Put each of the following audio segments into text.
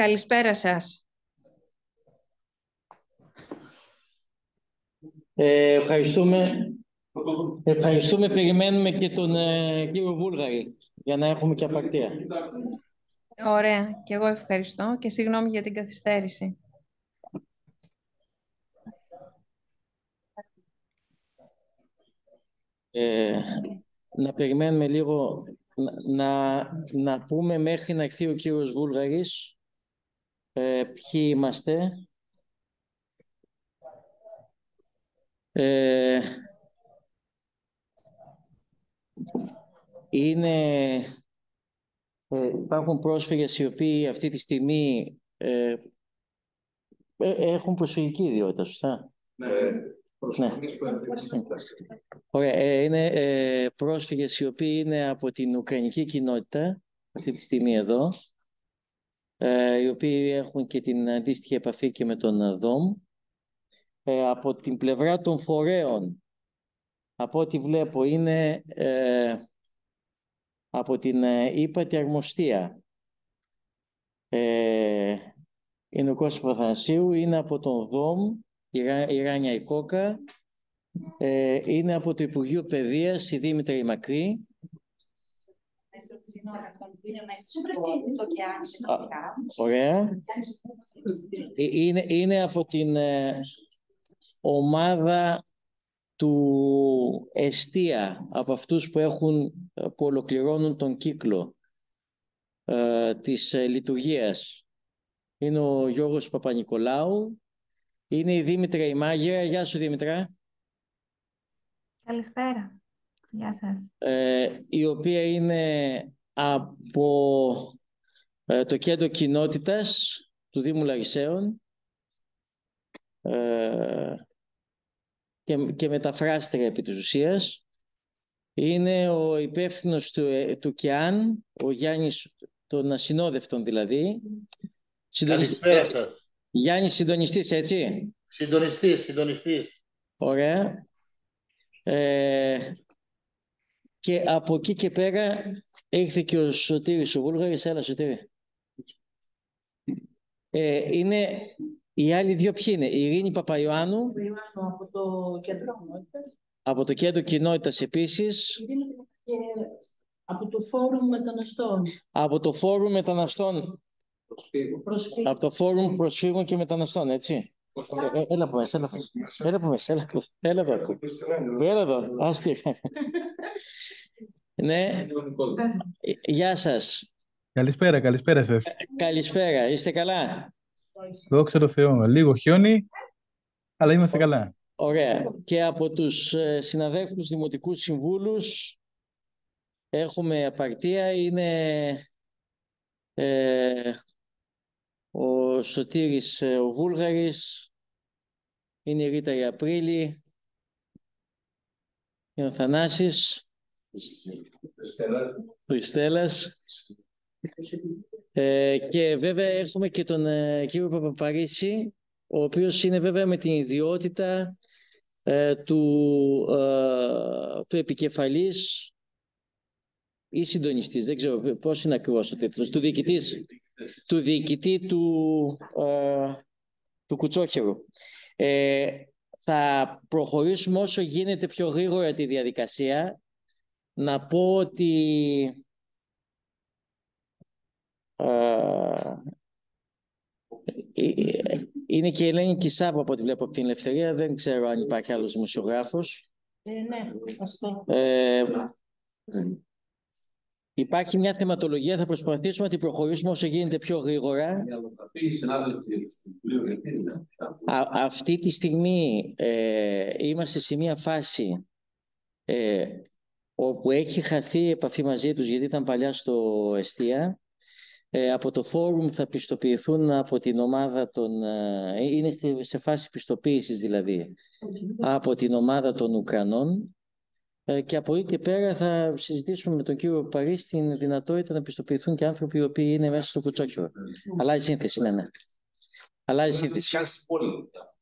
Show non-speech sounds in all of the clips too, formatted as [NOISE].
Καλησπέρα σας. Ε, ευχαριστούμε. Ευχαριστούμε. Περιμένουμε και τον ε, κύριο Βούλγαρη για να έχουμε και απαρτία. Ωραία. Και εγώ ευχαριστώ και συγγνώμη για την καθυστέρηση. Ε, να περιμένουμε λίγο να, να πούμε μέχρι να έρθει ο κύριος Βούλγαρης ε, ποιοι είμαστε; Ε, είναι, ε, υπάρχουν πρόσφυγες οι οποίοι αυτή τη στιγμή ε, ε έχουν προσφυγική ιδιότητα, σωστά; Ναι. Ναι. Ωραία. Ε, είναι ε, πρόσφυγες οι οποίοι είναι από την Ουκρανική κοινότητα αυτή τη στιγμή εδώ, ε, οι οποίοι έχουν και την αντίστοιχη επαφή και με τον ΔΟΜ. Ε, από την πλευρά των φορέων, από ό,τι βλέπω, είναι ε, από την ύπατη αρμοστία. είναι ο Κώστας Παθανασίου, είναι από τον ΔΟΜ, η Ράνια Ικόκα, ε, είναι από το Υπουργείο Παιδείας η Δήμητρα η Μακρύ. Ωραία. Ε, είναι, είναι από την ε, ομάδα του Εστία, από αυτούς που, έχουν, που ολοκληρώνουν τον κύκλο ε, της ε, λειτουργίας. Είναι ο Γιώργος Παπα-Νικολάου, είναι η Δήμητρα η Μάγειρα. Γεια σου Δήμητρα. Καλησπέρα. Γεια σας. Ε, η οποία είναι από ε, το κέντρο κοινότητας του Δήμου Λαρισαίων ε, και, και μεταφράστρια επί της ουσίας. Είναι ο υπεύθυνος του, ε, του ΚΙΑΝ, ο Γιάννης των ασυνόδευτων δηλαδή. Καλησπέρα σας. Γιάννης, συντονιστής, έτσι; Συντονιστής, συντονιστής. Ωραία. Ε, και από εκεί και πέρα ήρθε και ο Σωτήρης ο Βούλγαρης. Έλα, Σωτήρη. Ε, είναι οι άλλοι δύο ποιοι είναι; Η Ειρήνη Παπαϊωάννου. από το κέντρο Από το κέντρο κοινότητας επίσης. από το Φόρουμ Μεταναστών. Από το Φόρουμ Μεταναστών από το Φόρουμ Προσφύγων και Μεταναστών, έτσι. Ε, ε, έλα από μέσα, έλα από μέσα. Έλα από μέσα, έλα εδώ. Έλα εδώ, άστι. [LAUGHS] Ναι, γεια σας. Καλησπέρα, καλησπέρα σας. Καλησπέρα, είστε καλά; Δόξα τω Θεώ. Λίγο χιόνι, αλλά είμαστε καλά. Ωραία. Και από τους ε, συναδέλφους δημοτικούς συμβούλους έχουμε απαρτία. Είναι ε, ο Σωτήρης ε, ο Βούλγαρης, είναι η Ρίτα η Απρίλη, ο Θανάσης, Χριστέλας. Ε, και βέβαια έχουμε και τον ε, κύριο Παπαπαρίσι, ο οποίος είναι βέβαια με την ιδιότητα ε, του, ε, του επικεφαλής ή συντονιστής, δεν ξέρω πώς είναι ακριβώς ο τίτλος, του διοικητής του διοικητή του, ε, του Κουτσόχερου. Ε, θα προχωρήσουμε όσο γίνεται πιο γρήγορα τη διαδικασία. Να πω ότι ε, είναι και η Ελένη Κισάβα από ό,τι βλέπω από την Ελευθερία. Δεν ξέρω αν υπάρχει άλλος δημοσιογράφος. Ε, ναι, αυτό. Ε, Υπάρχει μια θεματολογία, θα προσπαθήσουμε να την προχωρήσουμε όσο γίνεται πιο γρήγορα. Α, αυτή τη στιγμή ε, είμαστε σε μια φάση ε, όπου έχει χαθεί η επαφή μαζί τους γιατί ήταν παλιά στο Εστία. Ε, από το φόρουμ θα πιστοποιηθούν από την ομάδα των... Ε, είναι σε φάση πιστοποίησης δηλαδή από την ομάδα των Ουκρανών ε, και από εκεί και πέρα θα συζητήσουμε με τον κύριο Παρίσι την δυνατότητα να πιστοποιηθούν και άνθρωποι οι οποίοι είναι μέσα στο κουτσόκιο. Αλλάζει σύνθεση, ναι, ναι. Αλλάζει σύνθεση.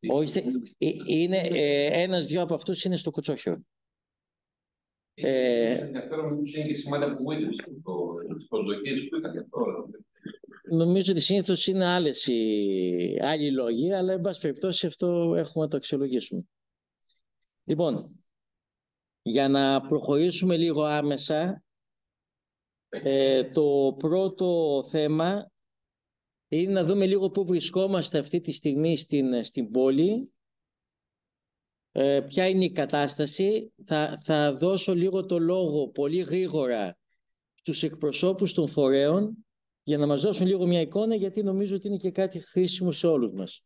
Όχι, ε, είναι, ε, ένας δυο από αυτούς είναι στο κουτσόκιο. Ε, νομίζω ότι συνήθως είναι άλλες οι άλλοι λόγοι, αλλά εν πάση περιπτώσει αυτό έχουμε να το αξιολογήσουμε. Λοιπόν, για να προχωρήσουμε λίγο άμεσα, ε, το πρώτο θέμα είναι να δούμε λίγο πού βρισκόμαστε αυτή τη στιγμή στην, στην πόλη, ε, ποια είναι η κατάσταση. Θα, θα δώσω λίγο το λόγο πολύ γρήγορα στους εκπροσώπους των φορέων για να μας δώσουν λίγο μια εικόνα γιατί νομίζω ότι είναι και κάτι χρήσιμο σε όλους μας.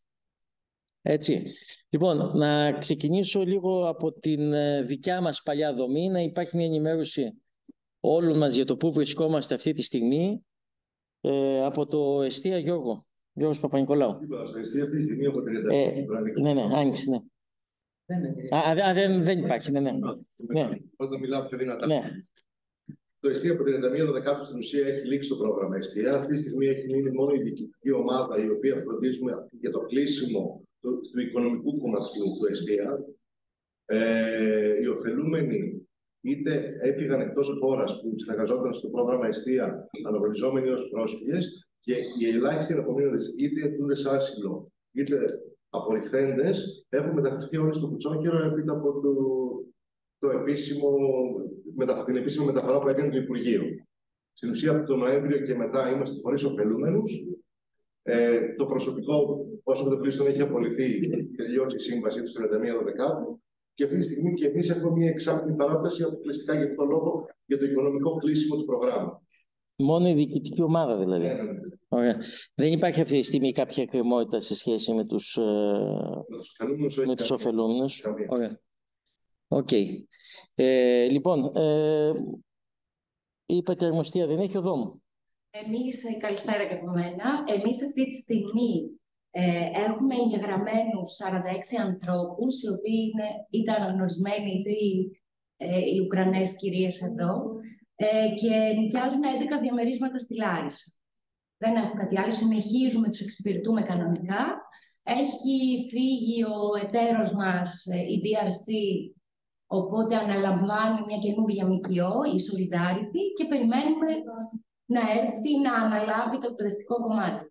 Έτσι. Λοιπόν, να ξεκινήσω λίγο από την ε, δικιά μας παλιά δομή, να υπάρχει μια ενημέρωση όλων μας για το πού βρισκόμαστε αυτή τη στιγμή ε, από το Εστία Γιώργο, Γιώργος Παπα-Νικολάου. Στο Εστία αυτή τη στιγμή από 30 ε, Ναι, ναι, άνοιξε, ναι. Α, δεν, δεν υπάρχει, ναι, ναι. ναι. Όταν μιλάω πιο δυνατά. Ναι. Το Εστία από 31 Δεκάτου στην ουσία έχει λήξει το πρόγραμμα Εστία. Αυτή τη στιγμή έχει μείνει μόνο η διοικητική ομάδα η οποία φροντίζουμε για το κλείσιμο του, του οικονομικού κομματιού του Εστία. Ε, οι ωφελούμενοι είτε έφυγαν εκτός χώρας που συνεργαζόταν στο πρόγραμμα Εστία, αναγνωριζόμενοι ως πρόσφυγες, και οι ελάχιστοι εναπομείνοντε είτε αιτούνται άσυλο, είτε απορριφθέντες, έχουν μεταφερθεί όλοι στο Κουτσόκερο έπειτα από το, το επίσημο, μετα, την επίσημη μεταφορά που έκανε το Υπουργείο. Στην ουσία, από τον Νοέμβριο και μετά είμαστε χωρίς ωφελούμενους. Ε, το προσωπικό, όσο το πλήστον έχει απολυθεί, τελειώσει η σύμβαση τους 31 Δεκάτου. Και αυτή τη στιγμή και εμείς έχουμε μια εξάμεινη παράταση αποκλειστικά για αυτό το λόγο για το οικονομικό κλείσιμο του προγράμματος. Μόνο η διοικητική ομάδα δηλαδή. Ναι, ναι, ναι. Ωραία. Δεν υπάρχει αυτή τη στιγμή κάποια εκκρεμότητα σε σχέση με τους, ε, με τους ωφελούμενους. Ωραία. OK. Okay. Ε, λοιπόν, ε, η πατερμοστία δεν έχει οδό μου. Εμείς, ε, καλησπέρα και από μένα, εμείς αυτή τη στιγμή ε, έχουμε εγγεγραμμένους 46 ανθρώπους, οι οποίοι είναι, ήταν αναγνωρισμένοι οι ε, οι Ουκρανές κυρίες εδώ, ε, και νοικιάζουν 11 διαμερίσματα στη Λάρισα. Δεν έχουν κάτι άλλο, συνεχίζουμε, τους εξυπηρετούμε κανονικά. Έχει φύγει ο εταίρος μας, ε, η DRC, οπότε αναλαμβάνει μια καινούργια ΜΚΟ, η Solidarity, και περιμένουμε να έρθει να αναλάβει το εκπαιδευτικό κομμάτι.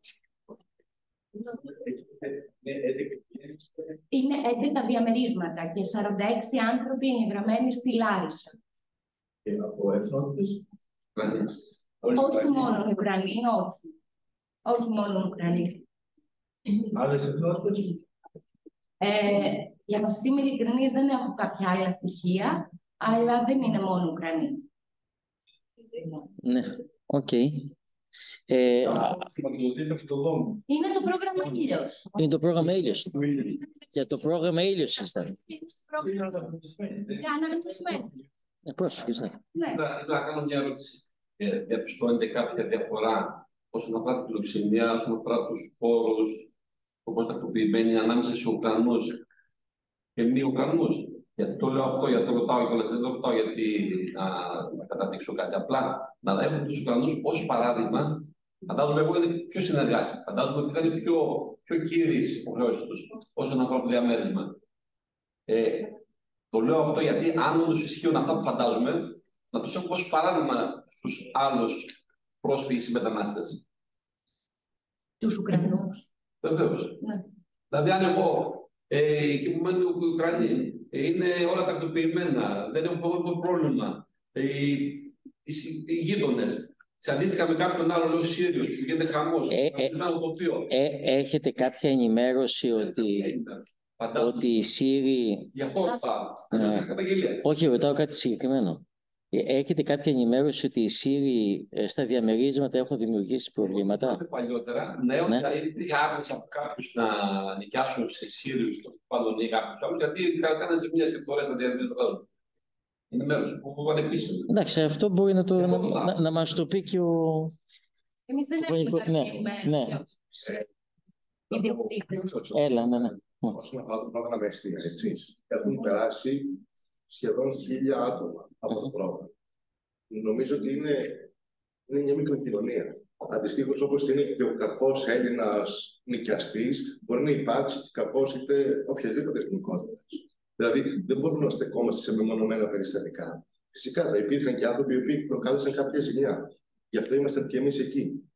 Είναι 11 διαμερίσματα και 46 άνθρωποι εγγεγραμμένοι στη Λάρισα. Και από εθνότητες. Όχι μόνο οι Ουκρανοί, όχι. Όχι μόνο οι Ουκρανοί. Άλλες εθνότητες. Ε, για να σας είμαι ειλικρινής, δεν έχω κάποια άλλα στοιχεία, αλλά δεν είναι μόνο Ουκρανοί. Ναι, OK. Okay. Ε, είναι το πρόγραμμα Ήλιος. Είναι το πρόγραμμα Ήλιος. Για το πρόγραμμα Ήλιος ήταν. Για αναγνωρισμένο. Ε, πρόσφυγες, ναι. Ναι. Ήθελα να κάνω μια ερώτηση. Ε, διαπιστώνεται κάποια διαφορά όσον αφορά την φιλοξενία, όσον αφορά τους φόρου, όπως τακτοποιημένοι ανάμεσα σε Ουκρανούς και μη Ουκρανούς; Γιατί το λέω αυτό, γιατί το ρωτάω κιόλα, δεν το ρωτάω γιατί να, να καταδείξω κάτι. Απλά να έχουν τους Ουκρανούς ως παράδειγμα, φαντάζομαι εγώ είναι πιο συνεργάσιμοι. Φαντάζομαι ότι θα είναι πιο, πιο κύριες οι υποχρεώσεις τους όσον αφορά το διαμέρισμα. Ε, το λέω αυτό γιατί αν όντως ισχύουν αυτά που φαντάζομαι, να τους έχω ως παράδειγμα στους άλλους πρόσφυγες ή μετανάστε. Τους Ουκρανούς. Βεβαίως. Ναι. Δηλαδή, αν εγώ ε, εκεί που μένουν οι Ουκρανοί ε, είναι όλα τακτοποιημένα, δεν έχουν αυτό πρόβλημα. Ε, οι, οι, οι γείτονες. Σε αντίστοιχα με κάποιον άλλο, λέω Σύριος, που γίνεται χαμός. Ε, ε, ε, έχετε κάποια ενημέρωση ότι ότι οι Σύριοι... Γι' αυτό ναι. Όχι, ρωτάω κάτι συγκεκριμένο. Ε, έχετε κάποια ενημέρωση ότι οι Σύριοι ε, στα διαμερίσματα έχουν δημιουργήσει προβλήματα; Παλιότερα, ναι, ναι. υπήρχε άρνηση από κάποιους να νοικιάσουν σε Σύριους πάντων ή κάποιους άλλους, γιατί κάνανε ζημιέ και φορές να διαμερίσματα. Είναι μέρος που ανεπίσημο. Εντάξει, αυτό μπορεί να, το, να, να, να μας το πει και ο. Εμείς δεν έχουμε κάποια ναι, ναι. Έλα, ναι, ναι όσον αφορά το πρόγραμμα αιστεία, έτσι. Έχουν περάσει σχεδόν χίλια άτομα από το πρόγραμμα. Νομίζω ότι είναι, είναι μια μικροκοινωνία. Αντιστοίχως, όπως είναι και ο κακός Έλληνας νοικιαστής, μπορεί να υπάρξει και κακός είτε οποιαδήποτε εθνικότητας. Δηλαδή, δεν μπορούμε να στεκόμαστε σε μεμονωμένα περιστατικά. Φυσικά, θα υπήρχαν και άνθρωποι οι οποίοι προκάλεσαν κάποια ζημιά. Γι' αυτό ήμασταν και εμείς εκεί.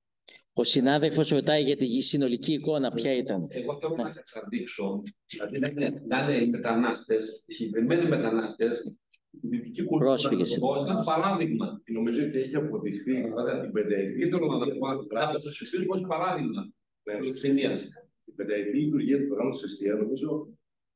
Ο συνάδελφος ρωτάει για τη συνολική εικόνα, ποια ήταν. Εγώ θέλω να εξαντλήξω, δηλαδή να είναι, να είναι οι μετανάστε, οι συγκεκριμένοι μετανάστε, η δυτική κουλτούρα Πρόσφυγες. του Κώστα, ένα παράδειγμα. Νομίζω ότι έχει αποδειχθεί την πενταετή, Δεν θέλω να το πω. Να το συστήσω ως παράδειγμα φιλοξενίας. την πενταετή λειτουργία του προγράμματος εστία, νομίζω.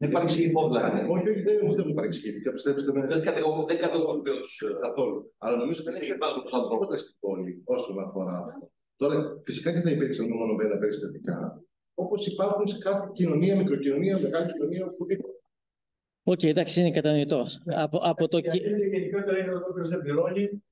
Δεν παρεξηγεί δηλαδή. Όχι, όχι, δεν ούτε μου παρεξηγήθηκα, πιστέψτε με. Δεν κατηγορώ- δεν κατηγορώ τους ε, Καθόλου. Αλλά νομίζω δεν Δεν έχει υπάρχουν τους ανθρώπους. τίποτα στην πόλη όσον αφορά αυτό. Τώρα, φυσικά και θα υπήρξαν μεμονωμένα περιστατικά, όπως υπάρχουν σε κάθε κοινωνία, μικροκοινωνία, μεγάλη κοινωνία, οπουδήποτε. Οκ, εντάξει, είναι κατανοητό. Από, από το... Η αλήθεια γενικότερα είναι ότι όποιος δεν πληρώνει,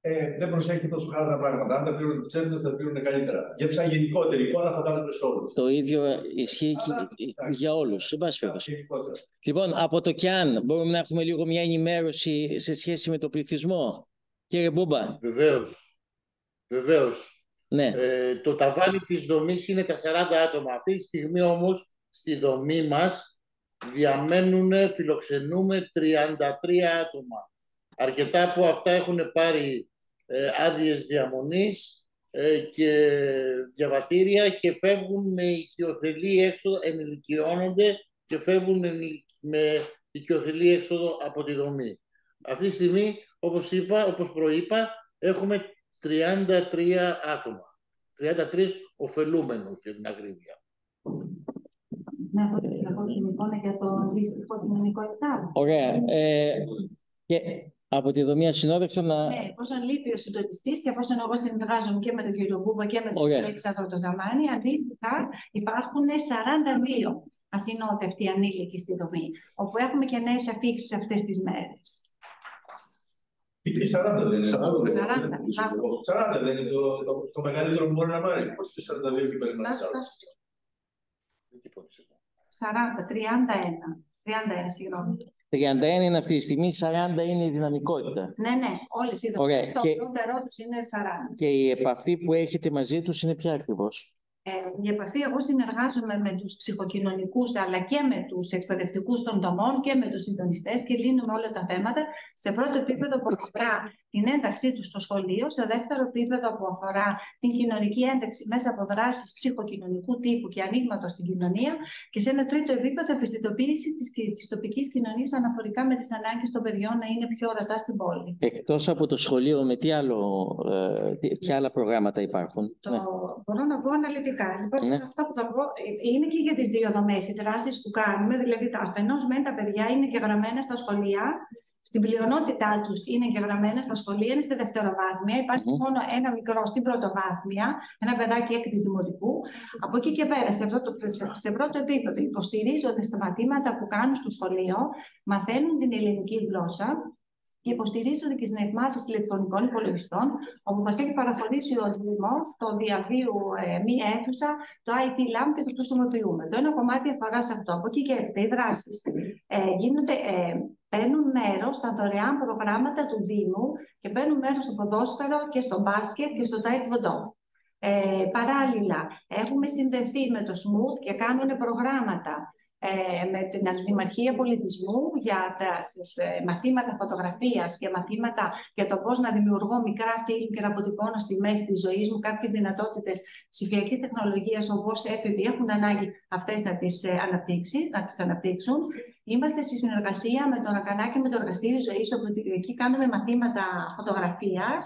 ε, δεν προσέχει τόσο καλά τα πράγματα. Αν τα πληρώνουν ψεύδο, θα τα πληρώνουν καλύτερα. Για μια γενικότερη εικόνα, φαντάζομαι σε όλους. Το ίδιο ισχύει και για όλους, εν πάση περιπτώσει. Λοιπόν, από το ΚΙΑΝ μπορούμε να έχουμε λίγο μια ενημέρωση σε σχέση με το πληθυσμό. Κύριε Μπούμπα, Βεβαίως. Βεβαίως. ναι. Ε, το ταβάνι της δομής είναι τα 40 άτομα. Αυτή τη στιγμή όμως στη δομή μας διαμένουν, φιλοξενούμε 33 άτομα. Αρκετά από αυτά έχουν πάρει ε, άδειες διαμονής ε, και διαβατήρια και φεύγουν με οικειοθελή έξοδο, ενηλικιώνονται και φεύγουν ενηλι- με οικειοθελή έξοδο από τη δομή. Αυτή τη στιγμή, όπως, είπα, όπως προείπα, έχουμε 33 άτομα. 33 ωφελούμενους για την ακρίβεια. Να έχω την την εικόνα για το αντίστοιχο κοινωνικό εξάμεινο. Ωραία. Ε, και από τη δομία συνόδευτο να... Ναι, εφόσον λείπει ο συντονιστής και εφόσον εγώ συνεργάζομαι και με τον κύριο Μπούμπα και με τον Ωραία. κύριο Αλεξάνδρο Ζαμάνη, αντίστοιχα υπάρχουν 42 ασυνόδευτοι ανήλικοι στη δομή, όπου έχουμε και νέες αφήξεις αυτές τις μέρες. Και 40 δεν είναι. 40 δεν 40, λάθος. 40 δεν είναι το, το, το μεγαλύτερο που μπορεί να πάρει. Πώς και 42 και παίρνει Να σου 40. δώσω Δεν τίποτα. 40, 31, 31, συγγνώμη. 31 είναι αυτή τη στιγμή, 40 είναι η δυναμικότητα. Ναι, ναι, όλες οι Ωραία, δομέ. Το και- πρώτερό του είναι 40. Και η επαφή που έχετε μαζί τους είναι ποια ακριβώς; Ε, η επαφή, εγώ συνεργάζομαι με τους ψυχοκοινωνικούς αλλά και με τους εκπαιδευτικούς των δομών και με τους συντονιστές και λύνουμε όλα τα θέματα σε πρώτο επίπεδο που αφορά την ένταξή τους στο σχολείο, σε δεύτερο επίπεδο που αφορά την κοινωνική ένταξη μέσα από δράσεις ψυχοκοινωνικού τύπου και ανοίγματος στην κοινωνία και σε ένα τρίτο επίπεδο ευαισθητοποίηση της, κι- της τοπικής κοινωνίας αναφορικά με τις ανάγκες των παιδιών να είναι πιο ορατά στην πόλη. Εκτός από το σχολείο, με τι άλλο, ε, τι- ποια άλλα προγράμματα υπάρχουν; Το Ναι. μπορώ να πω αναλυτικά. Λοιπόν, Ναι. αυτό που θα πω ε, είναι και για τις δύο δομές, οι δράσεις που κάνουμε, δηλαδή τα αφενός μεν τα παιδιά είναι και γραμμένα στα σχολεία, στην πλειονότητά τους είναι και γραμμένα στα σχολεία, είναι στη δευτεροβάθμια. Υπάρχει Μμμ. μόνο ένα μικρό στην πρωτοβάθμια, ένα παιδάκι έκτης δημοτικού. Από εκεί και πέρα, σε, αυτό το, σε, σε πρώτο επίπεδο, υποστηρίζονται στα μαθήματα που κάνουν στο σχολείο, μαθαίνουν την ελληνική γλώσσα, και υποστηρίζονται και στην εκμάθηση ηλεκτρονικών υπολογιστών, όπου μας έχει παραχωρήσει ο Δήμο το διαβίου ε, μία αίθουσα, το IT Lab και το χρησιμοποιούμε. Το ένα κομμάτι αφορά σε αυτό. Από εκεί και έπειτα οι δράσεις ε, γίνονται, ε, παίρνουν μέρος στα δωρεάν προγράμματα του Δήμου και παίρνουν μέρος στο ποδόσφαιρο και στο μπάσκετ και στο taekwondo. Ε, παράλληλα, έχουμε συνδεθεί με το Smooth και κάνουν προγράμματα ε, με την Δημαρχία Πολιτισμού για τα στις, ε, μαθήματα φωτογραφίας και μαθήματα για το πώς να δημιουργώ μικρά φιλμ και να αποτυπώνω στη μέση της ζωής μου κάποιες δυνατότητες ψηφιακής τεχνολογίας όπως έφηβοι έχουν ανάγκη αυτές να τις, ε, αναπτύξει, να τις αναπτύξουν. Είμαστε στη συνεργασία με τον Ακανά και με το Εργαστήριο Ζωής, όπου εκεί κάνουμε μαθήματα φωτογραφίας.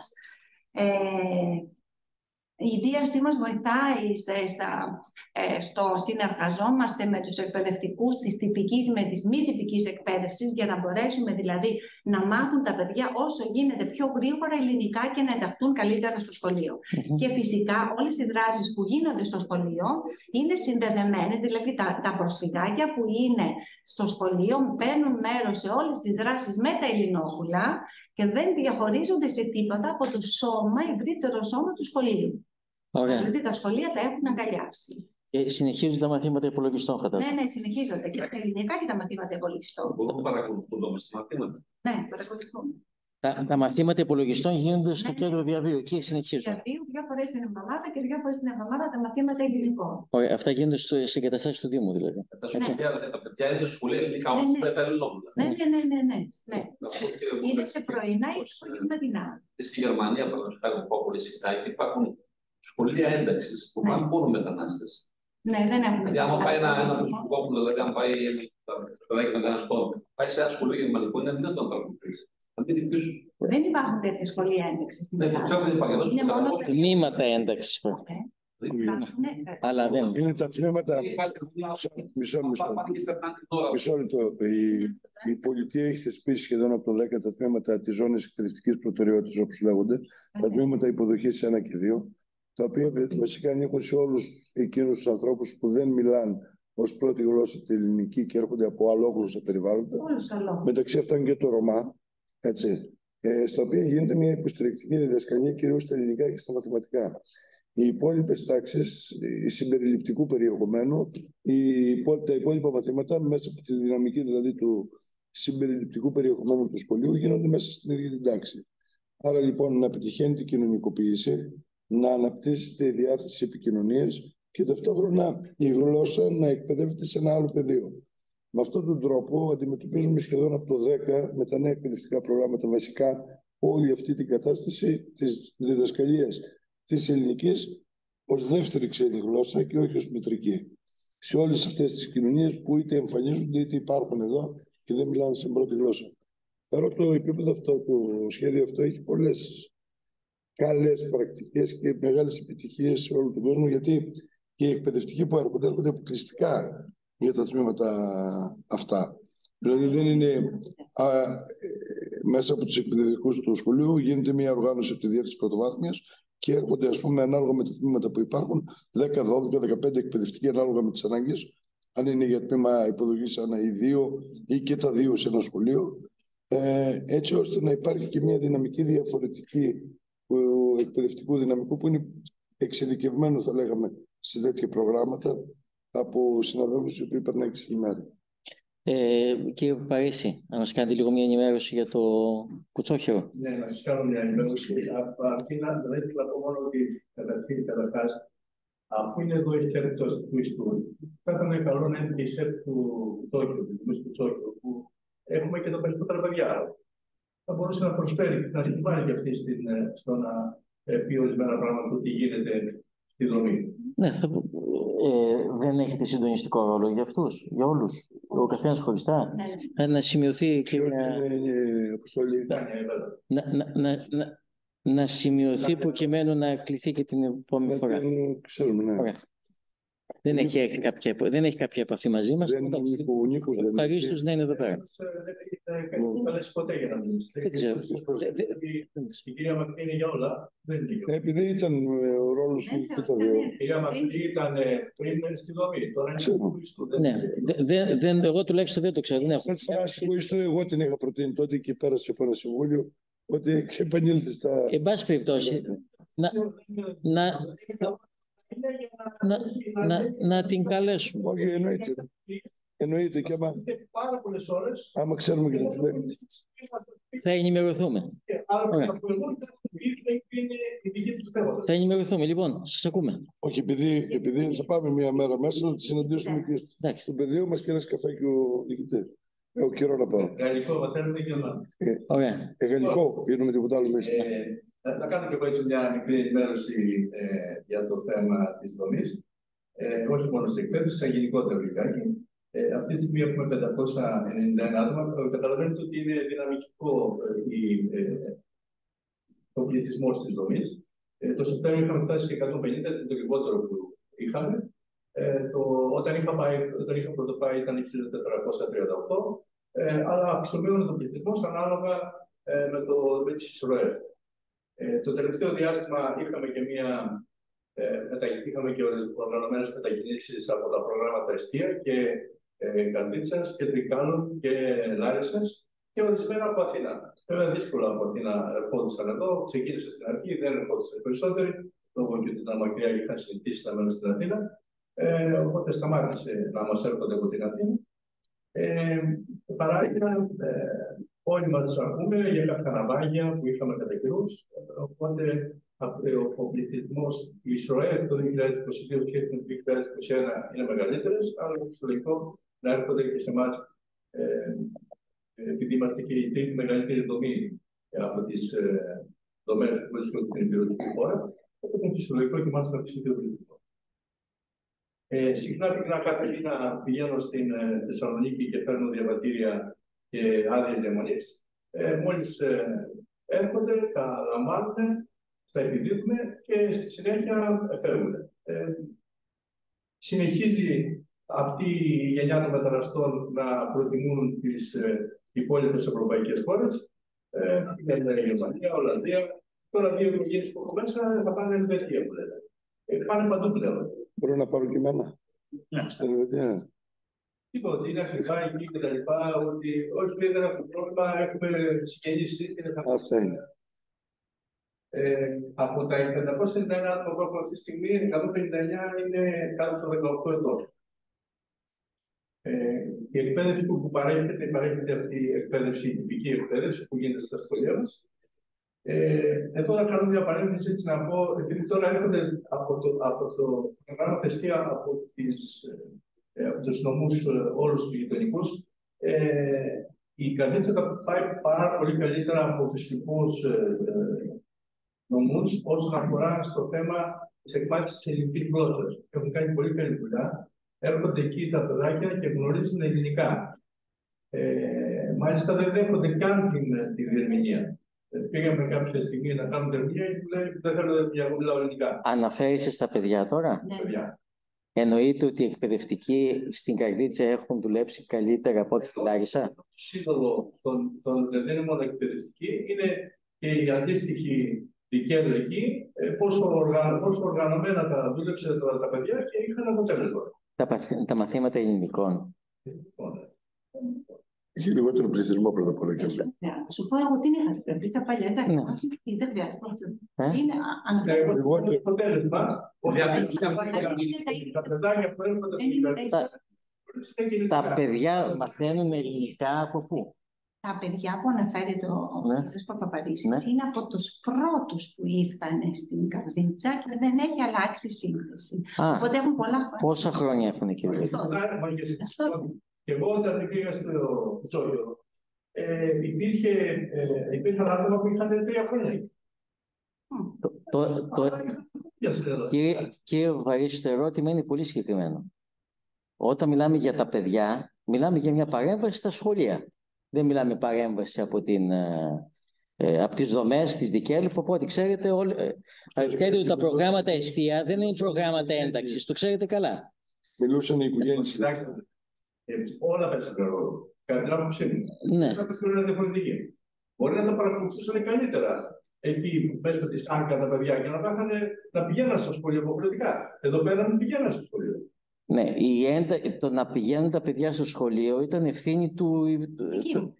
Ε, η DRC μας βοηθάει σε- στα- ε, στο συνεργαζόμαστε με τους εκπαιδευτικούς της τυπικής με της μη τυπικής εκπαίδευσης για να μπορέσουμε δηλαδή να μάθουν τα παιδιά όσο γίνεται πιο γρήγορα ελληνικά και να ενταχθούν καλύτερα στο σχολείο. Μμμ. Και φυσικά όλες οι δράσεις που γίνονται στο σχολείο είναι συνδεδεμένες, δηλαδή τα, τα προσφυγάκια που είναι στο σχολείο παίρνουν μέρος σε όλες τις δράσεις με τα ελληνόπουλα και δεν διαχωρίζονται σε τίποτα από το σώμα, ευρύτερο σώμα του σχολείου. Ωραία. Δηλαδή τα σχολεία τα έχουν αγκαλιάσει. Και συνεχίζουν τα μαθήματα υπολογιστών, Ναι, φαντάζομαι. ναι, συνεχίζονται και τα ελληνικά και τα μαθήματα υπολογιστών. Μπορούμε να παρακολουθούμε όμως τα μαθήματα. Ναι, παρακολουθούν. Τα, τα μαθήματα υπολογιστών γίνονται στο Ναι. κέντρο διαβίου και συνεχίζουν. Για δύο, δύο φορές την εβδομάδα και δύο φορές την εβδομάδα τα μαθήματα ελληνικών. Ωραία, αυτά γίνονται στο, σε εγκαταστάσεις του Δήμου, δηλαδή. Τα παιδιά, τα παιδιά είναι στο σχολείο ελληνικά, όμως Ναι, ναι. δεν τα ελληνόπουλα. Ναι, ναι, ναι, ναι. ναι, ναι. Να πω και εγώ, Είναι σε πρωινά ή πως, ε, απογευματινά. Στη Γερμανία, παραδείγματος χάρη, που πάω πολύ συχνά, και υπάρχουν σχολεία ένταξης που Ναι. πάνε μόνο μετανάστες. Ναι, δεν έχουμε Δηλαδή, άμα πάει ένα, ένα σύστημα. προσωπικό μου, δηλαδή, αν πάει το παιδάκι μεταναστών, πάει σε ένα σχολείο γερμανικό, είναι δυνατόν να το ακολουθήσει. Θα πει πίσω. Δεν υπάρχουν τέτοια σχολεία ένταξης στην Ναι, το Ελλάδα. ξέρω ότι υπάρχει εδώ. Είναι μόνο τα- Τμήματα ένταξης. Υπάρχουν, ε, Αλλά δεν. Είναι τα τμήματα. Μισό, μισό. Μισό λεπτό. Η, η πολιτεία έχει θεσπίσει σχεδόν από το 10 τα τμήματα της ζώνης εκπαιδευτικής προτεραιότητας, όπως λέγονται, τα τμήματα υποδοχής 1 και 2, τα οποία βασικά ανήκουν σε όλους εκείνους τους ανθρώπους που δεν μιλάνε ως πρώτη γλώσσα την ελληνική και έρχονται από αλλόγλωσσα περιβάλλοντα. όλους τα λόγια. Μεταξύ αυτών και το Ρωμά, έτσι, ε, στα οποία γίνεται μια υποστηρικτική διδασκαλία κυρίως στα ελληνικά και στα μαθηματικά. Οι υπόλοιπες τάξεις συμπεριληπτικού περιεχομένου, οι, υπό- τα υπόλοιπα μαθήματα μέσα από τη δυναμική δηλαδή του συμπεριληπτικού περιεχομένου του σχολείου γίνονται μέσα στην ίδια την τάξη. Άρα λοιπόν να πετυχαίνει την κοινωνικοποίηση, να αναπτύσσεται η διάθεση επικοινωνίας και ταυτόχρονα η γλώσσα να εκπαιδεύεται σε ένα άλλο πεδίο. Με αυτόν τον τρόπο αντιμετωπίζουμε σχεδόν από το 10 με τα νέα εκπαιδευτικά προγράμματα βασικά όλη αυτή την κατάσταση της διδασκαλίας της ελληνικής ως δεύτερη ξένη γλώσσα και όχι ως μητρική. Σε όλες αυτές τις κοινωνίες που είτε εμφανίζονται είτε υπάρχουν εδώ και δεν μιλάνε σε πρώτη γλώσσα. Θεωρώ το επίπεδο αυτό, το σχέδιο αυτό έχει πολλές καλές πρακτικές και μεγάλες επιτυχίες σε όλο τον κόσμο γιατί και οι εκπαιδευτικοί που έρχονται έρχονται αποκλειστικά για τα τμήματα αυτά. Δηλαδή δεν είναι α, ε, μέσα από τους εκπαιδευτικούς του σχολείου γίνεται μια οργάνωση από τη διεύθυνση πρωτοβάθμιας και έρχονται ας πούμε ανάλογα με τα τμήματα που υπάρχουν 10, 12, 15 εκπαιδευτικοί ανάλογα με τις ανάγκες αν είναι για τμήμα υποδοχής ένα ή δύο ή και τα δύο σε ένα σχολείο ε, έτσι ώστε να υπάρχει και μια δυναμική διαφορετική του εκπαιδευτικού δυναμικού που είναι εξειδικευμένο θα λέγαμε σε τέτοια προγράμματα από συναδέλφους οι οποίοι περνάει και στην ημέρα. Ε, κύριε Παρίσι, να μας κάνετε λίγο μια ενημέρωση για το κουτσόχερο. Ναι, να σας κάνω μια ενημέρωση. Από Αρχή να δεν ήθελα να πω μόνο ότι καταρχήν καταρχάς, αφού είναι εδώ η ΣΕΠ του αστικού ιστού, θα ήταν καλό να είναι και η ΣΕΠ του Τσόκιου, του Δημού του Τσόκιου, που έχουμε και τα περισσότερα παιδιά. Θα μπορούσε να προσφέρει, να συμβάλλει και αυτή στην, ε, στο να ε, πει ορισμένα πράγματα του τι γίνεται στη δομή. Ναι, θα, ε, δεν έχετε συντονιστικό ρόλο για αυτούς, για όλους, ο καθένας χωριστά; Ναι. Ε, να σημειωθεί και μια... Είναι αποστολή. Ναι, ναι, βέβαια. να, να, να, να, να σημειωθεί προκειμένου να κληθεί και την επόμενη φορά. Δεν ξέρουμε, ναι. Ωραία. Δεν έχει, έρθει κάποια, επο- δεν έχει κάποια επαφή μαζί μας. Δεν είναι ο Νίκο- ο Νίκος, δεν είναι. Ευχαρίστως να είναι εδώ πέρα. Ε, Δεν έχετε καλέσει ποτέ για να μιλήσετε. Δεν ξέρω. Η κυρία Μακρύ είναι για όλα. Δεν είναι για όλα. Επειδή ήταν ε, ο ρόλος του και τα δύο. Η κυρία Μακρύ ήταν ε, πριν στη δομή. Τώρα είναι Ξέρω. στο Χριστού. Δεν Ναι, είναι- δε- δε- δεν- εγώ τουλάχιστον δεν το ξέρω. Δεν έχω. Έτσι θα αστικό εγώ την είχα προτείνει τότε και πέρασε από ένα συμβούλιο ότι έχει επανήλθει στα... Εν πάση περιπτώσει, να, να, να, να, να την καλέσουμε. Όχι, εννοείται. Εννοείται και άμα, Είναι πάρα πολλέ ώρε. άμα ξέρουμε και τι λέμε. Θα ενημερωθούμε. Άρα Ωραία. από εγώ είναι η δική του θέματα. Θα ενημερωθούμε. Λοιπόν, σας ακούμε. Όχι, επειδή, επειδή θα πάμε μία μέρα μέσα να τη συναντήσουμε και Εντάξει. στο πεδίο μας και ένας καφέ και ο διοικητής. Έχω καιρό να πάω. Γαλλικό πατέρα και ομάδα. Ωραία. Ε, γαλλικό, πίνουμε τίποτα άλλο μέσα. Ε, να να κάνω και εγώ έτσι μια μικρή ενημέρωση ε, για το θέμα της δομής. Ε, όχι μόνο στην εκπαίδευση, σαν γενικότερο λιγάκι. Ε, αυτή τη στιγμή έχουμε 591 άτομα. Ε, Καταλαβαίνετε ότι είναι δυναμικό ε, η, ε, ο πληθυσμό της δομής. Ε, το Σεπτέμβριο είχαμε φτάσει σε 150, ήταν το λιγότερο που είχαμε. Ε, το, όταν, είχα πάει, όταν είχα πρωτοπάει ήταν 1438, ε, αλλά αυξομείωνε το πληθυσμό ανάλογα ε, με, το, με τις εισρωές. Ε, το τελευταίο διάστημα είχαμε και μία ε, μετα, είχαμε και οργανωμένες μετακινήσεις από τα προγράμματα Εστία και ε, Καρδίτσας και Τρικάλων και Λάρισας και ορισμένα από Αθήνα. Βέβαια δύσκολα από Αθήνα ερχόντουσαν εδώ, ξεκίνησε στην αρχή, δεν ερχόντουσαν οι περισσότεροι, λόγω και ότι ήταν μακριά και είχαν συνηθίσει να μένουν στην Αθήνα. Ε, οπότε σταμάτησε να μας έρχονται από την Αθήνα. Ε, παράλληλα, ε, όλοι μας ακούμε για κάποια ναυάγια που είχαμε κατά καιρούς. Οπότε ε, ο, ο πληθυσμό, οι εισρωέ το 2022 και το 2021 είναι μεγαλύτερε, αλλά είναι φυσιολογικό να έρχονται και σε εμάς, ε, επειδή είμαστε και η τρίτη μεγαλύτερη δομή ε, από τις ε, δομές που βρίσκονται στην υπηρετική χώρα. Οπότε είναι φυσιολογικό και μάλιστα φυσιολογικό. Ε, συχνά πυκνά κάθε μήνα πηγαίνω στην ε, Θεσσαλονίκη και παίρνω διαβατήρια και άδειες διαμονή. Ε, Μόλις ε, έρχονται, τα λαμβάνουν, τα επιδίδουμε και στη συνέχεια φεύγουν. Ε, συνεχίζει αυτή η γενιά των μεταναστών να προτιμούν τις ε, υπόλοιπες ευρωπαϊκές χώρες. Ε, πηγαίνουν Γερμανία, Ολλανδία. Τώρα δύο οικογένειες που έχω μέσα θα πάνε Ελβετία που λένε. Ε, πάνε παντού πλέον. Μπορώ να πάρω και εμένα. Ναι. Στην Ελβετία. Τίποτα, ότι είναι αρχικά εκεί και τα λοιπά, ότι όχι λέει δεν έχουμε πρόβλημα, έχουμε συγγενείς και δεν θα Αυτά είναι. Ε, από τα 591 άτομα που έχουμε αυτή τη στιγμή, 159 είναι κάτω από 18 ετών. Ε, η εκπαίδευση που, που παρέχεται, παρέχεται αυτή η εκπαίδευση, η τυπική εκπαίδευση που γίνεται στα σχολεία μας. Ε, εδώ να κάνω μια παρένθεση έτσι να πω, επειδή τώρα έρχονται από το, από το πρόγραμμα Θεστία από, τις, ε, από τους νομούς ε, όλους τους γειτονικούς, ε, η καρδίτσα θα πάει πάρα πολύ καλύτερα από τους λοιπούς ε, ε, νομούς όσον αφορά στο θέμα της εκμάθησης της ελληνικής γλώσσας. Έχουν κάνει πολύ καλή δουλειά. Έρχονται εκεί τα παιδάκια και γνωρίζουν ελληνικά. Ε, μάλιστα δεν δέχονται καν την, τη διερμηνία. Ε, Πήγαμε κάποια στιγμή να κάνουμε διερμηνία και μου λέει δεν θέλω διερμηνία, εγώ μιλάω ελληνικά. Αναφέρεσαι στα παιδιά τώρα; Ναι. Παιδιά. Εννοείται ότι οι εκπαιδευτικοί στην Καρδίτσα έχουν δουλέψει καλύτερα από ό,τι στη Λάρισα. Το σύνολο των, των δεν είναι μόνο εκπαιδευτικοί, είναι και η αντίστοιχη δικαίωμα εκεί, ε, πόσο, οργανω, πόσο οργανωμένα τα δούλεψε τα, τα παιδιά και είχαν αποτέλεσμα. Τα, παθ- τα μαθήματα ελληνικών. Λοιπόν, Έχει λιγότερο πληθυσμό πρώτα απ' όλα και αυτό. Ναι, Θα σου πω εγώ την είχα την πίτσα παλιά. Εντάξει, Ναι. αυτή δεν χρειάζεται. όχι. Ε? Είναι Ναι, αναφέρον. εγώ το αποτέλεσμα, ότι Διαδικασία. τα παιδάκια που έρχονται Δεν είναι τα Τα, τα παιδιά μαθαίνουν ελληνικά από πού. Τα παιδιά που αναφέρει το Ναι. ο κ. Παπαπαρίσης Ναι. είναι από τους πρώτους που ήρθαν στην Καρδίτσα και δεν έχει αλλάξει η σύνθεση. Α, Οπότε έχουν πολλά χρόνια. πόσα χρόνια έχουν εκεί δηλαδή. Αυτό. Και εγώ όταν πήγα στο Τζόγιο, ε, υπήρχε, ε, υπήρχαν άτομα που είχαν τρία χρόνια. Το, το, το, Για συνέδρα. κύριε, κύριε Βαρύση, το ερώτημα είναι πολύ συγκεκριμένο. Όταν μιλάμε για τα παιδιά, μιλάμε για μια παρέμβαση στα σχολεία. Δεν μιλάμε παρέμβαση από, την, ε, ε, από τις δομές της ΔΙΚΕΛ, που από ό,τι ξέρετε, όλοι, ε, ξέρετε ότι τα προγράμματα εστία δεν είναι προγράμματα ένταξης, το ξέρετε καλά. Μιλούσαν οι οικογένειες. Κοιτάξτε, ε, όλα παίζουν ρόλο. Κατά την άποψή μου. Ναι. Κάποιοι θεωρούν είναι διαφορετική. Μπορεί να τα παρακολουθούσαν καλύτερα. Εκεί που πες ότι στάνκα τα παιδιά και να τα είχαν να πηγαίναν στο σχολείο υποχρεωτικά. Εδώ πέρα δεν πηγαίναν στο σχολείο. Ναι, η έντα... το να πηγαίνουν τα παιδιά στο σχολείο ήταν ευθύνη του... του-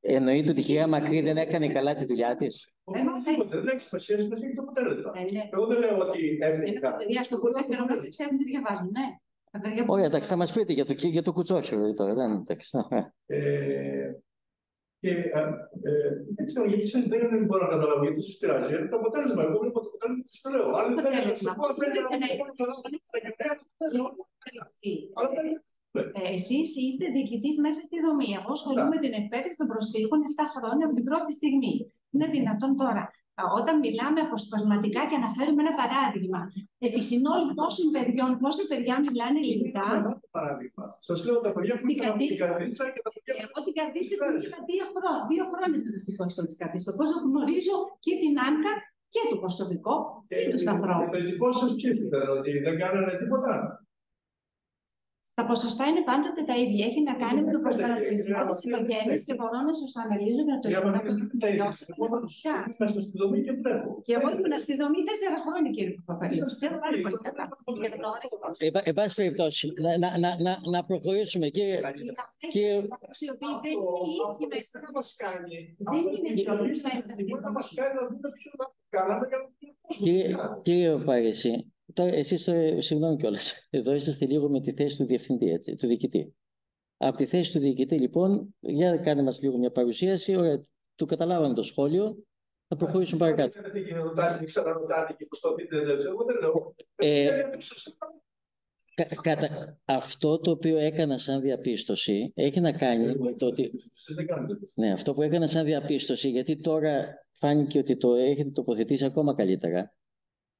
Εννοείται ότι η κυρία Μακρύ δεν έκανε καλά τη δουλειά της. Οπωσδήποτε, δεν έχει σημασία, σημασία έχει το αποτέλεσμα. Ε, ναι. Εγώ δεν λέω ότι Είναι εύθυνη τα παιδιά στο κουράκι να μας ξέρουν τι διαβάζουν, ναι. Τα παιδιά που- Ωραία, εντάξει, θα μας πείτε για το, για το κουτσόχυρο τώρα. Δεν, εντάξει, ναι. Ε, και ε, ε, δεν ξέρω γιατί σε- δεν, δεν μπορώ να καταλάβω γιατί σας πειράζει. Είναι το αποτέλεσμα. Εγώ βλέπω το αποτέλεσμα και το λέω. Άλλοι δεν είναι. Αποτέλεσμα. Εγώ δεν Δεν είναι. Αλλά δεν Ε, εσείς είστε διοικητής μέσα στη δομή. Εγώ ασχολούμαι με την εκπαίδευση των προσφύγων 7 χρόνια από την πρώτη στιγμή. Είναι δυνατόν τώρα, α, όταν μιλάμε αποσπασματικά και αναφέρουμε ένα παράδειγμα, επί συνόλου πόσων παιδιών, πόσα παιδιά μιλάνε ελληνικά, παράδειγμα. Σα λέω τα παιδιά που Την ήταν από την Καρδίτσα. καρδίτσα και τα παιδιά εγώ την καρδίτσα την είχα δύο χρόνια, δύο χρόνια το δυστυχώ στο της καρδίτσα. Οπότε γνωρίζω και την Άνκα και το προσωπικό και του ανθρώπου. Οι σα ψήφισαν ότι δεν κάνανε τίποτα. Τα ποσοστά είναι πάντοτε τα ίδια. Έχει να κάνει με το προσανατολισμό της οικογένειας και μπορώ να σας το αναλύσω για να το Για να να το τελειώσω. Είμαστε στη δομή και βλέπω. Και εγώ ήμουν στη δομή τέσσερα χρόνια, κύριε Παπαπαρίσου. Ξέρω πάρα πολύ καλά. Και δεν γνώρισα. Εν πα- εν πάση περιπτώσει, να, να, να, να, να προχωρήσουμε. Κύριε, κύριε, Οι οποίοι δεν είναι οι ίδιοι μέσα. Δεν μας κάνει. Δεν είναι οι Αυτό ίδιοι μέσα. δεν μας κάνει να δούμε ποιο θα κάναμε για να Κύριε, κύριε Παρεσί, τώρα εσείς, ε, συγγνώμη κιόλας, εδώ είσαστε λίγο με τη θέση του διευθυντή, έτσι, του διοικητή. Από τη θέση του διοικητή, λοιπόν, για κάνε μας λίγο μια παρουσίαση, ωραία, του καταλάβαμε το σχόλιο, θα προχωρήσουμε παρακάτω. Κάνετε και ρωτάτε και ξαναρωτάτε και προς το πείτε, δεν ξέρω. Εγώ δεν λέω. Ε, Δεν έπαιξε σε Κα- κατα... Αυτό το οποίο έκανα σαν διαπίστωση έχει να κάνει με το ότι... Εσείς δεν κάνετε το. Ναι, αυτό που έκανα σαν διαπίστωση, γιατί τώρα φάνηκε ότι το έχετε τοποθετήσει ακόμα καλύτερα.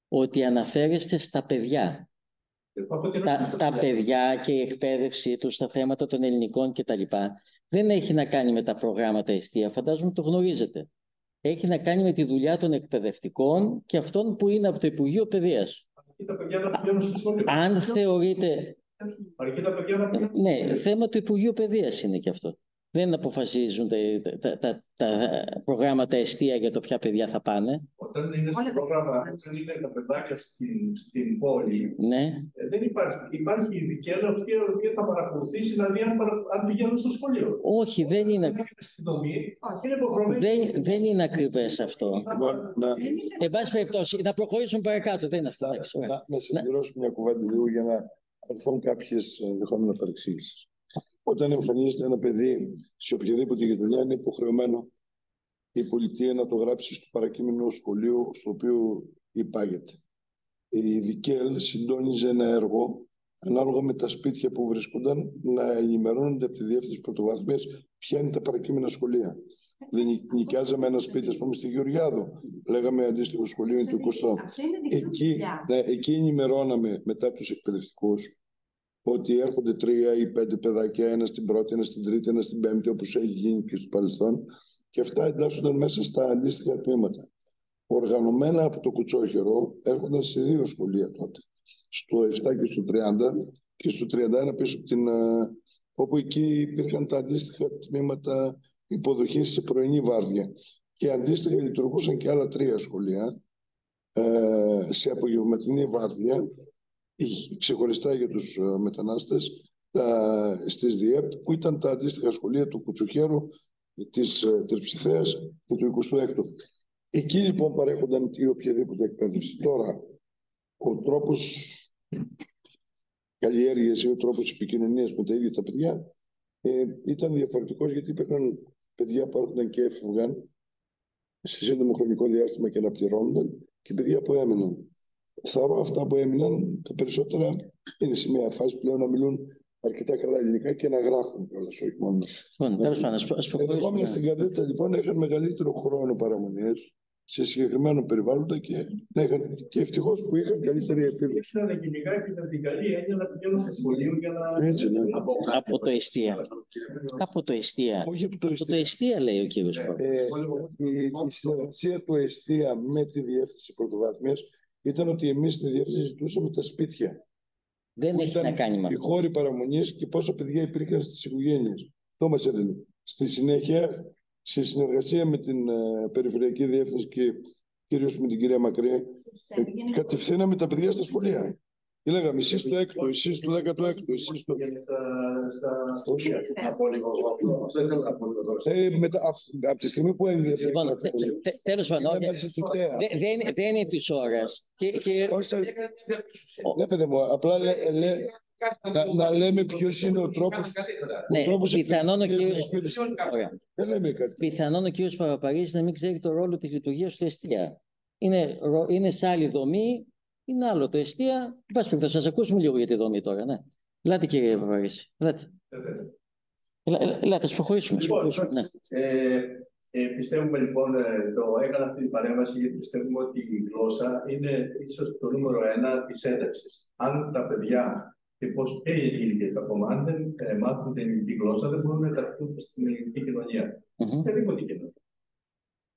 Ότι αναφέρεστε στα παιδιά. Από την Τα, τα παιδιά και η εκπαίδευσή τους, τα θέματα των ελληνικών κτλ. Δεν έχει να κάνει με τα προγράμματα εστία, φαντάζομαι το γνωρίζετε. Έχει να κάνει με τη δουλειά των εκπαιδευτικών και αυτών που είναι από το Υπουργείο Παιδείας. Αρκεί τα παιδιά να πηγαίνουν στο σχολείο. Αν θεωρείτε... Αρκεί τα παιδιά να πηγαίνουν. Ναι, θέμα του Υπουργείου Παιδείας είναι και αυτό. Δεν αποφασίζουν τα, τα, τα, τα προγράμματα εστία για το ποια παιδιά θα πάνε. Όταν είναι στο πρόγραμμα, όταν είναι τα παιδάκια στην, στην πόλη, Ναι. ε, δεν υπάρχει. Υπάρχει η δικαίωμα αυτή η οποία θα παρακολουθήσει, δηλαδή αν, παρα- αν πηγαίνουν στο σχολείο. Όχι, δεν είναι, Δεν είναι στην δομή, είναι υποχρεωμένοι. δεν, δεν είναι ακριβές αυτό. Λοιπόν, να, Εν πάση περιπτώσει, να προχωρήσουμε παρακάτω. Δεν είναι αυτό. εντάξει, ωραία. να, να συμπληρώσω μια κουβέντα λίγο για να έρθουν κάποιες ενδεχόμενα παρεξήγησεις. Όταν εμφανίζεται ένα παιδί σε οποιαδήποτε γειτονιά, είναι υποχρεωμένο η πολιτεία να το γράψει στο παρακείμενο σχολείο στο οποίο υπάγεται. Η ΔΙΚΕΛ συντόνιζε ένα έργο ανάλογα με τα σπίτια που βρίσκονταν να ενημερώνονται από τη Διεύθυνση Πρωτοβάθμιας ποια είναι τα παρακείμενα σχολεία. Δεν νοικ- νοικιάζαμε ένα σπίτι, ας πούμε, στη Γεωργιάδο. Λέγαμε αντίστοιχο σχολείο είναι του 20. Αυτό είναι δική μας Εκεί, δουλειά. ναι, εκεί ενημερώναμε μετά από τους εκπαιδευτικούς ότι έρχονται τρία ή πέντε παιδάκια, ένα στην πρώτη, ένα στην τρίτη, ένα στην πέμπτη, όπως έχει γίνει και στο παρελθόν, και αυτά εντάσσονταν μέσα στα αντίστοιχα τμήματα. Οργανωμένα από το Κουτσόχερο έρχονταν σε δύο σχολεία τότε, στο 7 και στο 30 και στο 31 πίσω από την, ε, όπου εκεί υπήρχαν τα αντίστοιχα τμήματα υποδοχής σε πρωινή βάρδια. Και αντίστοιχα λειτουργούσαν και άλλα τρία σχολεία, ε, σε απογευματινή βάρδια ή ξεχωριστά για τους ε, μετανάστες τα, στις ΔΙΕΠ που ήταν τα αντίστοιχα σχολεία του Κουτσουχέρου, της ε, Τερψιθέας και του 26ου. Εκεί λοιπόν παρέχονταν η οποιαδήποτε εκπαίδευση. Τώρα, ο τρόπος καλλιέργειας ή ο τρόπος επικοινωνίας με τα ίδια τα παιδιά ε, ήταν διαφορετικός γιατί υπήρχαν παιδιά που έρχονταν και έφευγαν σε σύντομο χρονικό διάστημα και αναπληρώνονταν και παιδιά που έμειναν. Θεωρώ αυτά που έμειναν, τα περισσότερα είναι σε μια φάση πλέον να μιλούν αρκετά καλά ελληνικά και να γράφουν κιόλας, όχι μόνο. Λοιπόν, τέλος πάντων, ας- ας προχωρήσουμε. Ερχόμενοι στην Καδέτσα λοιπόν είχαν μεγαλύτερο χρόνο παραμονής σε συγκεκριμένο περιβάλλοντα και, ναι, είχαν, και ευτυχώς που είχαν καλύτερη επίδοση. Ήρθαν και λιγάκι με την καλή έννοια να πηγαίνουν στο σχολείο για να. Έτσι, ναι. Από το εστία. Από το εστία. Όχι από το Από το εστία λέει ο κύριος Παπα. Ε, η, η συνεργασία του ΕΣΤΙΑ με τη Διεύθυνση Πρωτοβάθμιας ήταν ότι εμείς στη Διεύθυνση ζητούσαμε τα σπίτια. Δεν που έχει ήταν να κάνει με Οι αυτό. χώροι παραμονής και πόσα παιδιά υπήρχαν στις οικογένειες. Αυτό μας έδινε. Στη συνέχεια, σε συνεργασία με την ε, Περιφερειακή Διεύθυνση και κυρίως με την κυρία Μακρύ, ε, κατευθύναμε τα παιδιά στα σχολεία. Και λέγαμε εσείς το έκτο, εσείς το δέκατο έκτο, εσείς το... Στα, στα Όχι. σχολεία. Να πω λίγο εγώ. Αυτό ήθελα να πω λίγο τώρα. Ε, μετά, από, από τη στιγμή που έγινε Λοιπόν, τε- τε- τέλος πάντων, είναι όχι, μέσα στη θέα. δεν- δεν δεν είναι της ώρας. Και, και, Όχι, σαν- Ναι, παιδί μου, απλά λέ- λέ- να, να λέμε ποιος είναι ο τρόπος. ναι, τρόπος πιθανόν ο εκπαίδευσης κύριος, και εκπαίδευσης. ωραία. Δεν λέμε κάτι. πιθανόν ο κύριος Παπαπαρίζης να μην ξέρει το ρόλο της λειτουργίας του εστία. Είναι, ρο- είναι σε άλλη δομή, είναι άλλο το εστία. Εν πάση περιπτώσει, σας ακούσουμε λίγο για τη δομή τώρα, ναι. Ελάτε κύριε Παπαπαρίζη, ελάτε. Ελά- ελά- Ελάτε, ας προχωρήσουμε. ας Λοιπόν, προχωρήσουμε, ναι. Ε, ε, πιστεύουμε λοιπόν, ε, το έκανα αυτή την παρέμβαση γιατί πιστεύουμε ότι η γλώσσα είναι ίσως το νούμερο ένα της ένταξης. Αν τα παιδιά και πώς και οι ενήλικες ακόμα, αν δεν ε, μάθουν την ελληνική γλώσσα, δεν μπορούν να ενταχθούν στην ελληνική κοινωνία. Μμμ. Οποιαδήποτε κοινωνία.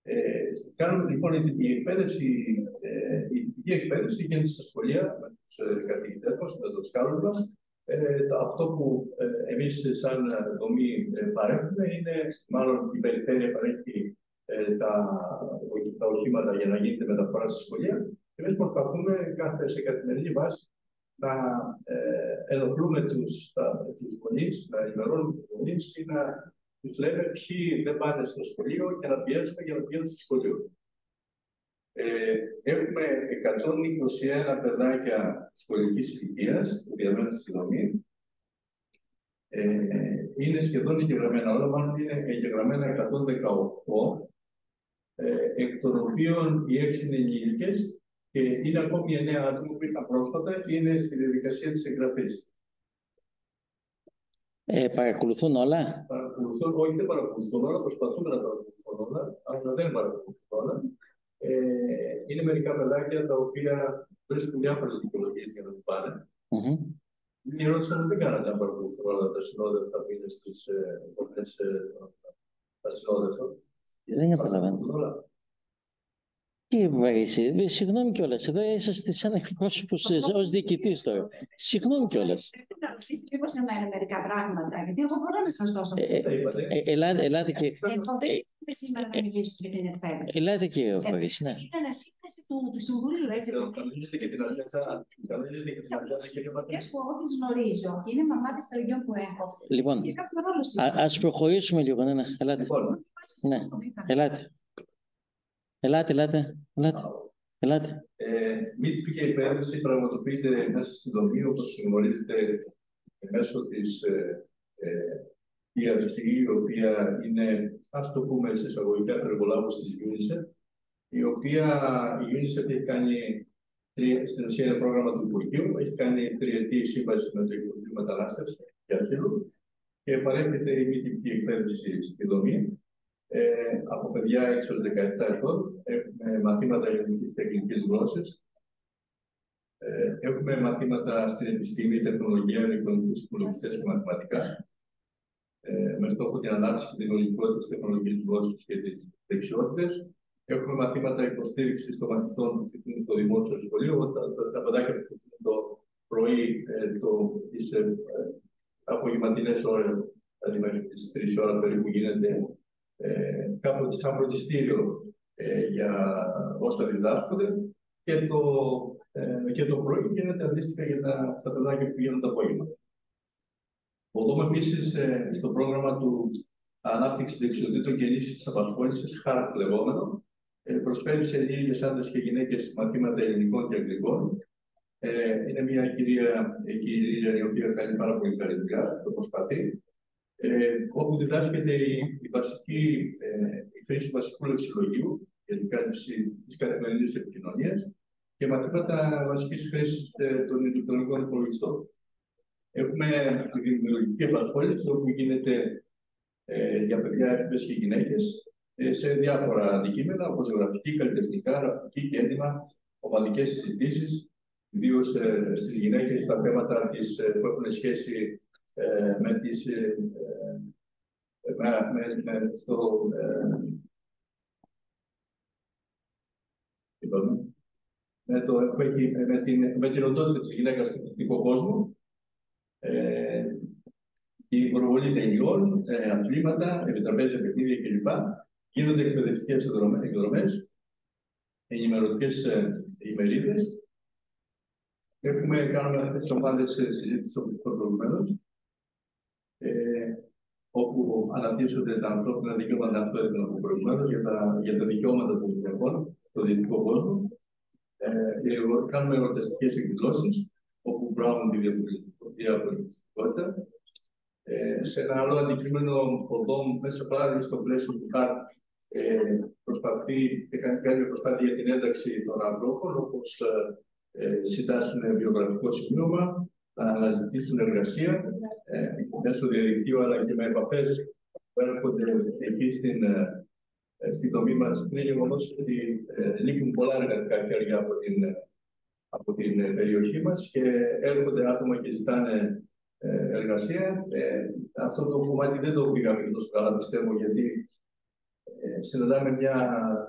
Ε, κάνουμε λοιπόν η, η εκπαίδευση, ε, η ειδική εκπαίδευση γίνεται στα σχολεία με τους ε, καθηγητές μας, με τους δασκάλους μας. Ε, το- αυτό που ε, εμείς σαν ε, δομή ε, παρέχουμε είναι, μάλλον η περιφέρεια παρέχει ε, τα, ο- τα οχήματα για να γίνεται μεταφορά στα σχολεία και εμείς προσπαθούμε κάθε, σε καθημερινή βάση να ε, ενοχλούμε τους, τα, τους γονείς, να ενημερώνουμε τους γονείς ή να τους λέμε ποιοι δεν πάνε στο σχολείο και να πιέζουμε για να πηγαίνουν στο σχολείο. Ε, έχουμε 121 παιδάκια σχολικής ηλικίας που διαμένουν στη δομή. Ε, είναι σχεδόν εγγεγραμμένα όλα, μάλλον είναι εγγεγραμμένα 118, ε, εκ των οποίων οι 6 είναι ενήλικες και είναι ακόμη 9 άτομα που ήρθαν πρόσφατα και είναι στη διαδικασία της εγγραφής. Ε, παρακολουθούν όλα; Παρακολουθούν, όχι δεν παρακολουθούν όλα, προσπαθούμε να παρακολουθούν όλα, αλλά δεν παρακολουθούν όλα. Ε, είναι μερικά παιδάκια τα οποία βρίσκουν διάφορες δικαιολογίε για να το πάνε. Μμμ. Η ερώτηση μου δεν κάνατε αν παρακολουθούν όλα τα συνόδευτα που είναι στις εορτέ τα συνόδευτα. Δεν καταλαβαίνω. Παρακολουθούν όλα. Τι Βαγγίση, ε, συγγνώμη κιόλας. Εδώ είσαστε σαν εκπρόσωπος ως διοικητής τώρα. Συγγνώμη κιόλας. Πρέπει να ρωτήσετε μήπως εμένα μερικά πράγματα, γιατί εγώ μπορώ να σας δώσω. Ε, ε, Τα είπατε. Ε, ελάτε, ελάτε και. Εγώ δεν είμαι σήμερα να μιλήσω για την εκπαίδευση. Ελάτε κύριε Βαγγίση, ναι. Ήταν σύμβαση του, του Συμβουλίου, έτσι. Ε, Κανονίζετε και την ατζέντα, κανονίζετε και την ατζέντα, κύριε Ματέα. Αυτές που εγώ τις γνωρίζω, είναι μαμάδες των γιών που έχω. Λοιπόν, Και κάποιο ρόλο α ας προχωρήσουμε λίγο. Ναι, ναι. Ελάτε. Λοιπόν, Ναι. Ελάτε. Ελάτε, ελάτε. Ελάτε. Ελάτε. Ε, μη τυπική εκπαίδευση πραγματοποιείται μέσα στη δομή, όπως γνωρίζετε, μέσω της ε, ε, ERC, η οποία είναι, ας το πούμε σε εισαγωγικά, περιβολάβος της UNICEF, η οποία η UNICEF έχει κάνει, τρία- στην ουσία είναι πρόγραμμα του Υπουργείου, έχει κάνει τριετή σύμβαση με το Υπουργείο Μετανάστευσης και Ασύλου και παρέχεται η μη τυπική εκπαίδευση στη δομή ε, από παιδιά 6 έως 17 ετών. Έχουμε μαθήματα ελληνικής και αγγλικής γλώσσης. Ε, έχουμε μαθήματα στην επιστήμη, τεχνολογία, οικονομικούς υπολογιστές και μαθηματικά. Ε, με στόχο την ανάπτυξη και την ολικότητα της τεχνολογικής γλώσσης και τις δεξιότητες. Έχουμε μαθήματα υποστήριξης των μαθητών που φοιτούν στο δημόσιο σχολείο. Τα, τα, τα παιδάκια που φοιτούν το πρωί, ε, το, τις ε, ε, απογευματινές ώρες, δηλαδή μέχρι τις 3 ώρα περίπου γίνεται ε, κάποτε σαν φροντιστήριο ε, για όσα διδάσκονται και το, ε, και το πρωί γίνεται αντίστοιχα για τα, τα παιδάκια που πηγαίνουν το απόγευμα. Μπορούμε επίσης ε, στο πρόγραμμα του Ανάπτυξης Δεξιοτήτων και Ενίσχυσης της Απασχόλησης, χάρα λεγόμενο, ε, προσφέρει σε ενήλικες άντρες και γυναίκες μαθήματα ελληνικών και αγγλικών. Ε, είναι μια κυρία εκεί η οποία κάνει πάρα πολύ καλή δουλειά, το προσπαθεί ε, όπου διδάσκεται η, η βασική ε, η χρήση βασικού λεξιλογίου για την κάλυψη της καθημερινής επικοινωνίας και μαθήματα βασικής χρήσης ε, των ηλεκτρονικών υπολογιστών. Έχουμε τη δημιουργική απασχόληση, όπου γίνεται ε, για παιδιά, έφηβες και γυναίκες ε, σε διάφορα αντικείμενα, όπως ζωγραφική, καλλιτεχνικά, γραφική και έντοιμα, ομαδικές συζητήσεις, ιδίως ε, στις γυναίκες στα θέματα της, ε, που έχουν σχέση ε, με τις ε, ε, με, με, με το ε, λοιπόν, με, το, που έχει, με, την, με την οντότητα της γυναίκας στον πολιτικό κόσμο ε, η προβολή τελειών, ε, αθλήματα, επιτραπέζια παιχνίδια κλπ. Γίνονται εκπαιδευτικές εκδρομές, ενημερωτικές ε, ημερίδες. Έχουμε κάνουμε αυτές τις ομάδες συζήτησης όπως είπα προηγουμένως ε, όπου αναπτύσσονται τα ανθρώπινα δικαιώματα, αυτό έδειξα προηγουμένω, για τα, για τα δικαιώματα των γυναικών στο δυτικό κόσμο. Ε, κάνουμε εορταστικέ εκδηλώσεις, όπου προάγουν τη διαφορετικότητα. Ε, σε ένα άλλο αντικείμενο, ο ΔΟΜ, μέσα πάλι στο πλαίσιο του ΚΑΡ, ε, προσπαθεί και κάνει κάποια προσπάθεια για την ένταξη των ανθρώπων, όπως ε, ε, συντάσσουν βιογραφικό σημείωμα, να αναζητήσουν εργασία ε, μέσω διαδικτύου αλλά και με επαφές που έρχονται εκεί στην, ε, στη δομή μας. Είναι γεγονός ότι ε, λείπουν πολλά εργατικά χέρια από την, από την περιοχή μας και έρχονται άτομα και ζητάνε ε, εργασία. Ε, αυτό το κομμάτι δεν το πήγαμε τόσο καλά, πιστεύω, γιατί ε, συναντάμε μια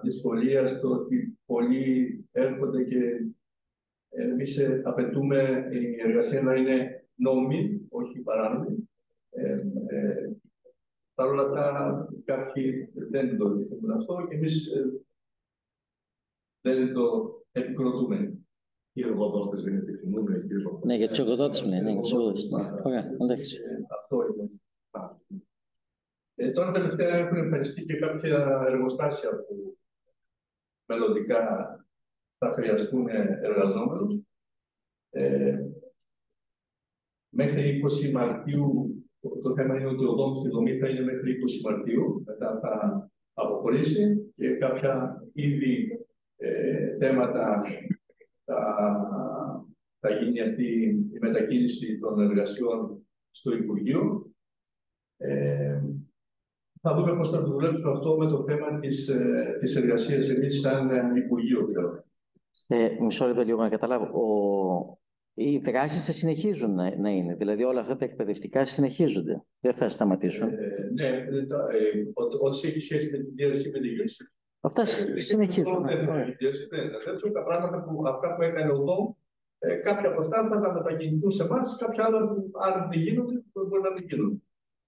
δυσκολία στο ότι πολλοί έρχονται και Εμείς απαιτούμε η εργασία να είναι νόμιμη, όχι παράνομη. Ε, ε, Παρ' όλα αυτά, κάποιοι δεν το πιστεύουν αυτό και εμείς δεν το επικροτούμε. Οι εργοδότες δεν επιθυμούν, κύριε Παπαδάκη. Ναι, για τους εργοδότες μιλάει. Ναι, για τους εργοδότες. Ωραία, εντάξει. Ε, Αυτό είναι. Ε, τώρα τελευταία έχουν εμφανιστεί και κάποια εργοστάσια που μελλοντικά θα χρειαστούν εργαζόμενους. Ε, μέχρι 20 Μαρτίου, το, το θέμα είναι ότι ο δόμος στη δομή θα είναι μέχρι 20 Μαρτίου, μετά θα αποχωρήσει και κάποια ήδη ε, θέματα θα, θα γίνει αυτή η μετακίνηση των εργασιών στο Υπουργείο. Ε, θα δούμε πώς θα το δουλέψουμε αυτό με το θέμα της, ε, της εργασίας εμείς σαν ε, Υπουργείο πλέον. Ε, μισό λεπτό λίγο να καταλάβω. Ο... Οι δράσει θα συνεχίζουν να, να είναι. Δηλαδή όλα αυτά τα εκπαιδευτικά συνεχίζονται. Δεν θα σταματήσουν. Ε, ναι, ε, το- ε, ό- ό,τι έχει σχέση με την διάρκεια με την UNICEF. Αυτά συνεχίζουν. Δεν θα έχει διάρκεια, δεν θα. Δεν τα πράγματα που, αυτά που έκανε ο ΔΟΜ, ε, κάποια από αυτά θα τα μετακινηθούν σε εμά, κάποια άλλα που αν δεν γίνονται, μπορεί να μην γίνουν.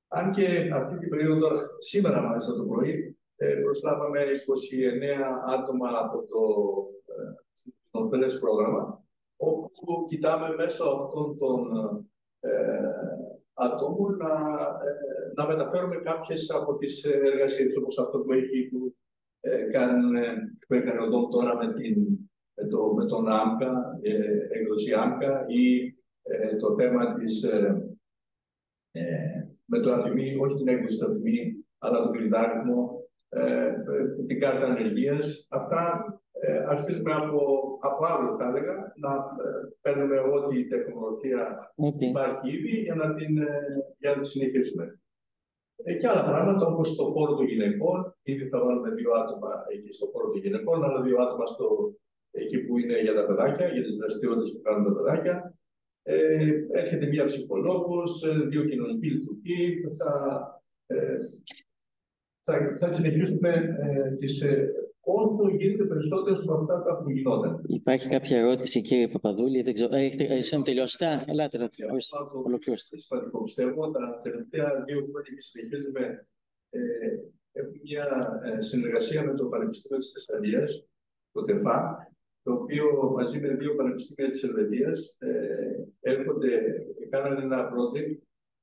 Αν και αυτή την περίοδο, τώρα, σήμερα μάλιστα το πρωί, ε, προσλάβαμε 29 άτομα από το ε, νοφελές πρόγραμμα, όπου κοιτάμε μέσω αυτών των ε, ατόμων να, ε, να μεταφέρουμε κάποιες από τις εργασίες, όπως αυτό που έχει που, ε, κάνουν, ε, που έκανε ο Δόμ τώρα με, την, με, το, με τον ΆΜΚΑ, ε, έκδοση ΆΜΚΑ ή ε, το θέμα της, ε, ε, με το αφημί, όχι την έκδοση του αφημί, αλλά το κλειδάριθμο, ε, ε, την κάρτα ανεργίας. Αυτά ε, αρχίζουμε από, από αύριο, θα έλεγα, να ε, παίρνουμε ό,τι τεχνολογία Οκ. υπάρχει ήδη για να την, ε, για να τη συνεχίσουμε. Ε, και άλλα πράγματα όπως στο χώρο των γυναικών, ήδη θα βάλουμε δύο άτομα εκεί στο χώρο των γυναικών, άλλα δύο άτομα στο, εκεί που είναι για τα παιδάκια, για τις δραστηριότητες που κάνουν τα παιδάκια. Ε, έρχεται μία ψυχολόγος, ε, δύο κοινωνικοί λειτουργοί, θα, ε, θα, θα συνεχίσουμε ε, τις, ε, όσο γίνεται περισσότερο από αυτά τα που γινόταν. Υπάρχει κάποια ερώτηση, κύριε Παπαδούλη. Δεν ξέρω. Ε, Έχετε, εσείς τελειώσετε. Ελάτε, ελάτε. Και Ορίστε, αυτό το Ολοκληρώστε. σημαντικό πιστεύω. Τα τελευταία δύο χρόνια και συνεχίζουμε ε, έχουμε μια ε, συνεργασία με το Πανεπιστήμιο της Θεσσαλίας, το ΤΕΦΑ, το οποίο μαζί με δύο πανεπιστήμια της Ελβετίας ε, έρχονται και κάνανε ένα project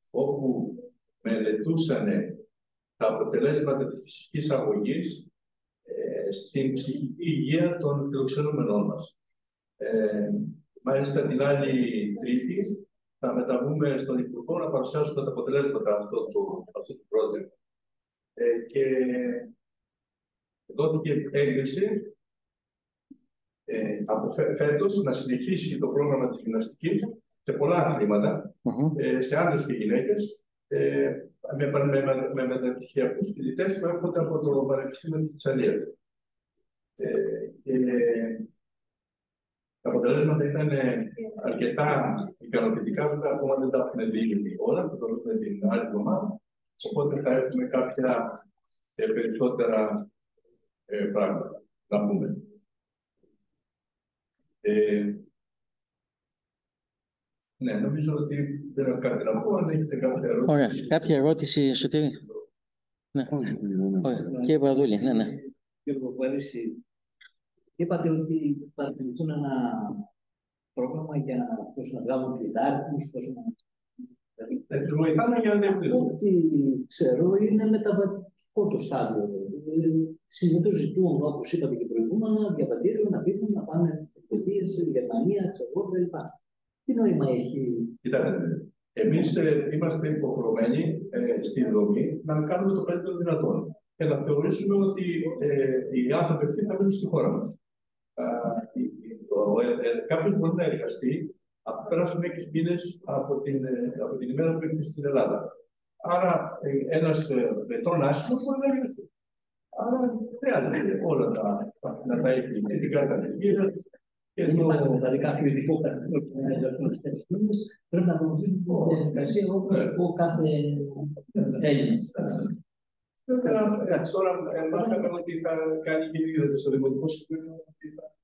όπου μελετούσαν τα αποτελέσματα της φυσικής αγωγής ε, στην ψυχική υγεία των φιλοξενούμενών μας. Ε, μάλιστα την άλλη Τρίτη θα μεταβούμε στον Υπουργό να παρουσιάσουμε τα αποτελέσματα αυτού του, αυτού του project. Ε, και δόθηκε έγκριση ε, από φέ- φέτος να συνεχίσει το πρόγραμμα της γυμναστικής σε πολλά αθλήματα, Μμμ. ε, σε άντρες και γυναίκες, ε, με, με, με, με μεταπτυχιακούς φοιτητές που έρχονται από το Πανεπιστήμιο της Θεσσαλίας. Ε, και τα αποτελέσματα ήταν αρκετά ικανοποιητικά, βέβαια ακόμα δεν τα έχουμε δει όλα, θα το δούμε την άλλη εβδομάδα. Οπότε θα έχουμε κάποια ε, περισσότερα ε, πράγματα να πούμε. Ε, ναι, νομίζω ότι δεν έχω κάτι να πω. Αν έχετε κάποια ερώτηση. Ωραία. Κάποια ερώτηση, Σωτήρη; Ναι. Όχι, ναι, ναι. Ωραία. Κύριε Παπαδούλη, ναι, ναι. Κύριε Παπαρήση, είπατε ότι παρακολουθούν ένα πρόγραμμα για πώς να βγάλουν κλειδάριθμους, πώς να... Ε, τους βοηθάμε για να διευκρινίσουμε. Ό,τι ξέρω είναι μεταβατικό το στάδιο. Συνήθως ζητούν, όπως είπατε και προηγούμενα, διαβατήριο να φύγουν, να πάνε εκπαιδείε στη Γερμανία, ξέρω εγώ κτλ. Τι νόημα έχει; Κοιτάξτε, εμείς ε, είμαστε υποχρεωμένοι ε, στη δομή να κάνουμε το καλύτερο δυνατόν και να θεωρήσουμε ότι ε, οι άνθρωποι αυτοί θα μείνουν στη χώρα μας. Α, η- η- ο- ε, ε, Κάποιος μπορεί να εργαστεί αφού περάσουν έξι μήνες από την, ε, από την ημέρα που ήρθε στην Ελλάδα. Άρα ε, ένας ε, μετών άσχημος μπορεί να εργαστεί. Άρα χρειάζεται όλα τα, να τα έχει και την κάρτα ανεργίας και Δεν το... υπάρχει δηλαδή κάποιο ειδικό καθεστώ που να εργαστούν στι τέσσερι μήνες. Πρέπει να ακολουθήσουν τη διαδικασία όπως ο κάθε Έλληνας. Βέβαια, ε, τώρα ε, μάθαμε ότι θα κάνει και δίδεται στο Δημοτικό Συμβούλιο ότι θα-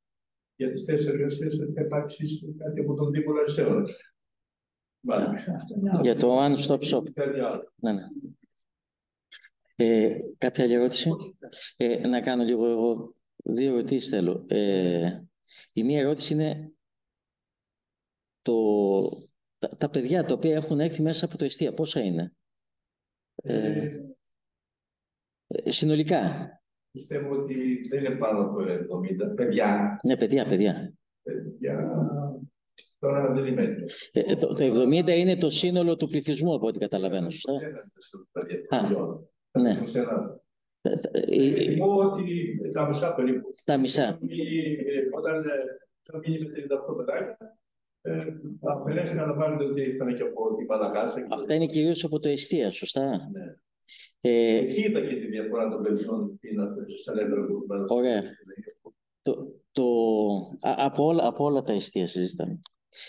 για τις θέσεις εργασίας θα υπάρξεις κάτι από τον Δήμο Λαρισαίων. Μάλιστα. Για το One Stop Shop. Κάτι άλλο. Ναι, ναι. Ε, κάποια άλλη ερώτηση; Ε, να κάνω λίγο εγώ δύο ερωτήσεις θέλω. Ε, η μία ερώτηση είναι το, τα, τα παιδιά τα οποία έχουν έρθει μέσα από το εστία, πόσα είναι; Ε, Ε, ε, συνολικά. Πιστεύω ότι δεν είναι πάνω από 70 παιδιά. Ναι, παιδιά, παιδιά. παιδιά τώρα δεν είμαι έτοιμος. Ε, το, το 70 είναι το σύνολο του πληθυσμού, από ό,τι καταλαβαίνω, σωστά; Α, ναι. Ε, ε, Εκτιμώ ότι τα μισά περίπου. Τα μισά. Ε, Όταν ε, θα μείνει με 38 παιδάκια, ε, αφαιρέσει να αναβάλλεται ότι ήρθαν και από την Μαδαγάσα. Αυτά είναι κυρίως από το εστία, σωστά; Ναι. Ε, Εκεί είδα και τη διαφορά των παιδιών στην σαν έδρα Ωραία. Το, το, α- από, όλα, από όλα τα εστία συζητάμε.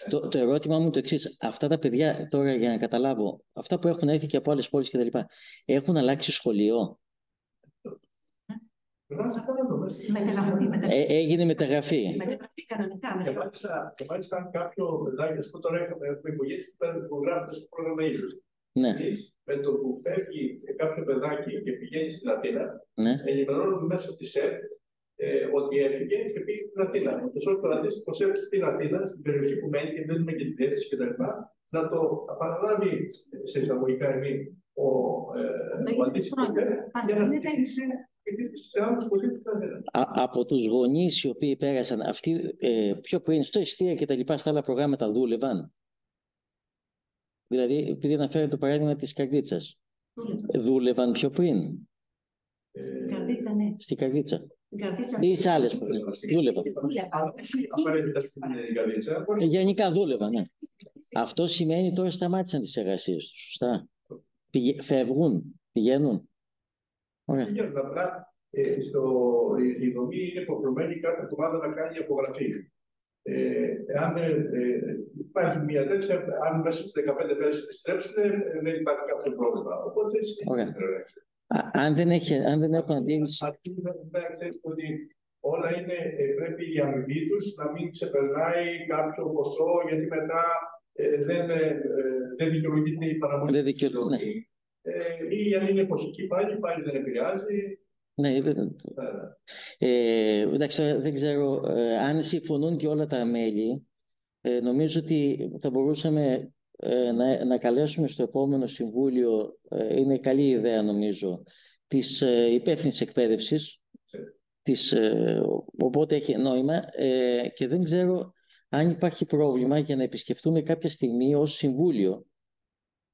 Το, το ερώτημα μου είναι το εξής. Αυτά τα παιδιά, τώρα για να καταλάβω, αυτά που έχουν έρθει και από άλλες πόλεις κτλ., έχουν αλλάξει σχολείο; Μεταγραφή, μεταγραφή. Ε, έγινε μεταγραφή. Μεταγραφή κανονικά. Και μεταγραφή. μάλιστα, και μάλιστα αν κάποιο παιδάκι, ας πούμε τώρα έχουμε, έχουμε οικογένειες που παίρνουν υπογράφονται στο πρόγραμμα Ήλιος. Ναι, Εμείς, με το που φεύγει σε κάποιο παιδάκι και πηγαίνει στην Αθήνα, ναι. ενημερώνουμε μέσω της ΕΦ ε, ότι έφυγε και πήγε στην Αθήνα. Ο Τεσόρ το αντίστοιχο έρθει στην Αθήνα, στην περιοχή που μένει και δίνουμε και τη διεύθυνση κτλ. Να το παραλάβει σε εισαγωγικά εμεί ο, ε, ο αντίστοιχο για να στηρίξει σε άλλους πολίτες στην Αθήνας. Α- από τους γονείς οι οποίοι πέρασαν, αυτοί ε, πιο πριν στο εστία και τα λοιπά στα άλλα προγράμματα δούλευαν; Δηλαδή, επειδή αναφέρει το παράδειγμα της Καρδίτσας. Δούλευαν πιο πριν Στην καρδίτσα, ναι. στη Καρδίτσα. Στην καρδίτσα. Ή σε άλλες δούλευαν. Δούλευα. Απαραίτητα στην Γαλλίτσα. Ε, Γενικά δούλευαν, ναι. Αυτό σημαίνει τώρα σταμάτησαν τις εργασίες τους, σωστά. Πηγε- φεύγουν, πηγαίνουν. Ωραία. Πηγαίνουν απλά ε, στο, η, η δομή είναι υποχρεωμένη κάθε εβδομάδα να κάνει απογραφή. Ε, αν ε, ε, υπάρχει μια τέτοια, αν μέσα στις 15 μέρες επιστρέψουν, ε, δεν υπάρχει κάποιο πρόβλημα. Οπότε έτσι Ωραία. είναι. Α- αν, δεν έχει, αν δεν έχουν αντίρρηση, Αρκεί βέβαια ξέρεις ότι όλα είναι, ε, πρέπει η αμοιβή τους να μην ξεπερνάει κάποιο ποσό, γιατί μετά ε, δεν, ε, ε, δεν δικαιολογείται η παραμονή δεν της δικαιολογεί. Ναι, δομή. Ε, ή αν είναι εποχική πάλι, πάλι δεν επηρεάζει. Ναι, δεν- Ε, εντάξει, τώρα δεν ξέρω ε, αν συμφωνούν και όλα τα μέλη. Ε, νομίζω ότι θα μπορούσαμε ε, να, να καλέσουμε στο επόμενο συμβούλιο, ε, είναι καλή ιδέα νομίζω, της ε, υπεύθυνης εκπαίδευσης. Της, ε, οπότε έχει νόημα ε, και δεν ξέρω αν υπάρχει πρόβλημα για να επισκεφτούμε κάποια στιγμή ως συμβούλιο.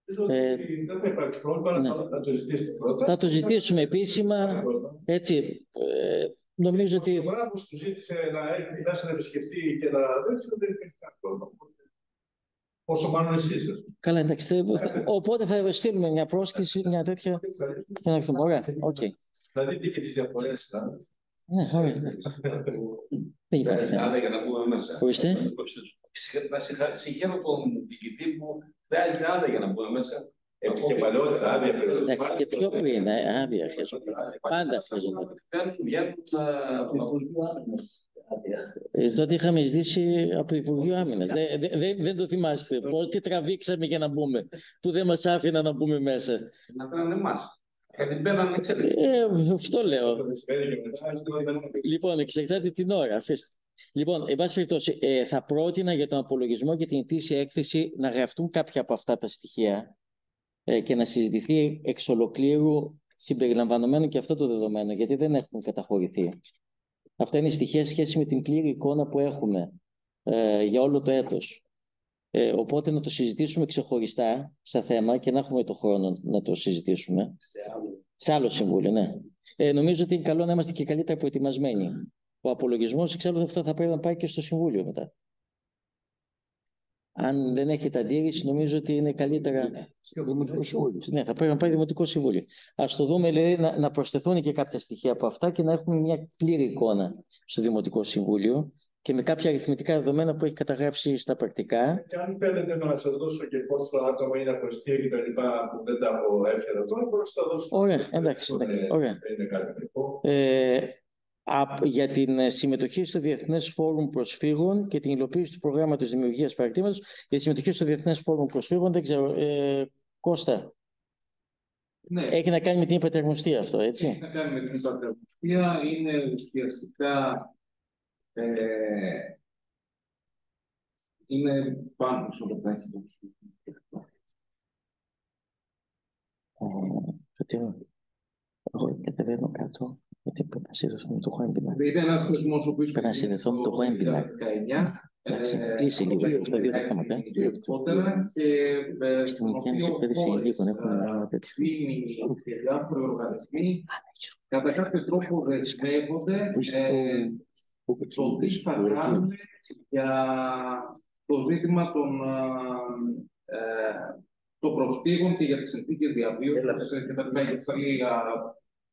Νομίζω Ε, ότι δεν θα υπάρξει πρόβλημα ναι. να, να το ζητήσετε πρώτα. Θα το ζητήσουμε επίσημα, έτσι, ε, νομίζω ότι... Το πράγμα που σου ζήτησε να έρθει να σε να επισκεφτεί και να δεύτερο δεν υπάρχει κανένα πρόβλημα. Όσο μάλλον εσείς. Καλά, εντάξει. θε- Οπότε θα στείλουμε μια πρόσκληση, μια τέτοια. Για να έρθουμε. Ωραία, οκ. Να δείτε και τις διαφορές. να. Ναι, ωραία. εντάξει. Δεν υπάρχει θέμα. Άρα για να μπούμε μέσα. Ορίστε. Να συγχα- συγχαίρω τον διοικητή που χρειάζεται άδεια για να μπούμε μέσα. Εκεί και παλαιότερα άδεια χρειαζόταν. Εντάξει, και πιο πριν, ε, άδεια χρειάζονται. Πάντα χρειάζονται. Βγαίνουν, βγαίνουν ε, Ε, Τότε είχαμε ζητήσει από το Υπουργείο Άμυνας. Δεν, δεν- δεν- δεν το θυμάστε. Πώς, τι τραβήξαμε για να μπούμε, που δεν μας άφηναν να μπούμε μέσα. να κάνουν εμάς. Γιατί μπαίνανε, ξέρετε. Ε, αυτό λέω. Το μεσημέρι και μετά, Λοιπόν, εξαρτάται την ώρα. Αφήστε. Λοιπόν, εν πάση περιπτώσει, ε, θα πρότεινα για τον απολογισμό και την ετήσια έκθεση να γραφτούν κάποια από αυτά τα στοιχεία ε, και να συζητηθεί εξ ολοκλήρου συμπεριλαμβανομένου και αυτό το δεδομένο, γιατί δεν έχουν καταχωρηθεί. Αυτά είναι στοιχεία σε σχέση με την πλήρη εικόνα που έχουμε ε, για όλο το έτος. Ε, οπότε να το συζητήσουμε ξεχωριστά σαν θέμα και να έχουμε το χρόνο να το συζητήσουμε. Σε άλλο συμβούλιο, ναι. Ε, νομίζω ότι είναι καλό να είμαστε και καλύτερα προετοιμασμένοι. Ο απολογισμός, εξάλλου αυτό θα πρέπει να πάει και στο Συμβούλιο μετά. Αν δεν έχετε αντίρρηση, νομίζω ότι είναι καλύτερα. Ναι, θα πρέπει να πάει Δημοτικό Συμβούλιο. Α το δούμε, δηλαδή, να, να προσθεθούν και κάποια στοιχεία από αυτά και να έχουμε μια πλήρη εικόνα στο Δημοτικό Συμβούλιο και με κάποια αριθμητικά δεδομένα που έχει καταγράψει στα πρακτικά. Και αν θέλετε να σας δώσω και πόσο άτομα είναι ακροστία και τα λοιπά που δεν τα έχω έφερα τώρα, μπορώ να σας τα δώσω. Ωραία, εντάξει, εντάξει, Δεν ωραία. είναι κάτι κακό. Ε, απ- για την ε, συμμετοχή στο Διεθνές Φόρουμ Προσφύγων και την υλοποίηση του προγράμματος δημιουργίας παρακτήματος. Για τη συμμετοχή στο Διεθνές Φόρουμ Προσφύγων, δεν ξέρω, ε, Κώστα, Ναι. έχει να κάνει με την υπερτερμοστία αυτό, έτσι; Έχει να κάνει με την υπερτερμοστία, είναι ουσιαστικά ε, είναι πάνω στο λεπτάκι του. Ε, τι λέω. Εγώ κατεβαίνω κάτω, γιατί πρέπει να συνδεθώ με το Webinar. Είναι ένας θεσμός ο οποίος Πρέπει να συνδεθώ με το Webinar. Εντάξει, κλείσει λίγο, έχω τα δύο τα θέματα. Γενικότερα και ε, Στην τον Υγεία οποίο Εκπαίδευση πόλεις, Ενηλίκων έχουμε ε, ένα τέτοιο. δίνει και διάφοροι οργανισμοί κατά κάποιο τρόπο δεσμεύονται ε, το τι θα κάνουν για το ζήτημα των, ε, των προσφύγων και για τις συνθήκες διαβίωσης και τα λοιπά. Γιατί θα λέει,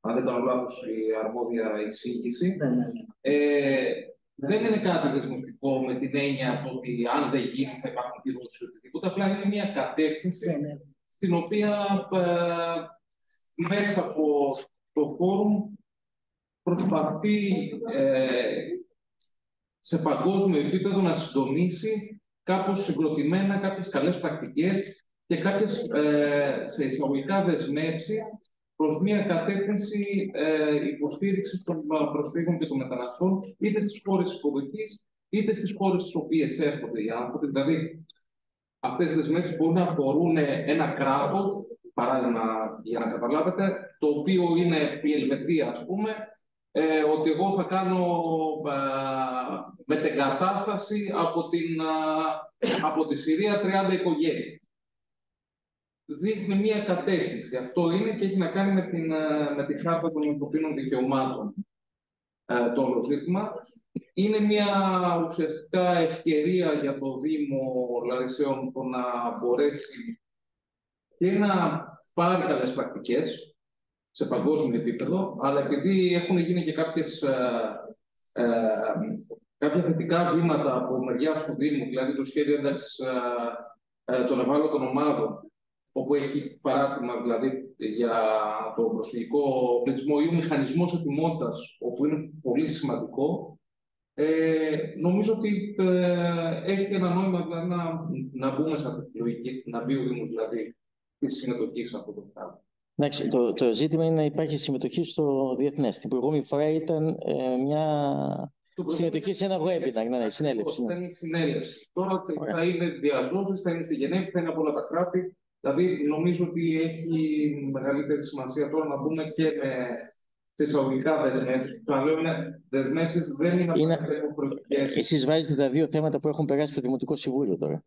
αν δεν κάνω λάθος, η αρμόδια εισήγηση. Ναι, ναι. Ε, δεν είναι κάτι δεσμευτικό με την έννοια ότι αν δεν γίνει θα υπάρχουν κυρώσεις ή οτιδήποτε. Απλά είναι μια κατεύθυνση Ναι, ναι. στην οποία ε, μέσα από το φόρουμ προσπαθεί ε, σε παγκόσμιο επίπεδο να συντονίσει κάπως συγκροτημένα κάποιες καλές πρακτικές και κάποιες ε, σε εισαγωγικά δεσμεύσεις προς μια κατεύθυνση ε, υποστήριξης των προσφύγων και των μεταναστών είτε στις χώρες υποδοχής είτε στις χώρες στις οποίες έρχονται οι άνθρωποι. Δηλαδή, αυτές οι δεσμεύσεις μπορούν να αφορούν ένα κράτος, παράδειγμα για να καταλάβετε, το οποίο είναι η Ελβετία, ας πούμε, ε, ότι εγώ θα κάνω ε, μετεγκατάσταση από, την, ε, από τη Συρία 30 οικογένειες. Δείχνει μία κατεύθυνση. Αυτό είναι και έχει να κάνει με, την, ε, με τη χάρτα των ανθρωπίνων δικαιωμάτων ε, το όλο ζήτημα. Είναι μια ουσιαστικά ευκαιρία για το Δήμο Λαρισαίων το να μπορέσει και να πάρει καλές πρακτικές σε παγκόσμιο επίπεδο, αλλά επειδή έχουν γίνει και κάποιες, ε, ε, κάποια θετικά βήματα από μεριά του Δήμου, δηλαδή το σχέδιο ένταξης ε, ε, των ευάλωτων ομάδων, όπου έχει παράδειγμα δηλαδή για το προσφυγικό πληθυσμό ή ο μηχανισμός ετοιμότητας, όπου είναι πολύ σημαντικό, ε, νομίζω ότι ε, έχει ένα νόημα δηλαδή, να, να μπούμε σε αυτή τη λογική, να μπει ο Δήμος δηλαδή της συμμετοχής σε αυτό το πράγμα. Εντάξει, το, το ζήτημα είναι να υπάρχει συμμετοχή στο διεθνές. Την προηγούμενη φορά ήταν ε, μια συμμετοχή σε ένα webinar, ναι, ναι, συνέλευση. Θα είναι συνέλευση. Τώρα θα είναι διαζώσει, θα είναι στη Γενέβη, θα είναι από όλα τα κράτη. Δηλαδή, νομίζω ότι έχει μεγαλύτερη σημασία τώρα να μπούμε και με σε εισαγωγικά δεσμεύσεις. Το λέω είναι δεσμεύσεις, δεν είναι Είναι- απαραίτητα Εσείς βάζετε τα δύο θέματα που έχουν περάσει στο Δημοτικό Συμβούλιο τώρα.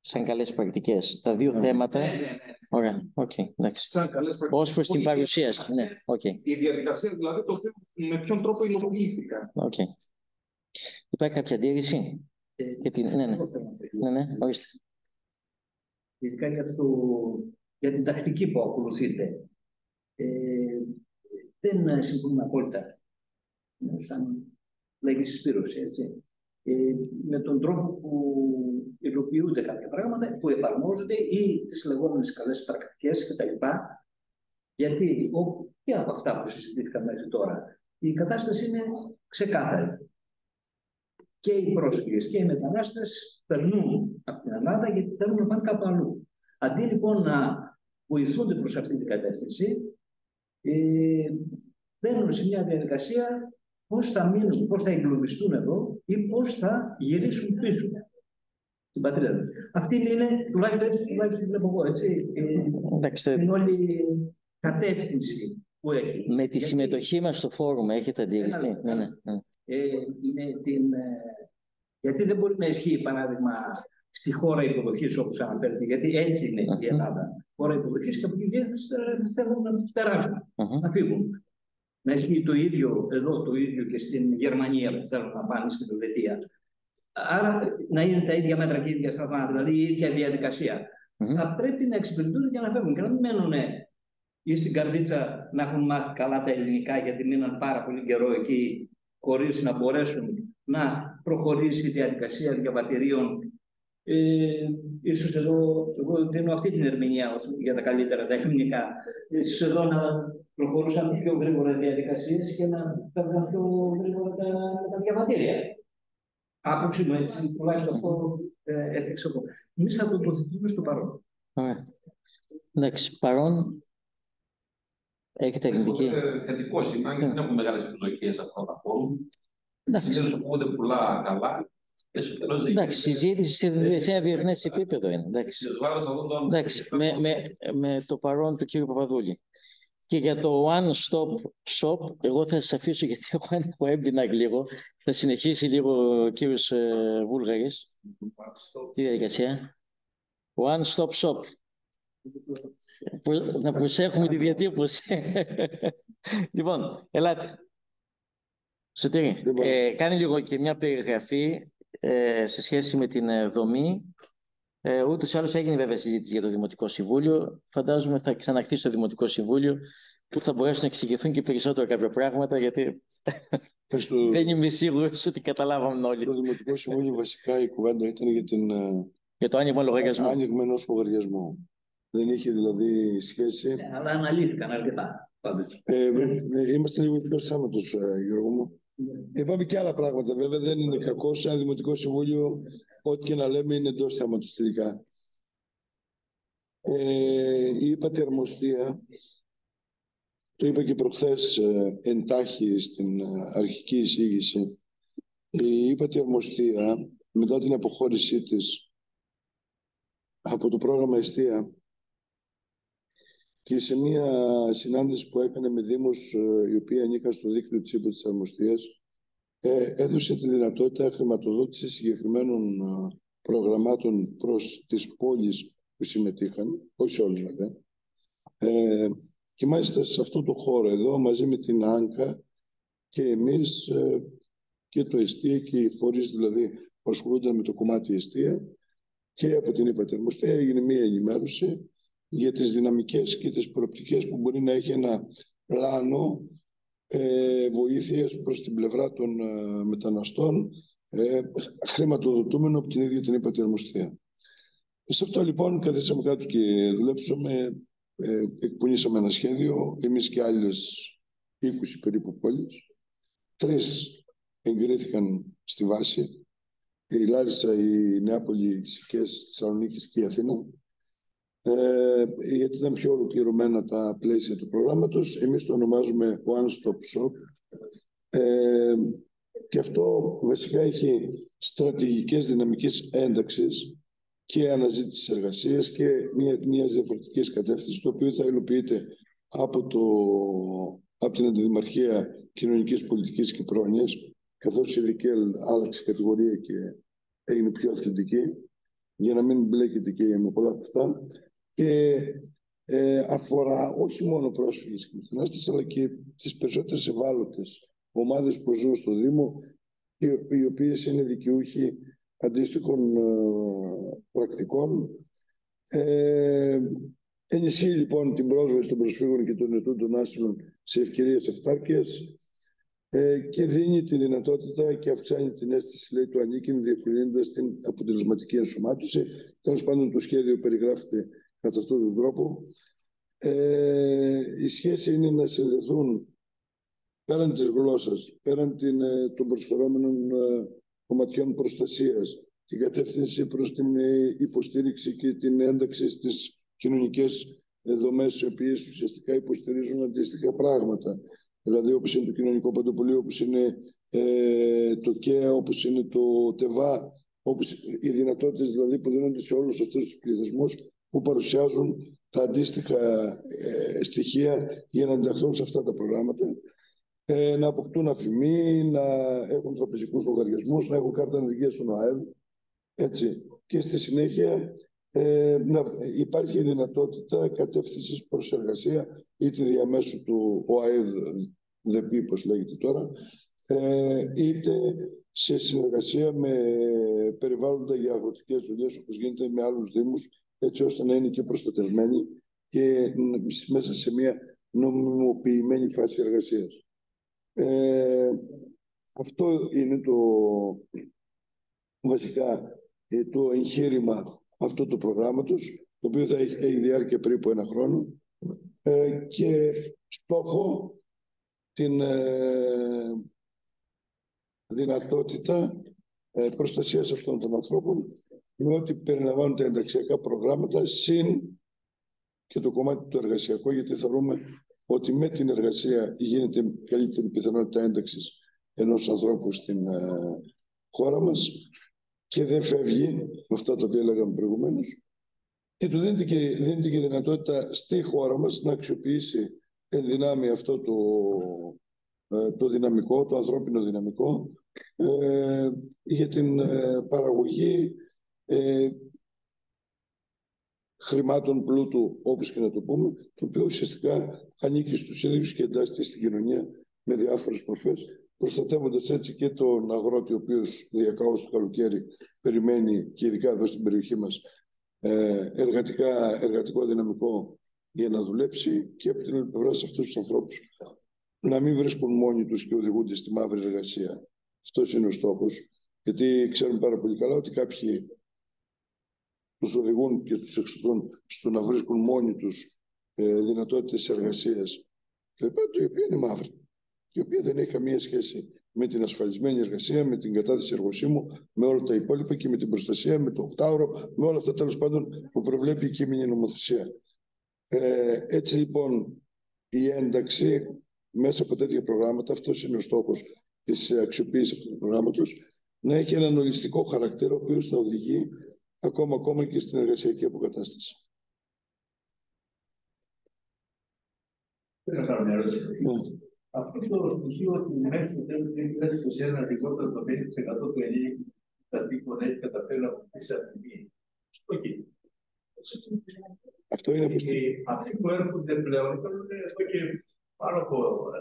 Σαν καλές πρακτικές. Τα δύο θέματα. Ναι, ναι, ναι. Ωραία, οκ, εντάξει. Σαν καλές πρακτικές. Ως προς την Όχι, παρουσίαση, ναι, οκ. Η διαδικασία δηλαδή το οποίο, με ποιον τρόπο υλοποιήθηκαν. οκ. Υπάρχει κάποια αντίρρηση; Για την... Ναι, ναι. ναι, ναι, ορίστε. Ειδικά για, το, για την τακτική που ακολουθείτε. Ε, δεν ε, συμφωνούμε απόλυτα. Ε, Σαν λέγεις συσπήρωση, έτσι. Ε, με τον τρόπο που υλοποιούνται κάποια πράγματα, που εφαρμόζονται ή τις λεγόμενες καλές πρακτικές κτλ. Γιατί ο, και από αυτά που συζητήθηκαν μέχρι τώρα, η κατάσταση είναι ξεκάθαρη. Και οι πρόσφυγες και οι μετανάστες περνούν από την Ελλάδα γιατί θέλουν να πάνε κάπου αλλού. Αντί λοιπόν να βοηθούνται προς αυτή την κατεύθυνση, ε, μπαίνουν σε μια διαδικασία πώς θα μείνουν, πώς θα εγκλωβιστούν εδώ ή πώς θα γυρίσουν πίσω στην πατρίδα τους. Αυτή είναι, τουλάχιστον έτσι, τουλάχιστον βλέπω εγώ, έτσι, ε, Εντάξει, την όλη κατεύθυνση που έχει; με τη Γιατί- συμμετοχή μας στο φόρουμ έχετε αντίρρηση. Ένα λεπτό, Ναι, ναι, ναι. ε, είναι την, ε, γιατί δεν μπορεί να ισχύει, παράδειγμα, στη χώρα υποδοχής όπως αναφέρεται, γιατί έτσι είναι η Ελλάδα. Χώρα υποδοχής και από εκεί βγαίνουν, ε, θέλουν να περάσουν, να φύγουν. Να ισχύει το ίδιο εδώ, το ίδιο και στην Γερμανία που θέλουν να πάνε στην Ελβετία. Άρα να είναι τα ίδια μέτρα και η ίδια σταθμά, δηλαδή η ίδια διαδικασία. Θα πρέπει να εξυπηρετούν και να φεύγουν και να μην μένουν ή στην καρδίτσα να έχουν μάθει καλά τα ελληνικά γιατί μείναν πάρα πολύ καιρό εκεί χωρίς να μπορέσουν να προχωρήσει η διαδικασία διαβατηρίων. Ε, ίσως εδώ, εγώ δίνω αυτή την ερμηνεία ως- για τα καλύτερα τα ελληνικά. Ίσως εδώ να προχωρούσαν πιο γρήγορα οι διαδικασίες και να παίρνουν πιο γρήγορα τα, τα διαβατήρια. Άποψη μου έτσι, τουλάχιστον αυτό ε, έφτιαξα εγώ. Εμείς θα το τοποθετούμε στο παρόν. Ωραία. Εντάξει, παρόν έχετε αρνητική. Ε, Θετικό σημάδι, γιατί δεν έχουμε μεγάλες προσδοκίες από αυτό το φόρουμ. Εντάξει. Δεν ακούγονται πολλά καλά. Και στο τέλος δεν Εντάξει, συζήτηση σε, σε ένα διεθνές επίπεδο είναι. Εντάξει. Εις βάρος αυτών των- Εντάξει, με, με, με το παρόν του κύριου Παπαδούλη. Και για το One Stop Shop, εγώ θα σας αφήσω γιατί έχω ένα webinar λίγο. Θα συνεχίσει λίγο ο κύριος ε, Βούλγαρης. Τη διαδικασία; One Stop Shop. Προ- Να προσέχουμε τη διατύπωση. λοιπόν, ελάτε. Σωτήρη, ε, κάνει λίγο και μια περιγραφή ε, σε σχέση με την ε, δομή Ε, Ούτως ή άλλως έγινε βέβαια συζήτηση για το Δημοτικό Συμβούλιο. Φαντάζομαι θα ξαναχθεί στο Δημοτικό Συμβούλιο που θα μπορέσουν να εξηγηθούν και περισσότερο κάποια πράγματα, γιατί Στο, δεν είμαι σίγουρος ότι καταλάβαμε όλοι. στο Δημοτικό Συμβούλιο βασικά η κουβέντα ήταν για την ε, Για το άνοιγμα λογαριασμού. άνοιγμα ενός λογαριασμού. Δεν είχε δηλαδή σχέση. Ναι, αλλά αναλύθηκαν αρκετά. Πάντως. Ε, ε, είμαστε λίγο πιο θάματος, ε, Γιώργο μου. Είπαμε και άλλα πράγματα βέβαια. Δεν είναι κακός σε ένα Δημοτικό Συμβούλιο ό,τι και να λέμε είναι εντός θέματος τελικά. Ε, η ύπατη αρμοστία, το είπα και προχθές ε, εντάχει στην ε, αρχική εισήγηση, η ύπατη αρμοστία μετά την αποχώρησή της από το πρόγραμμα Εστία και σε μια συνάντηση που έκανε με δήμους ε, οι οποίοι ανήκαν στο δίκτυο της ύπατης αρμοστίας ε, έδωσε τη δυνατότητα χρηματοδότησης συγκεκριμένων ε, προγραμμάτων προς τις πόλεις που συμμετείχαν, όχι σε όλες βέβαια. Ε, και μάλιστα σε αυτό το χώρο εδώ, μαζί με την ΆΝΚΑ και εμείς ε, και το εστία και οι φορείς δηλαδή που ασχολούνταν με το κομμάτι εστία και από την υπατερμοστία έγινε μία ενημέρωση για τις δυναμικές και τις προοπτικές που μπορεί να έχει ένα πλάνο ε, βοήθειας προς την πλευρά των ε, μεταναστών ε, χρηματοδοτούμενο από την ίδια την υπατερμοστία. Σε αυτό λοιπόν καθίσαμε κάτω και δουλέψαμε, ε, εκπονήσαμε ένα σχέδιο, εμείς και άλλες 20 περίπου πόλεις. Τρεις εγκρίθηκαν στη βάση, η Λάρισα, η Νεάπολη, οι Σικές, η Θεσσαλονίκη και η Αθήνα. Ε, γιατί ήταν πιο ολοκληρωμένα τα πλαίσια του προγράμματος. Εμείς το ονομάζουμε One Stop Shop. Ε, και αυτό βασικά έχει στρατηγικές δυναμικές ένταξης και αναζήτησης εργασίας και μια, μιας διαφορετικής κατεύθυνσης, το οποίο θα υλοποιείται από, το, από την Αντιδημαρχία Κοινωνικής Πολιτικής και Πρόνοιας, καθώς η ΔΙΚΕΛ άλλαξε κατηγορία και έγινε πιο αθλητική, για να μην μπλέκεται και με πολλά από αυτά. Και ε, αφορά όχι μόνο πρόσφυγες και μετανάστες, αλλά και τις περισσότερες ευάλωτες ομάδες που ζουν στο Δήμο, οι, οι οποίες είναι δικαιούχοι αντίστοιχων ε, πρακτικών. Ε, ενισχύει λοιπόν την πρόσβαση των προσφύγων και των ετούντων άσυλων σε ευκαιρίες αυτάρκειας ε, και δίνει τη δυνατότητα και αυξάνει την αίσθηση λέει, του ανήκειν διευκολύνοντας την αποτελεσματική ενσωμάτωση. Τέλος πάντων το σχέδιο περιγράφεται κατά αυτόν τον τρόπο. Ε, η σχέση είναι να συνδεθούν πέραν της γλώσσας, πέραν την, ε, των προσφερόμενων ε, κομματιών προστασίας, την κατεύθυνση προς την ε, υποστήριξη και την ένταξη στις κοινωνικές δομές οι οποίες ουσιαστικά υποστηρίζουν αντίστοιχα πράγματα. Δηλαδή όπως είναι το κοινωνικό παντοπολείο, όπως είναι ε, το ΚΕΑ, όπως είναι το ΤΕΒΑ, όπως οι δυνατότητες δηλαδή που δίνονται σε όλους αυτούς τους πληθυσμούς που παρουσιάζουν τα αντίστοιχα ε, στοιχεία για να ενταχθούν σε αυτά τα προγράμματα ε, να αποκτούν αφημί, να έχουν τραπεζικούς λογαριασμούς, να έχουν κάρτα ενεργείας στον ΟΑΕΔ. Έτσι. Και στη συνέχεια ε, να υπάρχει δυνατότητα κατεύθυνσης προς εργασία είτε διαμέσου του ΟΑΕΔ, ΔΕΠΗ, όπως λέγεται τώρα, ε, είτε σε συνεργασία με περιβάλλοντα για αγροτικές δουλειές, όπως γίνεται με άλλους δήμους, έτσι ώστε να είναι και προστατευμένοι και μέσα σε μια νομιμοποιημένη φάση εργασίας. Ε, αυτό είναι το βασικά ε, το εγχείρημα αυτού του προγράμματος, το οποίο θα έχει, έχει διάρκεια περίπου ένα χρόνο ε, και στόχο την ε, δυνατότητα ε, προστασίας αυτών των ανθρώπων με ό,τι περιλαμβάνουν τα ενταξιακά προγράμματα συν και το κομμάτι του εργασιακού γιατί θεωρούμε ότι με την εργασία γίνεται καλύτερη πιθανότητα ένταξης ενός ανθρώπου στην ε, χώρα μας και δεν φεύγει με αυτά τα οποία έλεγαμε προηγουμένως. Και του δίνεται και, δίνεται και δυνατότητα στη χώρα μας να αξιοποιήσει εν δυνάμει αυτό το, ε, το δυναμικό, το ανθρώπινο δυναμικό ε, για την ε, παραγωγή ε, χρημάτων πλούτου, όπως και να το πούμε, το οποίο ουσιαστικά ανήκει στους ίδιους και εντάσσεται στην κοινωνία με διάφορες μορφές, προστατεύοντας έτσι και τον αγρότη, ο οποίος διακάως το καλοκαίρι περιμένει και ειδικά εδώ στην περιοχή μας ε, εργατικά, εργατικό δυναμικό για να δουλέψει και από την άλλη πλευρά σε αυτούς τους ανθρώπους να μην βρίσκουν μόνοι τους και οδηγούνται στη μαύρη εργασία. Αυτός είναι ο στόχος. Γιατί ξέρουμε πάρα πολύ καλά ότι κάποιοι τους οδηγούν και τους εξωτούν στο να βρίσκουν μόνοι τους ε, δυνατότητες εργασίας και η οποία είναι μαύρη, η οποία δεν έχει καμία σχέση με την ασφαλισμένη εργασία, με την κατάθεση εργοσύμου, με όλα τα υπόλοιπα και με την προστασία, με το οκτάωρο, με όλα αυτά τέλος πάντων που προβλέπει η κείμενη νομοθεσία. Ε, έτσι λοιπόν η ένταξη μέσα από τέτοια προγράμματα, αυτός είναι ο στόχος της αξιοποίησης αυτού του προγράμματος, να έχει έναν ολιστικό χαρακτήρα, ο οποίος θα οδηγεί ακόμα, ακόμα και στην εργασιακή αποκατάσταση. Θέλω να κάνω μια ερώτηση. Αυτό το στοιχείο ότι μέχρι το τέλος του 2021 λιγότερο το 50% του ενήλικου κατοίκων έχει καταφέρει να αποκτήσει αθλητή. Όχι. Αυτό είναι που... Αυτοί που έρχονται πλέον, εδώ και πάνω από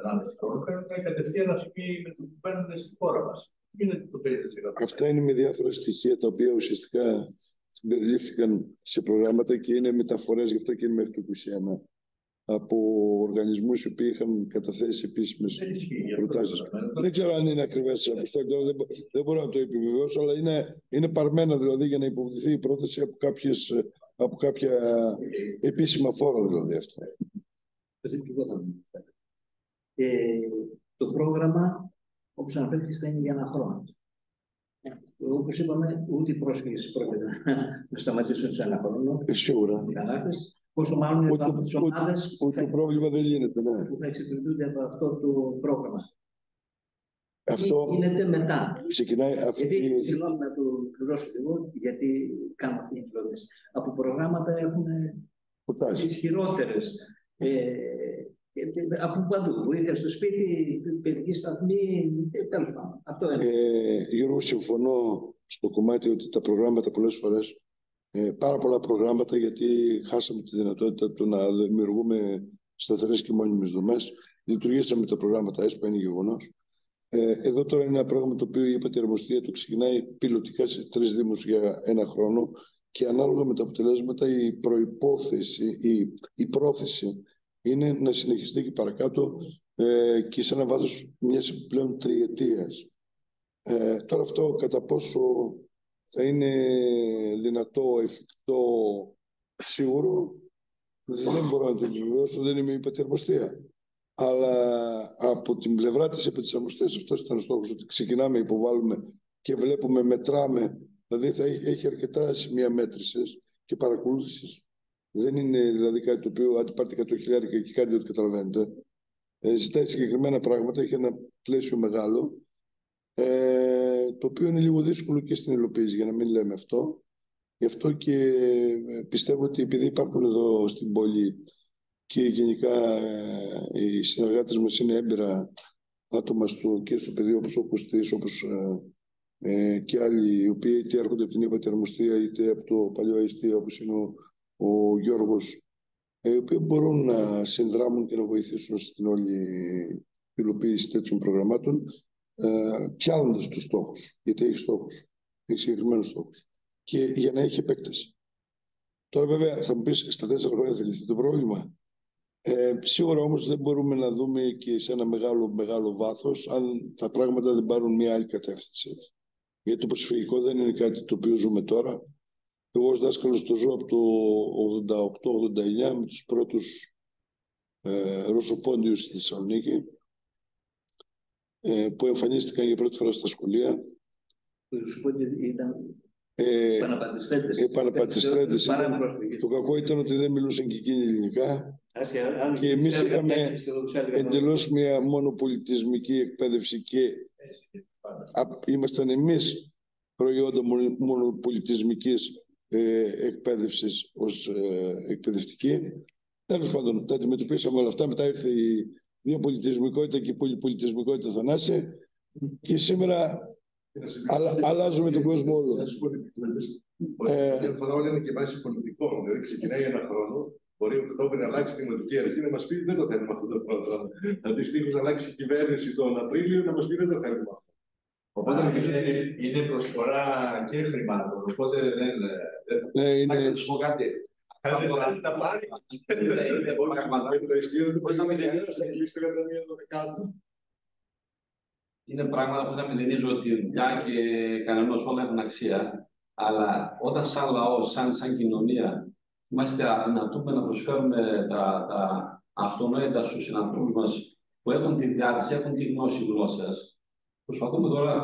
1,5 χρόνο, παίρνουν κατευθείαν ασφή με το που παίρνουν στη χώρα μας. Είναι το 50%. Αυτά είναι με διάφορα στοιχεία τα οποία ουσιαστικά συμπεριλήφθηκαν σε προγράμματα και είναι μεταφορές, γι' αυτό και είναι μέχρι το 2021 από οργανισμούς οι οποίοι είχαν καταθέσει επίσημες προτάσεις. Δεν ξέρω αν είναι ακριβέ αυτό, δεν, δεν μπορώ να το επιβεβαιώσω, αλλά είναι, είναι παρμένα δηλαδή για να υποβληθεί η πρόταση από, κάποιες, από κάποια επίσημα φόρα δηλαδή αυτό. Ε, το πρόγραμμα, όπως αναφέρθηκε, θα είναι για ένα χρόνο. Όπως είπαμε, ούτε οι πρόσφυγες πρόκειται να σταματήσουν σε ένα χρόνο. Ε, σίγουρα. Πόσο μάλλον είναι από τις ομάδες που, το πρόβλημα δεν γίνεται, ναι. που θα εξυπηρετούνται από αυτό το πρόγραμμα. Αυτό Τι γίνεται μετά; Ξεκινάει αυτή... Γιατί, συγγνώμη να το πληρώσω εγώ, γιατί κάνω αυτή την ερώτηση. Από προγράμματα έχουν ισχυρότερε. Ε, από παντού. Βοήθεια στο σπίτι, παιδική σταθμή, τέλος πάντων. Αυτό είναι. Ε, Γιώργο, συμφωνώ στο κομμάτι ότι τα προγράμματα πολλές φορές ε, πάρα πολλά προγράμματα γιατί χάσαμε τη δυνατότητα του να δημιουργούμε σταθερές και μόνιμες δομές. Λειτουργήσαμε τα προγράμματα ΕΣΠΑ, είναι γεγονός. Ε, εδώ τώρα είναι ένα πρόγραμμα το οποίο η Πατερμοστία του ξεκινάει πιλωτικά σε τρεις Δήμους για ένα χρόνο και ανάλογα με τα αποτελέσματα η προπόθεση, η, η πρόθεση είναι να συνεχιστεί και παρακάτω ε, και σε ένα βάθος μιας επιπλέον τριετίας. Ε, τώρα αυτό κατά πόσο θα είναι δυνατό, εφικτό, σίγουρο. Δεν μπορώ να το επιβεβαιώσω, δεν είμαι υπατερμοστία. Αλλά από την πλευρά της επετυσαμοστίας αυτός ήταν ο στόχος, ότι ξεκινάμε, υποβάλλουμε και βλέπουμε, μετράμε. Δηλαδή θα έχει, έχει αρκετά σημεία μέτρησης και παρακολούθησης. Δεν είναι δηλαδή κάτι το οποίο αν πάρετε 100 χιλιάρικα και κάτι ό,τι καταλαβαίνετε. Ε, ζητάει συγκεκριμένα πράγματα, έχει ένα πλαίσιο μεγάλο ε, το οποίο είναι λίγο δύσκολο και στην υλοποίηση, για να μην λέμε αυτό. Γι' αυτό και ε, πιστεύω ότι επειδή υπάρχουν εδώ στην πόλη και γενικά ε, οι συνεργάτες μας είναι έμπειρα άτομα στο, και στο πεδίο όπως ο Κωστής, όπως ε, και άλλοι οι οποίοι είτε έρχονται από την Υπατερμοστία είτε από το παλιό αιστείο όπως είναι ο, ο Γιώργος οι οποίοι μπορούν να συνδράμουν και να βοηθήσουν στην όλη υλοποίηση τέτοιων προγραμμάτων ε, πιάνοντας τους στόχους, γιατί έχει στόχους, έχει συγκεκριμένους στόχους και για να έχει επέκταση. Τώρα βέβαια θα μου πεις στα τέσσερα χρόνια θα λυθεί το πρόβλημα. Ε, σίγουρα όμως δεν μπορούμε να δούμε και σε ένα μεγάλο, μεγάλο βάθος αν τα πράγματα δεν πάρουν μια άλλη κατεύθυνση. Γιατί το προσφυγικό δεν είναι κάτι το οποίο ζούμε τώρα. Εγώ ως δάσκαλος το ζω από το 88-89 με τους πρώτους ε, Ρωσοπόντιους στη Θεσσαλονίκη ε, που εμφανίστηκαν για πρώτη φορά στα σχολεία. Σου πω ότι ήταν ε, επαναπατριστέντες. Το κακό ήταν ότι δεν μιλούσαν και εκείνοι ελληνικά. Και εμείς είχαμε εντελώς μια μονοπολιτισμική εκπαίδευση και ήμασταν εμείς προϊόντα μονοπολιτισμικής ε, εκπαίδευσης ως ε, εκπαιδευτική. Τέλος πάντων, τα αντιμετωπίσαμε όλα αυτά. Μετά ήρθε η διαπολιτισμικότητα και πολυπολιτισμικότητα θανάση και σήμερα αλλα, αλλάζουμε τον κόσμο όλο. Ε, διαφορά όλα είναι και βάση πολιτικών. Δηλαδή ξεκινάει ένα χρόνο, μπορεί ο Οκτώβρη να αλλάξει τη δημοτική αρχή να μας πει δεν το θέλουμε αυτό το πρόγραμμα. Αντιστοίχω να αλλάξει η κυβέρνηση τον Απρίλιο να μας πει δεν το θέλουμε αυτό. Οπότε είναι, είναι προσφορά και χρημάτων. Οπότε δεν. δεν- Ναι, είναι- Να σου πω κάτι. Κάντε Αυτό- τα πάρει. Είναι- είναι πράγματα- Με το εστίο του Μπορείς να μην Πολυτεχνείου δίνεις- θα κλείσει 31 Δεκάτου. είναι πράγματα που θα μηδενίζω τη δουλειά και κανένα όλα έχουν αξία. Αλλά όταν σαν λαό, σαν, σαν κοινωνία, είμαστε αδυνατούμε να προσφέρουμε τα, τα αυτονόητα στους συνανθρώπους μας που έχουν τη διάρκεια, έχουν τη γνώση γλώσσας, προσπαθούμε τώρα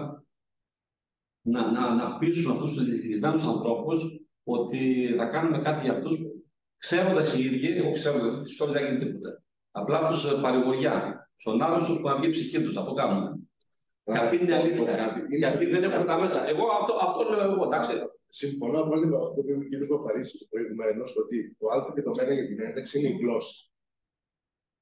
να, να, να πείσουμε αυτούς τους δυστυχισμένους ανθρώπους ότι θα κάνουμε κάτι για αυτούς, ξέροντας οι ίδιοι, εγώ ξέρω ότι τη σχόλια δεν γίνεται τίποτα. Απλά τους ε, παρηγοριά, στον άρρωστο που να βγει η ψυχή τους, αυτό κάνουμε. Και αυτή είναι η αλήθεια. Γιατί δεν έχουν τα μέσα. Εγώ αυτό, αυτό λέω εγώ, εντάξει. Συμφωνώ πολύ με αυτό που είπε ο κ. Παπαρίσης προηγουμένω, ότι το Α και το Μ για την ένταξη είναι η γλώσσα.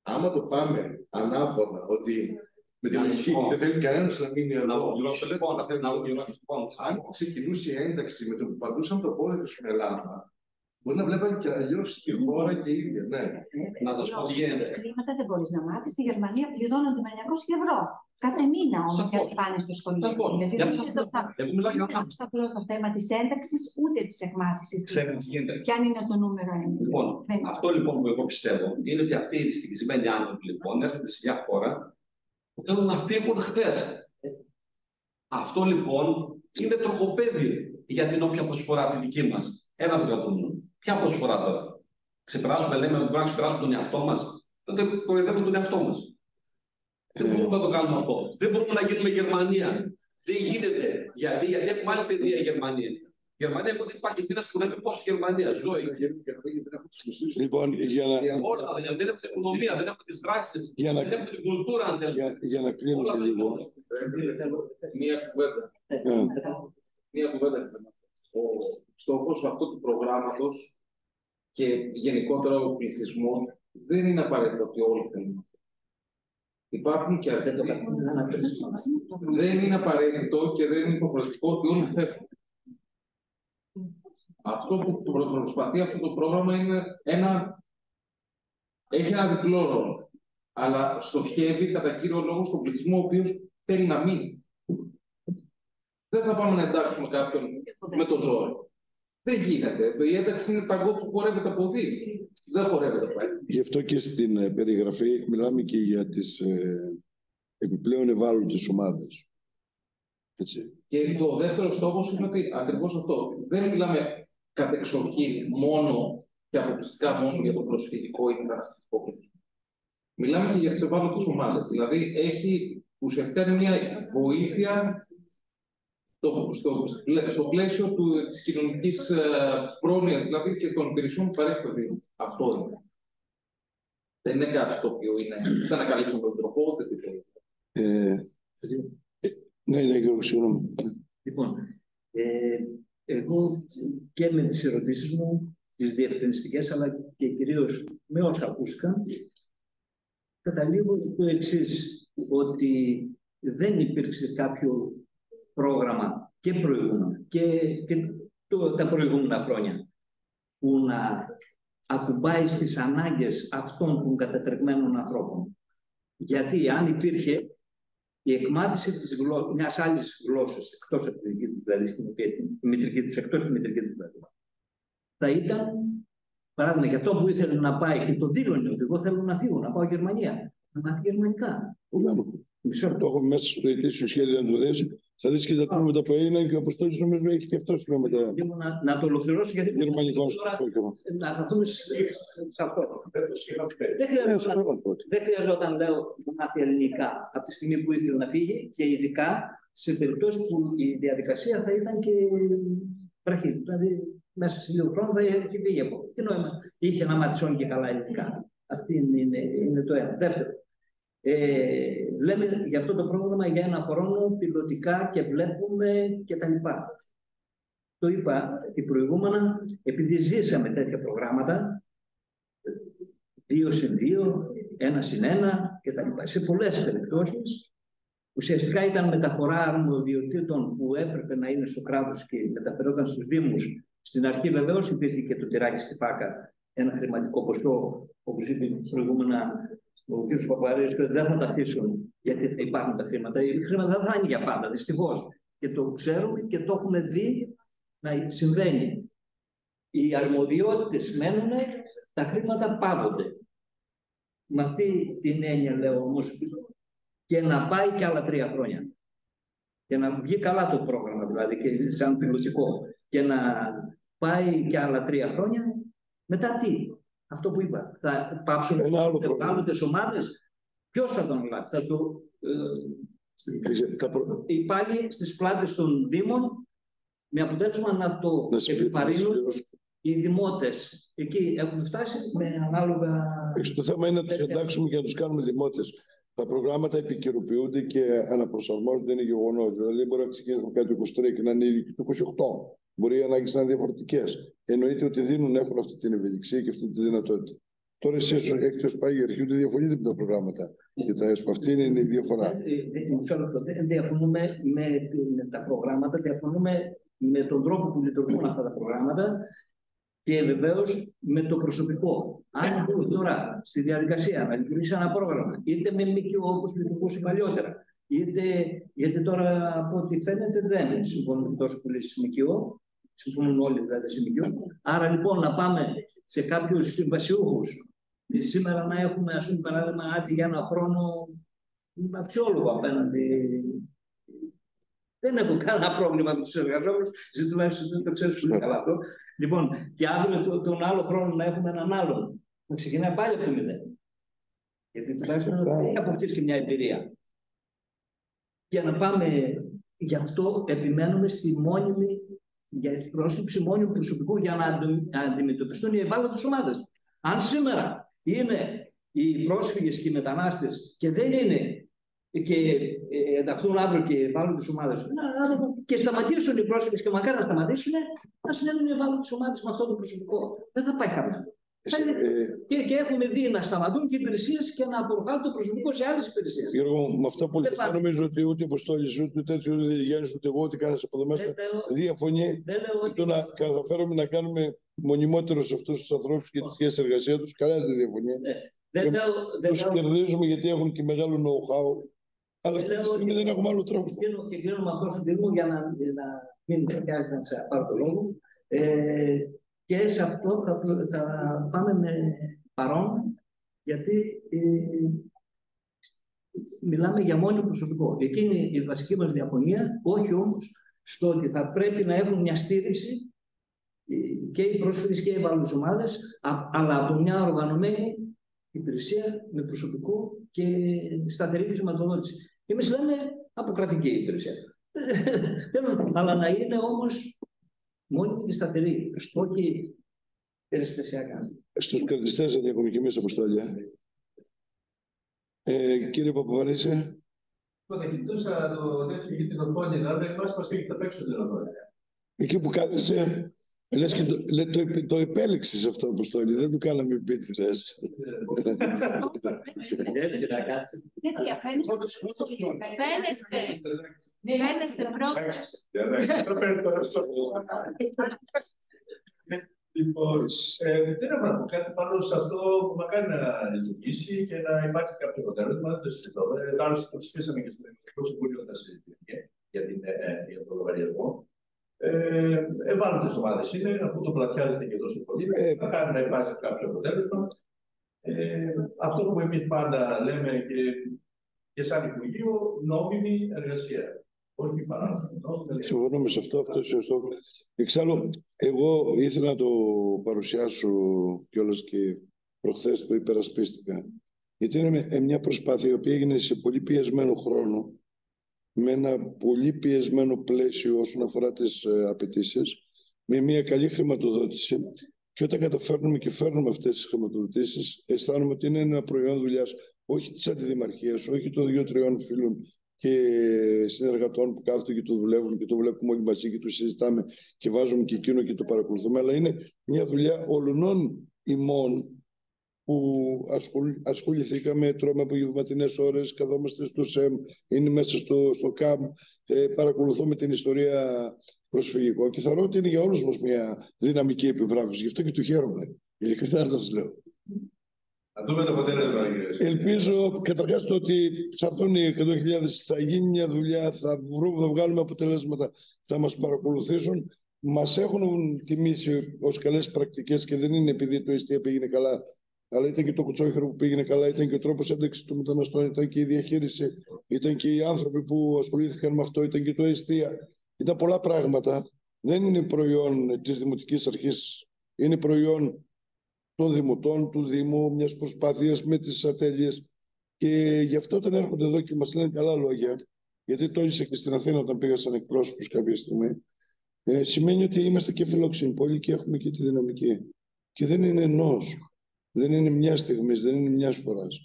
Άμα το πάμε ανάποδα, ότι με την Να λογική σου πω. δεν θέλει κανένας να μείνει Να εδώ, ολοκληρώσω δεν λοιπόν, θα θέλει να να ολοκληρώσω λοιπόν. αν ξεκινούσε η ένταξη με το που παντούσαν το πόδι του στην Ελλάδα, μπορεί να βλέπαν και αλλιώς τη χώρα και η ίδια. Ναι. Να το σου πω τι γίνεται. Χρήματα δεν μπορείς να μάθεις. Στη Γερμανία πληρώνονται με 900 ευρώ. Κάθε μήνα όμως Σαφώς. για να πάνε στο σχολείο. Σαφώς. Δηλαδή Για δεν αυτό- είναι το θα- Εγώ μιλάω για ούτε να αυτό το θέμα της ένταξης ούτε της εκμάθησης. Ξέρετε τι γίνεται. Ποια είναι το νούμερο ένα. Λοιπόν, Δεν- αυτό λοιπόν που εγώ πιστεύω είναι ότι αυτοί οι δυστυχισμένοι άνθρωποι λοιπόν έρχονται σε μια χώρα που θέλουν να φύγουν χθες. Αυτό λοιπόν είναι τροχοπέδι για την όποια προσφορά τη δική μας. Ένα δεν κρατούμε. Ποια προσφορά τώρα; Ξεπεράσουμε, λέμε ότι μπορούμε να ξεπεράσουμε τον εαυτό μας. Τότε κοροϊδεύουμε τον εαυτό μας. Δεν μπορούμε να το κάνουμε αυτό. Δεν μπορούμε να γίνουμε Γερμανία. Δεν γίνεται. Γιατί, γιατί έχουμε άλλη παιδεία η Γερμανία. Η Γερμανία, εγώ δεν υπάρχει πείνα που λέμε πώ η Γερμανία. Ζωή. Λοιπόν, για να, Όλα, δηλαδή, δεν έχουν την οικονομία, δεν έχουν τις δράσεις, Για να- δεν έχουν την κουλτούρα, αν θέλετε. για, για να κλείνουμε Όλα λίγο. Μία κουβέντα. Ε, Μία κουβέντα. Ο στόχος αυτού του προγράμματος και γενικότερα ο πληθυσμός δεν είναι απαραίτητο ότι όλοι θέλουν. Υπάρχουν και αρκετοί. Δεν είναι απαραίτητο και δεν είναι υποχρεωτικό ότι όλοι φεύγουν. Αυτό που προ- προσπαθεί αυτό το πρόγραμμα είναι ένα. Έχει ένα διπλό ρόλο. Αλλά στοχεύει κατά κύριο λόγο στον πληθυσμό ο οποίος θέλει να μείνει. Δεν θα πάμε να εντάξουμε κάποιον με το ζώο. Δεν γίνεται. Η ένταξη είναι ταγκό που χορεύεται από δύο. Δεν χορεύεται από ένα. Γι' αυτό και στην ε, περιγραφή μιλάμε και για τις ε, επιπλέον ευάλωτες ομάδες. Έτσι. Και το δεύτερο στόχος είναι ότι ακριβώς αυτό. Δεν μιλάμε κατεξοχήν μόνο και αποκλειστικά μόνο για το προσφυγικό ή μεταναστευτικό πλαίσιο. Μιλάμε και για τι ευάλωτε ομάδες. Δηλαδή, έχει ουσιαστικά είναι μια βοήθεια στο, στο, στο πλαίσιο του, της κοινωνικής ε, πρόνοιας, δηλαδή και των υπηρεσιών που παρέχει το Δήμο. Αυτό είναι. Δεν είναι κάτι το οποίο είναι, δεν ανακαλύψουμε τον τρόπο, ούτε τίποτα. Ε, ε, ναι, ναι, Γιώργο, συγγνώμη. Λοιπόν, ε, εγώ και με τις ερωτήσεις μου, τις διευκρινιστικές, αλλά και κυρίως με όσα ακούστηκαν, καταλήγω στο εξής ότι δεν υπήρξε κάποιο πρόγραμμα και προηγούμενα και, και το, τα προηγούμενα χρόνια που να ακουμπάει στις ανάγκες αυτών των κατατρεγμένων ανθρώπων. Γιατί αν υπήρχε η εκμάθηση της γλω... μιας άλλης γλώσσας, εκτός από τη δική τους, δηλαδή στην οποία την η μητρική τους, εκτός τη μητρική τους δηλαδή, θα ήταν, παράδειγμα, για αυτό που ήθελε να πάει και το δήλωνε ότι εγώ θέλω να φύγω, να πάω Γερμανία, να μάθει γερμανικά. Μισό το έχω μέσα στο ετήσιο σχέδιο να το δεις. Θα δεις και τα τμήματα που έγιναν και ο Αποστόλης νομίζω έχει και αυτός τμήματα. Να, να το ολοκληρώσω γιατί Γερμανικό τώρα πρόγραμμα. να σταθούμε σε σε αυτό. Δεν Ε, χρειαζόταν, αυτό είπα. δεν χρειαζόταν, λέω, να μάθει ελληνικά από τη στιγμή που ήθελε να φύγει και ειδικά σε περιπτώσεις που η διαδικασία θα ήταν και βραχή. Δηλαδή, μέσα σε λίγο χρόνο θα έχει φύγει από εδώ. Τι νόημα είχε να μάθει όλοι και καλά ελληνικά. Αυτή είναι, είναι το ένα. Δεύτερο, ε, λέμε για αυτό το πρόγραμμα για ένα χρόνο πιλωτικά και βλέπουμε και τα λοιπά. Το είπα και προηγούμενα, επειδή ζήσαμε τέτοια προγράμματα, δύο συν δύο, ένα συν ένα κτλ. Σε πολλές περιπτώσεις, ουσιαστικά ήταν μεταφορά αρμοδιοτήτων που έπρεπε να είναι στο κράτος και μεταφερόταν στους Δήμους. Στην αρχή βεβαίως υπήρχε και το τυράκι στη φάκα, ένα χρηματικό ποσό, όπως είπε προηγούμενα ο κ. Παπαρέας, και δεν θα τα αφήσουν γιατί θα υπάρχουν τα χρήματα. Οι χρήματα δεν θα είναι για πάντα, δυστυχώς. Και το ξέρουμε και το έχουμε δει να συμβαίνει. Οι αρμοδιότητες μένουν, τα χρήματα πάγονται. Με αυτή την έννοια λέω όμως και να πάει και άλλα τρία χρόνια. Και να βγει καλά το πρόγραμμα, δηλαδή, και σαν πιλωτικό. Και να πάει και άλλα τρία χρόνια. Μετά τι, αυτό που είπα. Θα πάψουν τις ομάδες. Ποιος θα τον αλλάξει, θα το. Ε, πάλι στις πλάτες των Δήμων με αποτέλεσμα να το επιβαρύνουν οι δημότες. Εκεί έχουν φτάσει με ανάλογα... Το θέμα είναι να τους εντάξουμε και να τους κάνουμε δημότες. Τα προγράμματα επικαιροποιούνται και αναπροσαρμόζονται, είναι γεγονός. Δηλαδή, μπορεί να ξεκινήσουμε κάτι το 23 και να είναι το 28. Μπορεί οι ανάγκες να είναι διαφορετικές. Εννοείται ότι δίνουν, έχουν αυτή την ευελιξία και αυτή τη δυνατότητα. Τώρα εσεί έχετε ω πάγια αρχή ότι διαφωνείτε με τα προγράμματα και τα ΕΣΠΑ. Αυτή είναι η διαφορά. Ε, ε, ε, διαφωνούμε με τα προγράμματα, διαφωνούμε με τον τρόπο που λειτουργούν αυτά τα προγράμματα και βεβαίως με το προσωπικό. Αν τώρα στη διαδικασία να λειτουργήσει ένα πρόγραμμα, είτε με ΜΚΟ όπως λειτουργούσε παλιότερα, είτε γιατί τώρα από ό,τι φαίνεται δεν συμφωνούν τόσο πολύ στις ΜΚΟ, συμφωνούν όλοι δηλαδή στις ΜΚΟ. Άρα λοιπόν να πάμε σε κάποιους συμβασιούχους σήμερα να έχουμε, ας πούμε, παράδειγμα, άντι για ένα χρόνο αξιόλογο απέναντι δεν έχω κανένα πρόβλημα με τους εργαζόμενους, εσύ τουλάχιστον δεν το ξέρει πολύ καλά αυτό. Λοιπόν, και αύριο το, τον άλλο χρόνο να έχουμε έναν άλλον. Να ξεκινάει πάλι από το μηδέν. Γιατί τουλάχιστον έχει αποκτήσει και μια εμπειρία. Και να πάμε, γι' αυτό επιμένουμε στη μόνιμη, για την πρόσληψη μόνιμου προσωπικού για να αντιμετωπιστούν οι ευάλωτες ομάδες. Αν σήμερα είναι οι πρόσφυγες και οι μετανάστες και δεν είναι και ε, ενταχθούν αύριο και βάλουν τις ομάδες τους. Και σταματήσουν οι πρόσφυγες και μακάρι να σταματήσουν, να συνέλθουν οι βάλουν τι ομάδες με αυτό το προσωπικό. Δεν θα πάει χαμένο. Ε, και, και έχουμε δει να σταματούν και οι υπηρεσίες και να απορροφάουν το προσωπικό σε άλλες υπηρεσίες. Γιώργο, με αυτά που λέτε, νομίζω ότι ούτε η Αποστόλη, ούτε τέτοιο, ούτε Γιάννη, ούτε εγώ, ούτε κανένας από εδώ μέσα διαφωνεί. Το να καταφέρουμε να κάνουμε μονιμότερο σε αυτούς τους ανθρώπους και τη σχέση εργασία τους, κανένας δεν διαφωνεί. Τους κερδίζουμε γιατί έχουν και μεγάλο know-how αλλά αυτή τη στιγμή δεν έχουμε άλλο τρόπο. Και κλείνω με αυτό το για να, να μην χρειάζεται να πάρω το λόγο. Ε, και σε αυτό θα, θα πάμε με παρόν, γιατί ε, μιλάμε για μόνιμο προσωπικό. Εκείνη η βασική μας διαφωνία, όχι όμως στο ότι θα πρέπει να έχουν μια στήριξη ε, και οι πρόσφυγες και οι άλλες ομάδες, αλλά από μια οργανωμένη υπηρεσία με προσωπικό και σταθερή χρηματοδότηση. Εμεί λέμε από κρατική υπηρεσία. Αλλά να είναι όμω μόνιμη και σταθερή, όχι περιστασιακά. Στου κρατιστέ θα διακομική και εμεί αποστολιά. Ε, κύριε Παπαβαρίσια. Όταν κοιτούσα το τέτοιο για την οθόνη, δηλαδή, εμάς μας έχετε απ' έξω την οθόνη. Εκεί που κάθεσαι, Λες και το, λέ, το, το επέλεξες αυτό, Αποστόλη, δεν του κάναμε επίτηδες. Φαίνεστε, φαίνεστε πρώτος. Λοιπόν, ε, δεν έχω να πω κάτι πάνω σε αυτό που μακάρι να λειτουργήσει και να υπάρξει κάποιο αποτέλεσμα. Δεν το συζητώ. Άλλωστε, το ψηφίσαμε και στο Ελληνικό Συμβούλιο όταν συζητήθηκε για τον λογαριασμό. Ε, ευάλωτες ομάδες είναι, αφού το πλατιάζεται και τόσο πολύ, ε, θα κάνει να υπάρξει κάποιο αποτέλεσμα. Ε, αυτό που εμείς πάντα λέμε και, και σαν Υπουργείο, νόμιμη εργασία. Όχι Συμφωνούμε σε αυτό, αυτό είναι σωστό. Εξάλλου, εγώ ήθελα να το παρουσιάσω κιόλας και προχθές το υπερασπίστηκα. Γιατί είναι μια προσπάθεια η οποία έγινε σε πολύ πιεσμένο χρόνο με ένα πολύ πιεσμένο πλαίσιο όσον αφορά τις ε, απαιτήσεις, με μια καλή χρηματοδότηση. Και όταν καταφέρνουμε και φέρνουμε αυτές τις χρηματοδοτήσεις αισθάνομαι ότι είναι ένα προϊόν δουλειάς όχι της αντιδημαρχίας, όχι των δύο-τριών φίλων και συνεργατών που κάθονται και το δουλεύουν και το βλέπουμε όλοι μαζί και το συζητάμε και βάζουμε και εκείνο και το παρακολουθούμε αλλά είναι μια δουλειά όλων ημών που ασχοληθήκαμε, τρώμε απογευματινές ώρες, καθόμαστε στο ΣΕΜ, είναι μέσα στο, στο ΚΑΜ, ε, παρακολουθούμε την ιστορία προσφυγικό και θεωρώ ότι είναι για όλους μας μια δυναμική επιβράβευση. Γι' αυτό και του χαίρομαι. Ειλικρινά θα σας λέω. Να δούμε το αποτέλεσμα, κύριε. Ελπίζω καταρχάς το ότι θα έρθουν οι 100.000, θα γίνει μια δουλειά, θα, βρούμε, θα βγάλουμε αποτελέσματα, θα μας παρακολουθήσουν. Μας έχουν τιμήσει ως καλές πρακτικές και δεν είναι επειδή το εστία πήγαινε καλά, αλλά ήταν και το κουτσόχερο που πήγαινε καλά, ήταν και ο τρόπος ένταξης των μεταναστών, ήταν και η διαχείριση, ήταν και οι άνθρωποι που ασχολήθηκαν με αυτό, ήταν και το εστία. Ήταν πολλά πράγματα. Δεν είναι προϊόν της Δημοτικής Αρχής, είναι προϊόν των δημοτών, του Δήμου, μιας προσπάθειας με τις ατέλειες. Και γι' αυτό όταν έρχονται εδώ και μας λένε καλά λόγια, γιατί το έζησα και στην Αθήνα όταν πήγα σαν εκπρόσωπος κάποια στιγμή, ε, σημαίνει ότι είμαστε και φιλόξενοι πόλη και έχουμε και τη δυναμική. Και δεν είναι ενός, δεν είναι μια στιγμής, δεν είναι μιας φοράς.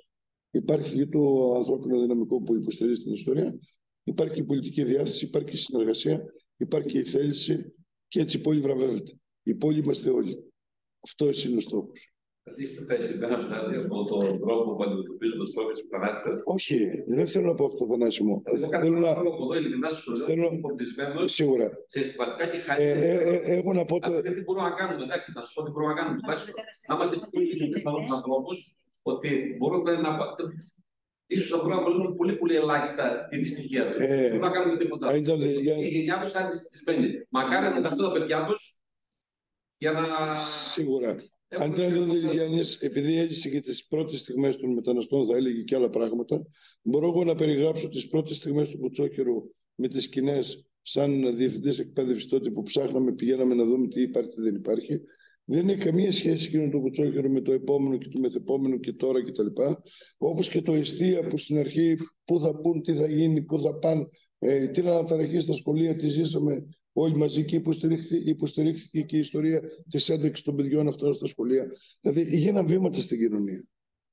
Υπάρχει και το ανθρώπινο δυναμικό που υποστηρίζει την ιστορία, υπάρχει η πολιτική διάθεση, υπάρχει η συνεργασία, υπάρχει η θέληση και έτσι η πόλη βραβεύεται. Η πόλη είμαστε όλοι. Αυτό είναι ο στόχο. Είστε πέσει πέρα δηλαδή από τον τρόπο που αντιμετωπίζουν του τρόπου της παράσταση. Όχι, δεν θέλω να πω αυτό, Θανάση μου. Θέλω να. Εγώ ειλικρινά σου λέω Θέλω- φορτισμένος Σίγουρα. σε συστηματικά και Ε, χάρη. ε, ε, έχω να πω το... Αυτό δεν μπορούμε να κάνουμε. Εντάξει, να σου πω τι μπορούμε να κάνουμε. Τουλάχιστον να είμαστε πιο ειλικρινεί με του ανθρώπους ότι μπορούμε να. ίσως να μπορούμε να βρούμε πολύ, πολύ ελάχιστα τη δυστυχία τους. Ε, Δεν μπορούμε να κάνουμε τίποτα. αν ήταν για- Η γενιά του θα είναι δυστυχισμένη. Μακάρι να μεταχθούν τα παιδιά τους για να. Σίγουρα. Αν ήταν Γιάννη, επειδή έζησε και τις πρώτες στιγμές των μεταναστών, θα έλεγε και άλλα πράγματα. Μπορώ εγώ να περιγράψω τις πρώτες στιγμές του Κουτσόκερου με τις σκηνές, σαν διευθυντής εκπαίδευσης τότε που ψάχναμε, πηγαίναμε να δούμε τι υπάρχει, τι δεν υπάρχει. Δεν έχει καμία σχέση εκείνο το Κουτσόκερο με το επόμενο και το μεθεπόμενο και τώρα κτλ. Όπως και το εστία που στην αρχή πού θα πούν, τι θα γίνει, πού θα πάνε, ε, τι να αναταραχείς στα σχολεία, τι ζήσαμε όλοι μαζί και υποστηρίχθηκε, υποστηρίχθηκε και η ιστορία της ένταξης των παιδιών αυτών στα σχολεία. Δηλαδή γίναν βήματα στην κοινωνία.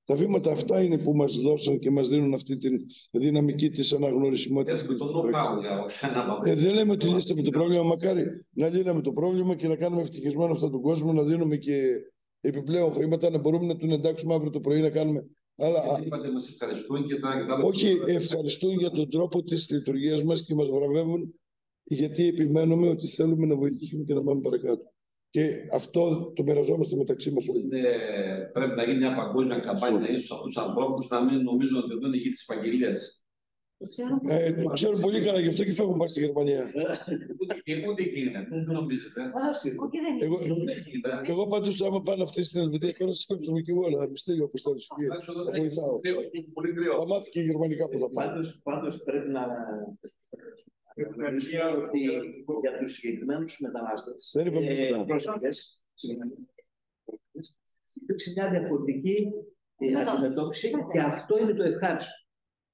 Τα βήματα αυτά είναι που μας δώσαν και μας δίνουν αυτή τη δυναμική της αναγνωρισιμότητας. Έχουμε τον know-how για ξανά Ε, δεν λέμε ότι λύσαμε το πρόβλημα, μακάρι να λύναμε το πρόβλημα και να κάνουμε ευτυχισμένο αυτόν τον κόσμο, να δίνουμε και επιπλέον χρήματα, να μπορούμε να τον εντάξουμε αύριο το πρωί να κάνουμε. Αλλά α, Είπατε, μας ευχαριστούν και τώρα και τα άλλα. όχι, ευχαριστούν για τον τρόπο της λειτουργίας μας και μας βραβεύουν γιατί επιμένουμε ότι θέλουμε να βοηθήσουμε και να πάμε παρακάτω. Και αυτό το μοιραζόμαστε μεταξύ μας όλοι. Είναι, πρέπει να γίνει μια παγκόσμια καμπάνια ίσως από τους ανθρώπους να μην νομίζουν ότι εδώ είναι η γη της επαγγελία. Ε, το ξέρω πολύ καλά, γι' αυτό και φεύγουν πάει στη Γερμανία. Ούτε εκεί ούτε εκεί είναι. Δεν νομίζετε. Όχι, δεν Εγώ, είναι. εγώ πάντως, άμα πάνε αυτοί στην Ελβετία, τώρα σκέφτομαι και εγώ να μυστήριο αποστόλη. Θα βοηθάω. Πολύ κρύο. Θα μάθει και γερμανικά που θα πάει. Πάντως, πάντως πρέπει να γνωρίζουμε ότι για τους συγκεκριμένους μετανάστες, Δεν είπαμε ε, τίποτα. πρόσφυγες, συγγνώμη, υπήρξε μια διαφορετική ε, αντιμετώπιση και αυτό είναι το ευχάριστο.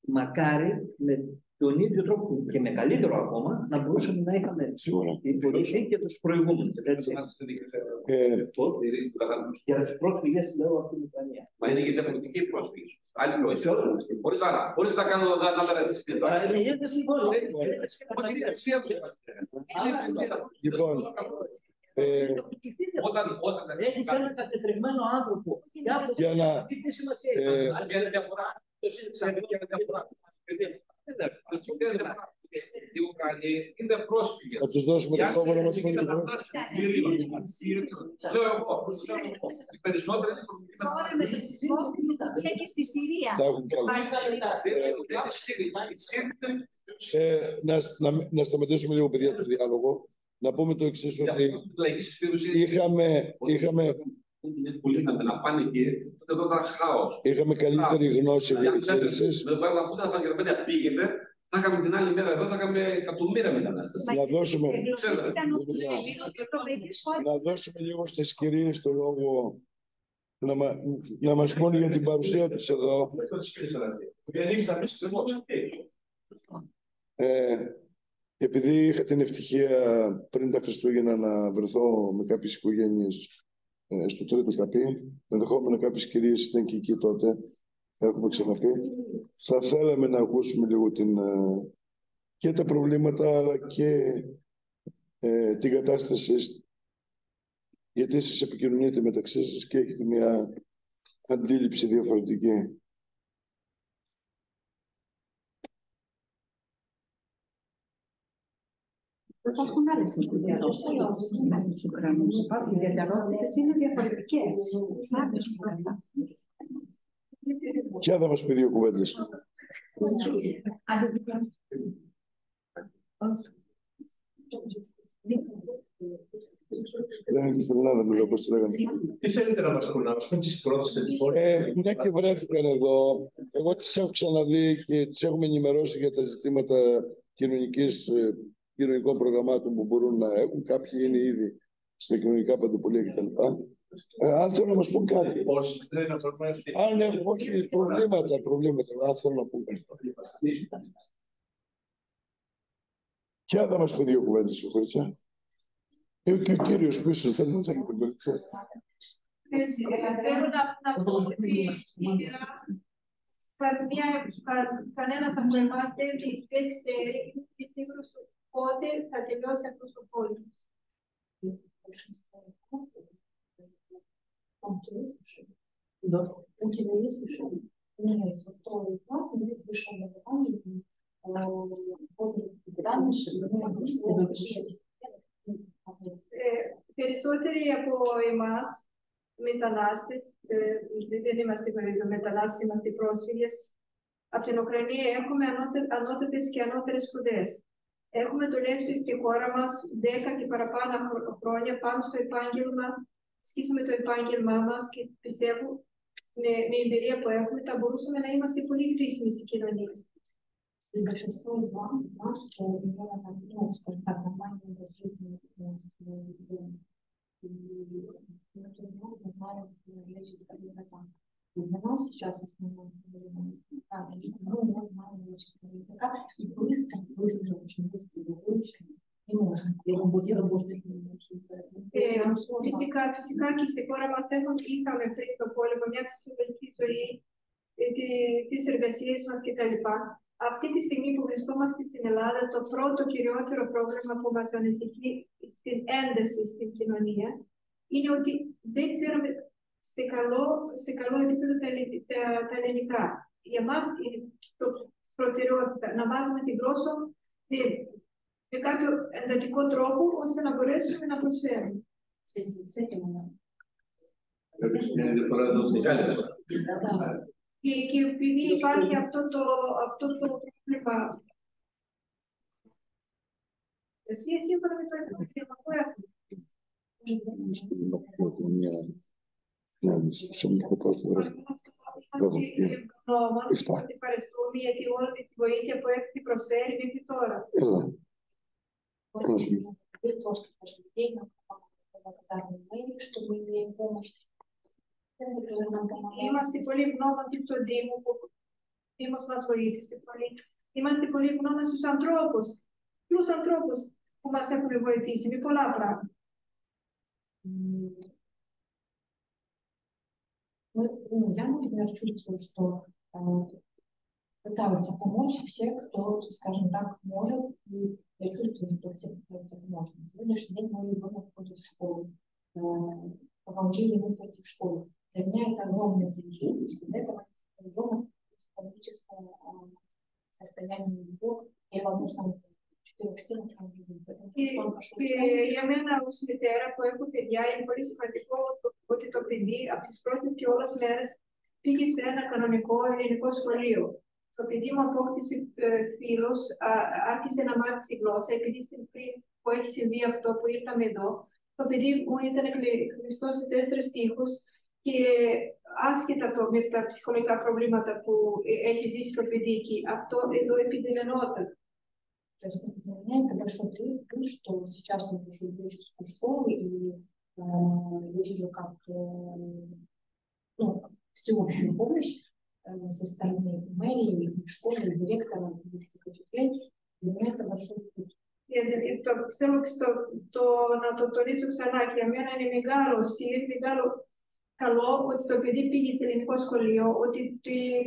Μακάρι με τον ίδιο τρόπο και με καλύτερο ακόμα να μπορούσαμε να είχαμε υποδοχή και τους προηγούμενους. Έτσι. Ε, Για τους πρόσφυγες λέω από την Ουκρανία. Μα είναι και διαφορετική η πρόσφυγη. Άλλη λόγια. Χωρί άλλα. Χωρί να κάνω να να τα ρατσιστεί. Ε, η ένταση λοιπόν. Λοιπόν, ε, Όταν, όταν Έχεις ένα κατετρεγμένο άνθρωπο. Για να- Τι σημασία ε, έχει. Αν κάνει διαφορά, Το σύνταξα εγώ για διαφορά. Αυτό δεν είναι διαφορά. Οι Ουκρανοί είναι πρόσφυγες. θα τους δώσουμε το λόγο να μας πούνε το πρόβλημα. Λέω εγώ. Οι περισσότεροι είναι Τώρα με τη συζήτηση στην Τουρκία και στη Συρία. Θα έχουν καλό. Ε, να, να, να σταματήσουμε λίγο, παιδιά, το διάλογο. Να πούμε το εξής ότι είχαμε, είχαμε, Πολύ να πάνε εκεί, τότε εδώ ήταν χάος. είχαμε καλύτερη γνώση διαχείρισης. Με βάλα που θα πα Γερμανία πήγαινε, θα είχαμε την άλλη μέρα εδώ, θα είχαμε εκατομμύρια μετανάστες. Να δώσουμε, Ήταν λίγο πιο προβετής χώρα. να δώσουμε λίγο στις κυρίες το λόγο να, μα, να μας πούνε για την παρουσία τους εδώ. Ε, επειδή είχα την ευτυχία πριν τα Χριστούγεννα να βρεθώ με κάποιες οικογένειες ε, στο τρίτο καπί, ενδεχόμενα κάποιες κυρίες ήταν και εκεί τότε, έχουμε ξαναπεί, θα θέλαμε να ακούσουμε λίγο την, ε, και τα προβλήματα αλλά και ε, την κατάσταση σ- γιατί εσείς επικοινωνείτε μεταξύ σας και έχετε μια αντίληψη διαφορετική. Υπάρχουν άλλε ιδιαιτερότητε με του Ουκρανού. Υπάρχουν ιδιαιτερότητε, είναι διαφορετικές. Σε άλλε χώρε. Ποια θα μας πει δύο κουβέντες; Δεν είναι στην Ελλάδα, μου πώς το λέγανε. Τι θέλετε να μας πούνε, να μας πούν τις πρώτες επιφόρες. Ε, μια και βρέθηκαν εδώ, εγώ τις έχω ξαναδεί και τις έχουμε ενημερώσει για τα ζητήματα κοινωνικής, ε, κοινωνικών προγραμμάτων που μπορούν να έχουν. Κάποιοι είναι ήδη στα κοινωνικά παντοπολία κτλ. Ε, αν θέλω να μας πούν κάτι. Πώς, δεν είναι αφορμένα στη- Αν έχουν όχι προβλήματα, προβλήματα, αν θέλω να πούν κάτι. Ποια θα μας πει δύο κουβέντες, ο Κοριτσιά. Ε, και ο κύριος πίσω θέλει να κάνει τον Κοριτσιά. Θέλω να, να πω ότι σήμερα καμία, κα, κανένας από εμάς δεν, δεν ξέρει και σίγουρος Πότε θα τελειώσει αυτός ο πόλεμος. Ε, περισσότεροι από εμάς μετανάστες, ε, δεν είμαστε μετανάστες, είμαστε πρόσφυγες. Από την Ουκρανία έχουμε ανώτε, και ανώτερες σπουδές. Έχουμε δουλέψει στη χώρα μας 10 και παραπάνω χρο- χρόνια πάνω στο επάγγελμα, σκίσαμε το επάγγελμά μας και πιστεύω με, με εμπειρία που έχουμε θα μπορούσαμε να είμαστε πολύ χρήσιμοι στην κοινωνία. И большинство из вас, нас, наверное, ну, скажем так, нормальный образ жизни у нас в доме. И никто из нас не знает лечить языка. И для нас сейчас основная проблема, да, то, что мы не знаем леческого языка, и быстро, быстро, очень быстро его выучим не можем. И работать работать не можем. Ε, φυσικά, φυσικά και στη χώρα μας έχουμε, είχαμε πριν το πόλεμο μια φυσιολογική ζωή, ε, τη, τις εργασίες μας κτλ. Αυτή τη στιγμή που βρισκόμαστε στην Ελλάδα, το πρώτο κυριότερο πρόβλημα που μας ανησυχεί στην ένταση στην κοινωνία είναι ότι δεν ξέρουμε σε καλό, σε καλό επίπεδο τα, τα, τα ελληνικά. Για μα είναι το προτεραιότητα να βάλουμε τη γλώσσα με κάποιο εντατικό τρόπο ώστε να μπορέσουμε να προσφέρουμε. Σε και, και επειδή υπάρχει αυτό το, αυτό το πρόβλημα εσύ σύμφωνα με το. Δηλαδή, σε μια χώρα Ρώμων, ευχαριστούμε γιατί όλη τη βοήθεια που έχετε Είμαστε πολύ γνώματοι στον Δήμο που ο Δήμος βοήθησε. Είμαστε πολύ γνώμες στους ανθρώπους, τους ανθρώπους που μας έχουν βοηθήσει με πολλά πράγματα. Ну, я, например, чувствую, что э, пытаются помочь все, кто, скажем так, может, и я чувствую, что все пытаются помочь. На сегодняшний день мой ребенок ходит в школу. Э, помогли ему пойти в школу. Для меня это огромный плюс, что до этого ребенок психологическое э, состояние его, я одну сам Για μένα ως μητέρα που έχω παιδιά είναι πολύ σημαντικό ότι το παιδί από τις πρώτες και όλες μέρες πήγε σε ένα κανονικό ελληνικό σχολείο. Το παιδί μου απόκτησε ε, άρχισε να μάθει τη γλώσσα, επειδή στην πριν που έχει συμβεί αυτό που ήρθαμε εδώ, το παιδί μου ήταν κλειστό σε τέσσερις τείχους και άσχετα με τα ψυχολογικά προβλήματα που ε, έχει ζήσει το παιδί εκεί, αυτό εδώ επιδεινωνόταν. То есть для меня это большой плюс, что сейчас он уже в греческую школу, и э, я вижу как э, ну, всеобщую помощь э, со стороны мэрии, и школы, и директора, и детских учителей. Для меня это большой плюс. Και δε- το, θέλω στο, το, να το τονίσω ξανά και για μένα είναι μεγάλο σύρ, μεγάλο καλό ότι το παιδί πήγε σε ελληνικό σχολείο, ότι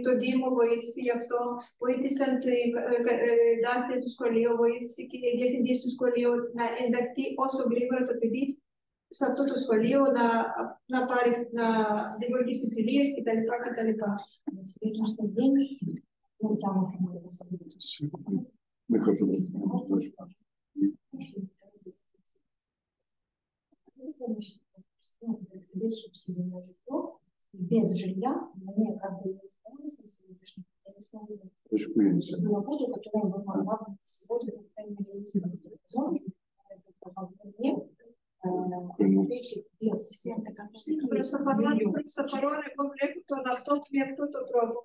το Δήμο βοήθησε γι' αυτό, βοήθησαν οι ε, ε, δάσκαλοι του σχολείου, βοήθησε και οι διευθυντή του σχολείου να ενταχθεί όσο γρήγορα το παιδί σε αυτό το σχολείο, να, να, πάρει, να δημιουργήσει φιλίες κτλ. κτλ. Thank you. без субсидий на жилье, без жилья мне как бы не осталось на сегодняшний день. Я не смогу Розпинься. найти работу, которая бы могла бы сегодня, по крайней мере, реализовать эту зону, мне обеспечить без всякой конфликта Προς το παρόν, προς το παρόν, εγώ βλέπω τον αυτό με αυτόν τον τρόπο.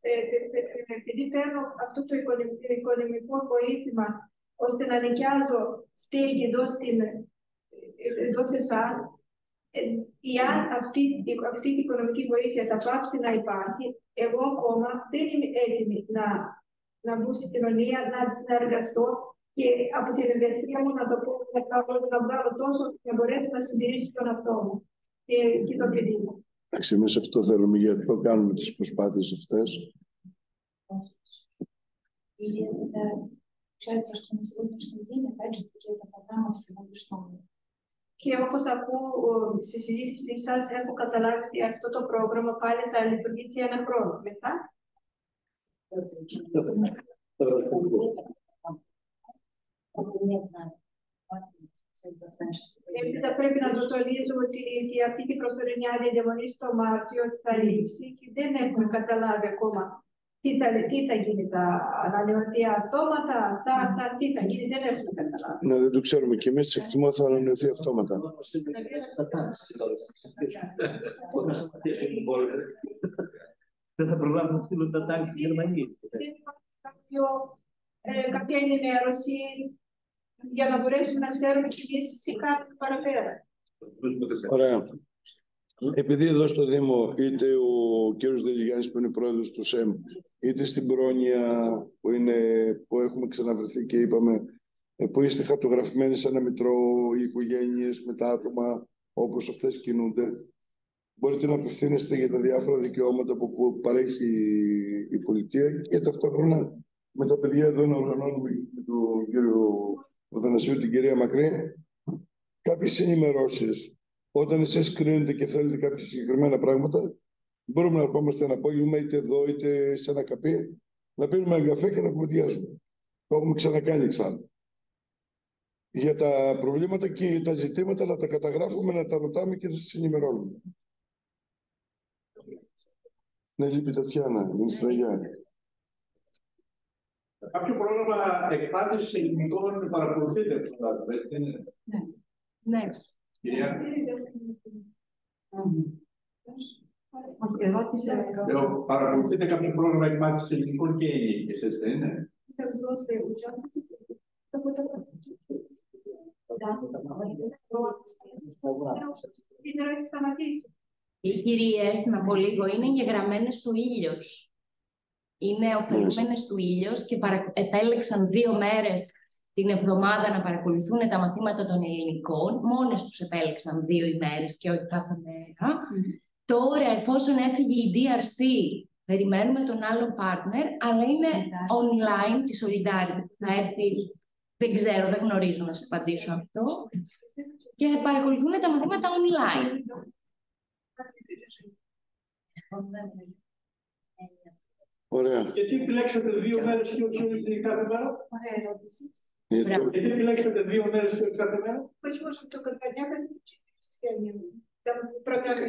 Ε, ε, ε, ε, Επειδή παίρνω αυτό το οικονομικό, οικονομικό βοήθημα ώστε να νοικιάζω στέγη εδώ, στην, ε, εδώ σε εσά, εάν αυτή, αυτή η οικονομική βοήθεια θα πάψει να υπάρχει, εγώ ακόμα δεν είμαι έτοιμη να, να μπω στην κοινωνία, να, να εργαστώ και από την εργασία μου να το πω, να, να, να βγάλω τόσο να μπορέσω να συντηρήσω τον εαυτό μου και, και το παιδί μου. Εντάξει, εμείς αυτό θέλουμε γιατί το κάνουμε τις προσπάθειες αυτές. И это получается, что на сегодняшний день, опять же, таки, это программа всего лишь новая. Και όπως ακούω στη συζήτησή σας, έχω καταλάβει ότι αυτό το πρόγραμμα πάλι θα λειτουργήσει ένα χρόνο μετά. Επειδή θα πρέπει να το τονίζουμε ότι, ότι αυτή η προσωρινή άδεια διαμονή στο Μάρτιο θα λήξει και δεν έχουμε καταλάβει ακόμα τι θα, τι θα γίνει τα ανανεωτικά αυτόματα, τα, τα, τι θα γίνει, δεν έχουμε καταλάβει. Ναι, δεν το ξέρουμε και εμείς εκτιμώ θα ανανεωθεί αυτόματα. Δεν θα προλάβουν να στείλουν τα τάγκ στη Γερμανία. Δεν υπάρχει κάποιο, ε, κάποια ενημέρωση για να μπορέσουμε να ξέρουμε και εμείς τι κάνουμε παραπέρα. Ωραία. Επειδή εδώ στο Δήμο είτε ο κύριος Δελιγιάννης που είναι πρόεδρος του ΣΕΜ είτε στην Πρόνοια που, είναι, που έχουμε ξαναβρεθεί και είπαμε ε, που είστε χαρτογραφημένοι σε ένα μητρό οι οικογένειες με τα άτομα όπως αυτές κινούνται μπορείτε να απευθύνεστε για τα διάφορα δικαιώματα που, που παρέχει η πολιτεία και ταυτόχρονα με τα παιδιά εδώ να οργανώνουμε με τον κύριο Αθανασίου, την κυρία Μακρύ κάποιες ενημερώσεις όταν εσείς κρίνετε και θέλετε κάποια συγκεκριμένα πράγματα, μπορούμε να πάμε ένα απόγευμα είτε εδώ είτε σε ένα καπί, να πίνουμε ένα καφέ και να κουβεντιάζουμε. Το έχουμε ξανακάνει ξανά. Για τα προβλήματα και τα ζητήματα να τα καταγράφουμε, να τα ρωτάμε και να σας ενημερώνουμε. Ναι, λείπει η Τατιάνα, είναι στην Αγιά. Κάποιο πρόγραμμα εκπάτησης ελληνικών παρακολουθείτε, φαντάζομαι, έτσι δεν είναι; Ναι. Ναι. Κυρία. Ερώτησε. Λέω, παρακολουθείτε κάποιο πρόγραμμα εκμάθησης ελληνικών και ενήλικες, έτσι δεν είναι. Οι κυρίες, να πω λίγο, είναι εγγεγραμμένες του ήλιος. Είναι ωφελούμενες του ήλιος και παρα... επέλεξαν δύο μέρες την εβδομάδα να παρακολουθούν τα μαθήματα των ελληνικών. Μόνες τους επέλεξαν δύο ημέρες και όχι κάθε μέρα. Τώρα, εφόσον έφυγε η DRC, περιμένουμε τον άλλον partner, αλλά είναι online τη Solidarity που θα έρθει, δεν ξέρω, δεν γνωρίζω να σας απαντήσω αυτό, και παρακολουθούν τα μαθήματα online. Ωραία. Γιατί επιλέξατε δύο μέρες και όχι όλη κάθε μέρα. Ωραία ερώτηση. Γιατί επιλέξατε δύο μέρες και όχι κάθε μέρα. Почему же только два дня, как Там в программе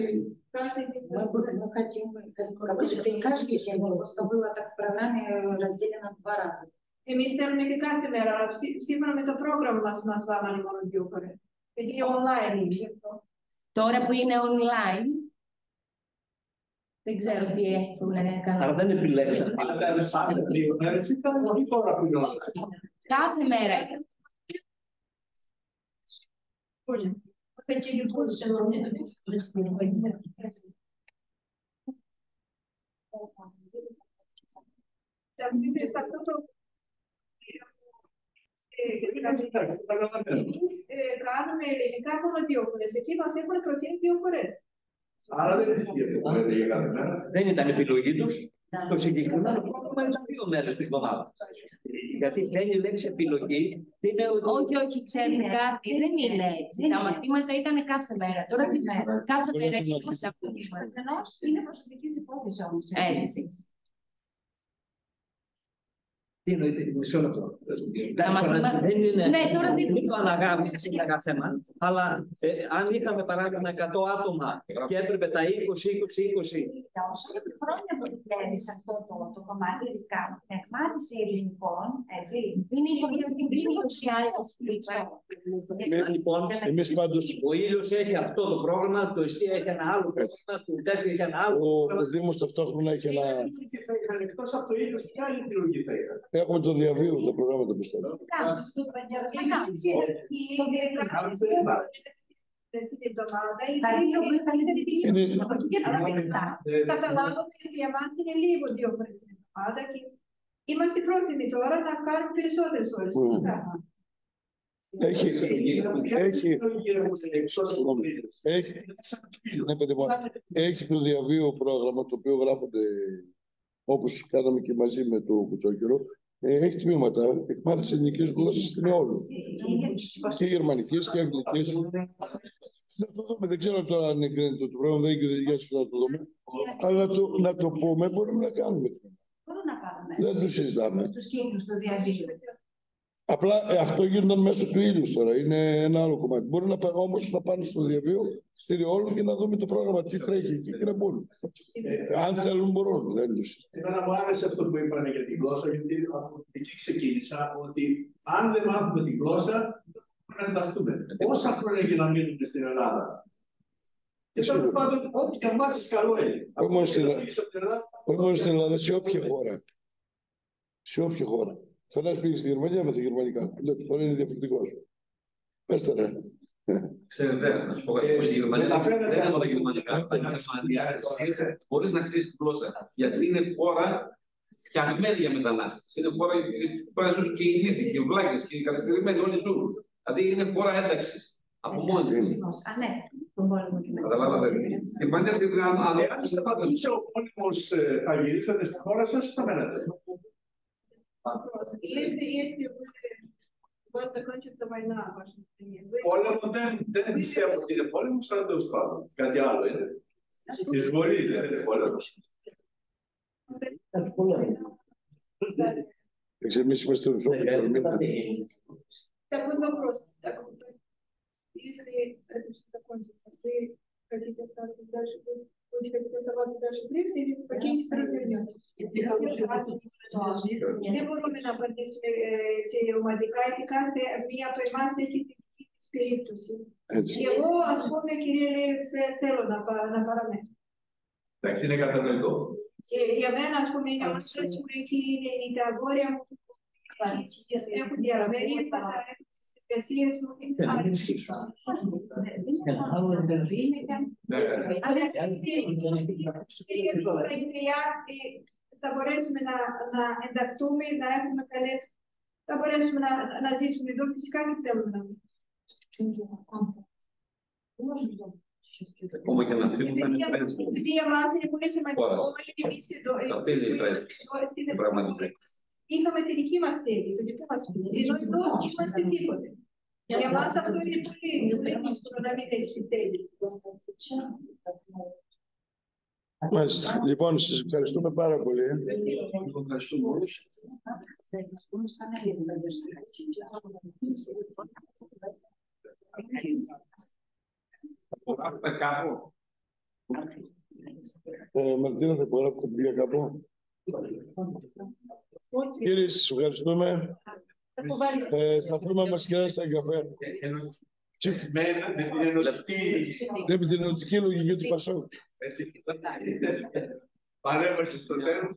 каждый день. Мы, бы- мы хотим, как, как бы день каждый день, просто было так в программе разделено в два раза. Εμείς θέλουμε και κάθε μέρα, αλλά ψή- σύμφωνα με το πρόγραμμα μας, μας βάλανε μόνο δύο φορές. Γιατί online είναι γι' αυτό. Τώρα που είναι online, δεν ξέρω τι έχουν κάνει. Άρα δεν επιλέξατε. Πάντα δύο μέρες ήταν όχι τώρα που είναι online. Κάθε μέρα ήταν. Εμείς κάνουμε ελληνικά μόνο δύο φορές. Εκεί μας έχουν προτείνει δύο φορές. Άρα δεν είναι Δεν ήταν επιλογή τους. Το συγκεκριμένο πρόγραμμα ήταν δύο μέρες την εβδομάδα. Γιατί δεν η λέξη επιλογή είναι ότι. Όχι, όχι, ξέρετε κάτι, δεν είναι έτσι. Τα μαθήματα ήταν κάθε μέρα. Τώρα τις μέρα. Κάθε μέρα έχουμε τα μαθήματα. Προφανώς είναι προσωπική υπόθεση όμως. Έτσι. Τι εννοείται, μισό λεπτό. Εντάξει, μαθήμα- τώρα δεν είναι, Ναι, τώρα δεν- δεν το αναγάγουμε σε ένα θέμα. Αλλά ε, αν είχαμε παράδειγμα 100 άτομα και έπρεπε τα 20-20-20 Όσο χρόνια το δουλεύει σε αυτό το, το κομμάτι, ειδικά; Με την εκμάθηση ελληνικών, έτσι; Είναι η πολιτική ουσία Λοιπόν, Εμείς πάντως, ο ήλιος έχει αυτό το πρόγραμμα, το εστία έχει ένα άλλο πρόγραμμα, το τέτοιο έχει ένα άλλο. ο Δήμος ταυτόχρονα έχει ένα... Τι θα είχαν εκτός από το ίδιο, ποια άλλη επιλογή θα είχαν. Έχουμε το διαβίου, τα προγράμματα πιστεύω. Στην εβδομάδα Τα δύο που είχαν Είναι- από εκεί και μετά. Καταλάβαμε ότι για μας είναι λίγο δύο φορές την εβδομάδα και είμαστε πρόθυμοι τώρα να κάνουμε περισσότερες ώρες. Μμμ. Τι κάνουμε. Έχει, έχει, έχει, ναι, παιδί μου, έχει το διαβίου πρόγραμμα το οποίο γράφονται όπως κάναμε και μαζί με το Κουτσόκυρο. Ε, έχει τμήματα εκμάθηση ελληνικής γλώσσας στην ΕΟΛΟ. Και γερμανικής και αγγλικής. Να το δούμε, δεν ξέρω τώρα αν εγκρίνεται το πρόγραμμα, δεν έχει για να το δούμε. Αλλά να το, να το πούμε, μπορούμε να κάνουμε. Μπορούμε να κάνουμε. Δεν το συζητάμε. Στους κύκλους του διαβίου. Απλά ε, αυτό γίνονταν μέσω του ήλιους τώρα. Είναι ένα άλλο κομμάτι. Μπορεί να πάμε όμως να πάνε στο διαβίο, στη Ριόλου και να δούμε το πρόγραμμα τι τρέχει εκεί και να μπουν. Αν θέλουν, μπορούν. Δεν του. Εμένα μου άρεσε αυτό που είπανε για την γλώσσα, γιατί από εκεί ξεκίνησα ότι αν δεν μάθουμε την γλώσσα, δεν μπορούμε να ενταχθούμε. Πόσα χρόνια και να μείνουμε στην Ελλάδα. Και τέλος πάντων, ό,τι και αν μάθεις, καλό είναι. Όχι μόνο στην Ακόμα και να φύγεις από την Ελλάδα, όχι μόνο στην Ελλάδα, σε όποια χώρα. Σε όποια χώρα. Θέλω να πήγε στη Γερμανία με τα γερμανικά. Λέω, τώρα είναι διαφορετικός. Πες τα ρε. Ξέρετε, να σου πω κάτι. Εγώ στη Γερμανία δεν δεν έμαθα γερμανικά. Όταν είχα Γερμανία, εσύ μπορείς να ξέρεις τη γλώσσα. Γιατί είναι χώρα φτιαγμένη για μετανάστες. Είναι χώρα που πρέπει να ζουν και οι ηλίθιοι, και οι βλάκες και οι καθυστερημένοι, όλοι ζουν. Δηλαδή είναι χώρα ένταξης. Από μόνη της. Α, ναι, τον πόλεμο και μετά. Καταλάβατε. Η Γερμανία δεν είναι αν Εάν σταματούσε ο μόνιμος ε, θα γυρίσατε στη χώρα σας, θα μένετε. Если, если вы, у вас закончится война в вашей стране, вы Πόλεμο δεν, δεν πιστεύω ότι είναι πόλεμο, αλλά τέλο πάντων. Κάτι άλλο είναι. Εισβολή δεν είναι πόλεμο. Εμεί είμαστε στο Такой вопрос. Так, вот, если это все закончится, вы хотите остаться дальше, вы вы хотите оставаться дальше в Греции или в какие страны вернетесь? Δεν μπορούμε να απαντήσουμε ε, σε ομαδικά, γιατί κάθε μία από εμάς έχει την δική της περίπτωση. Έτσι. Και εγώ, ας πούμε, κύριε Λέ, θε- θέλω να, πα- να παραμένω. Εντάξει, είναι κατανοητό. Και για μένα, ας πούμε, είναι όσο έτσι μου εκεί είναι, είναι τα αγόρια μου, έχουν διαβαίνει, έχουν τις εργασίες μου, είναι Αλλά θα μπορέσουμε να, να ενταχθούμε, να έχουμε καλές, θα μπορέσουμε να, να ζήσουμε εδώ, φυσικά και θέλουμε να μείνουμε. Ακόμα και να φύγουν δεν είναι πέντε. Επειδή για μας είναι πολύ σημαντικό Χώρας. όλοι εμείς εδώ, Αυτή είναι η πρέσβη. τώρα στην Η πραγματική. Είχαμε τη δική μας στέγη, το δικό μας σπίτι, ενώ εδώ δεν είμαστε τίποτε. Για μας αυτό είναι πολύ πολύ δύσκολο να μην έχεις τη στέγη. Μάλιστα. Λοιπόν, σας ευχαριστούμε πάρα πολύ. Ευχαριστούμε όλους. Απογράφουμε κάπου. Ε, Μαρτίνα, θα υπογράφω τα βιβλία κάπου. Κύριε, σας ευχαριστούμε. Ε, θα πούμε μας και στα καφέ. Με, με την ενωτική Ναι, με την ενωτική λογική του Πασόκ. παρέμβαση στο τέλος.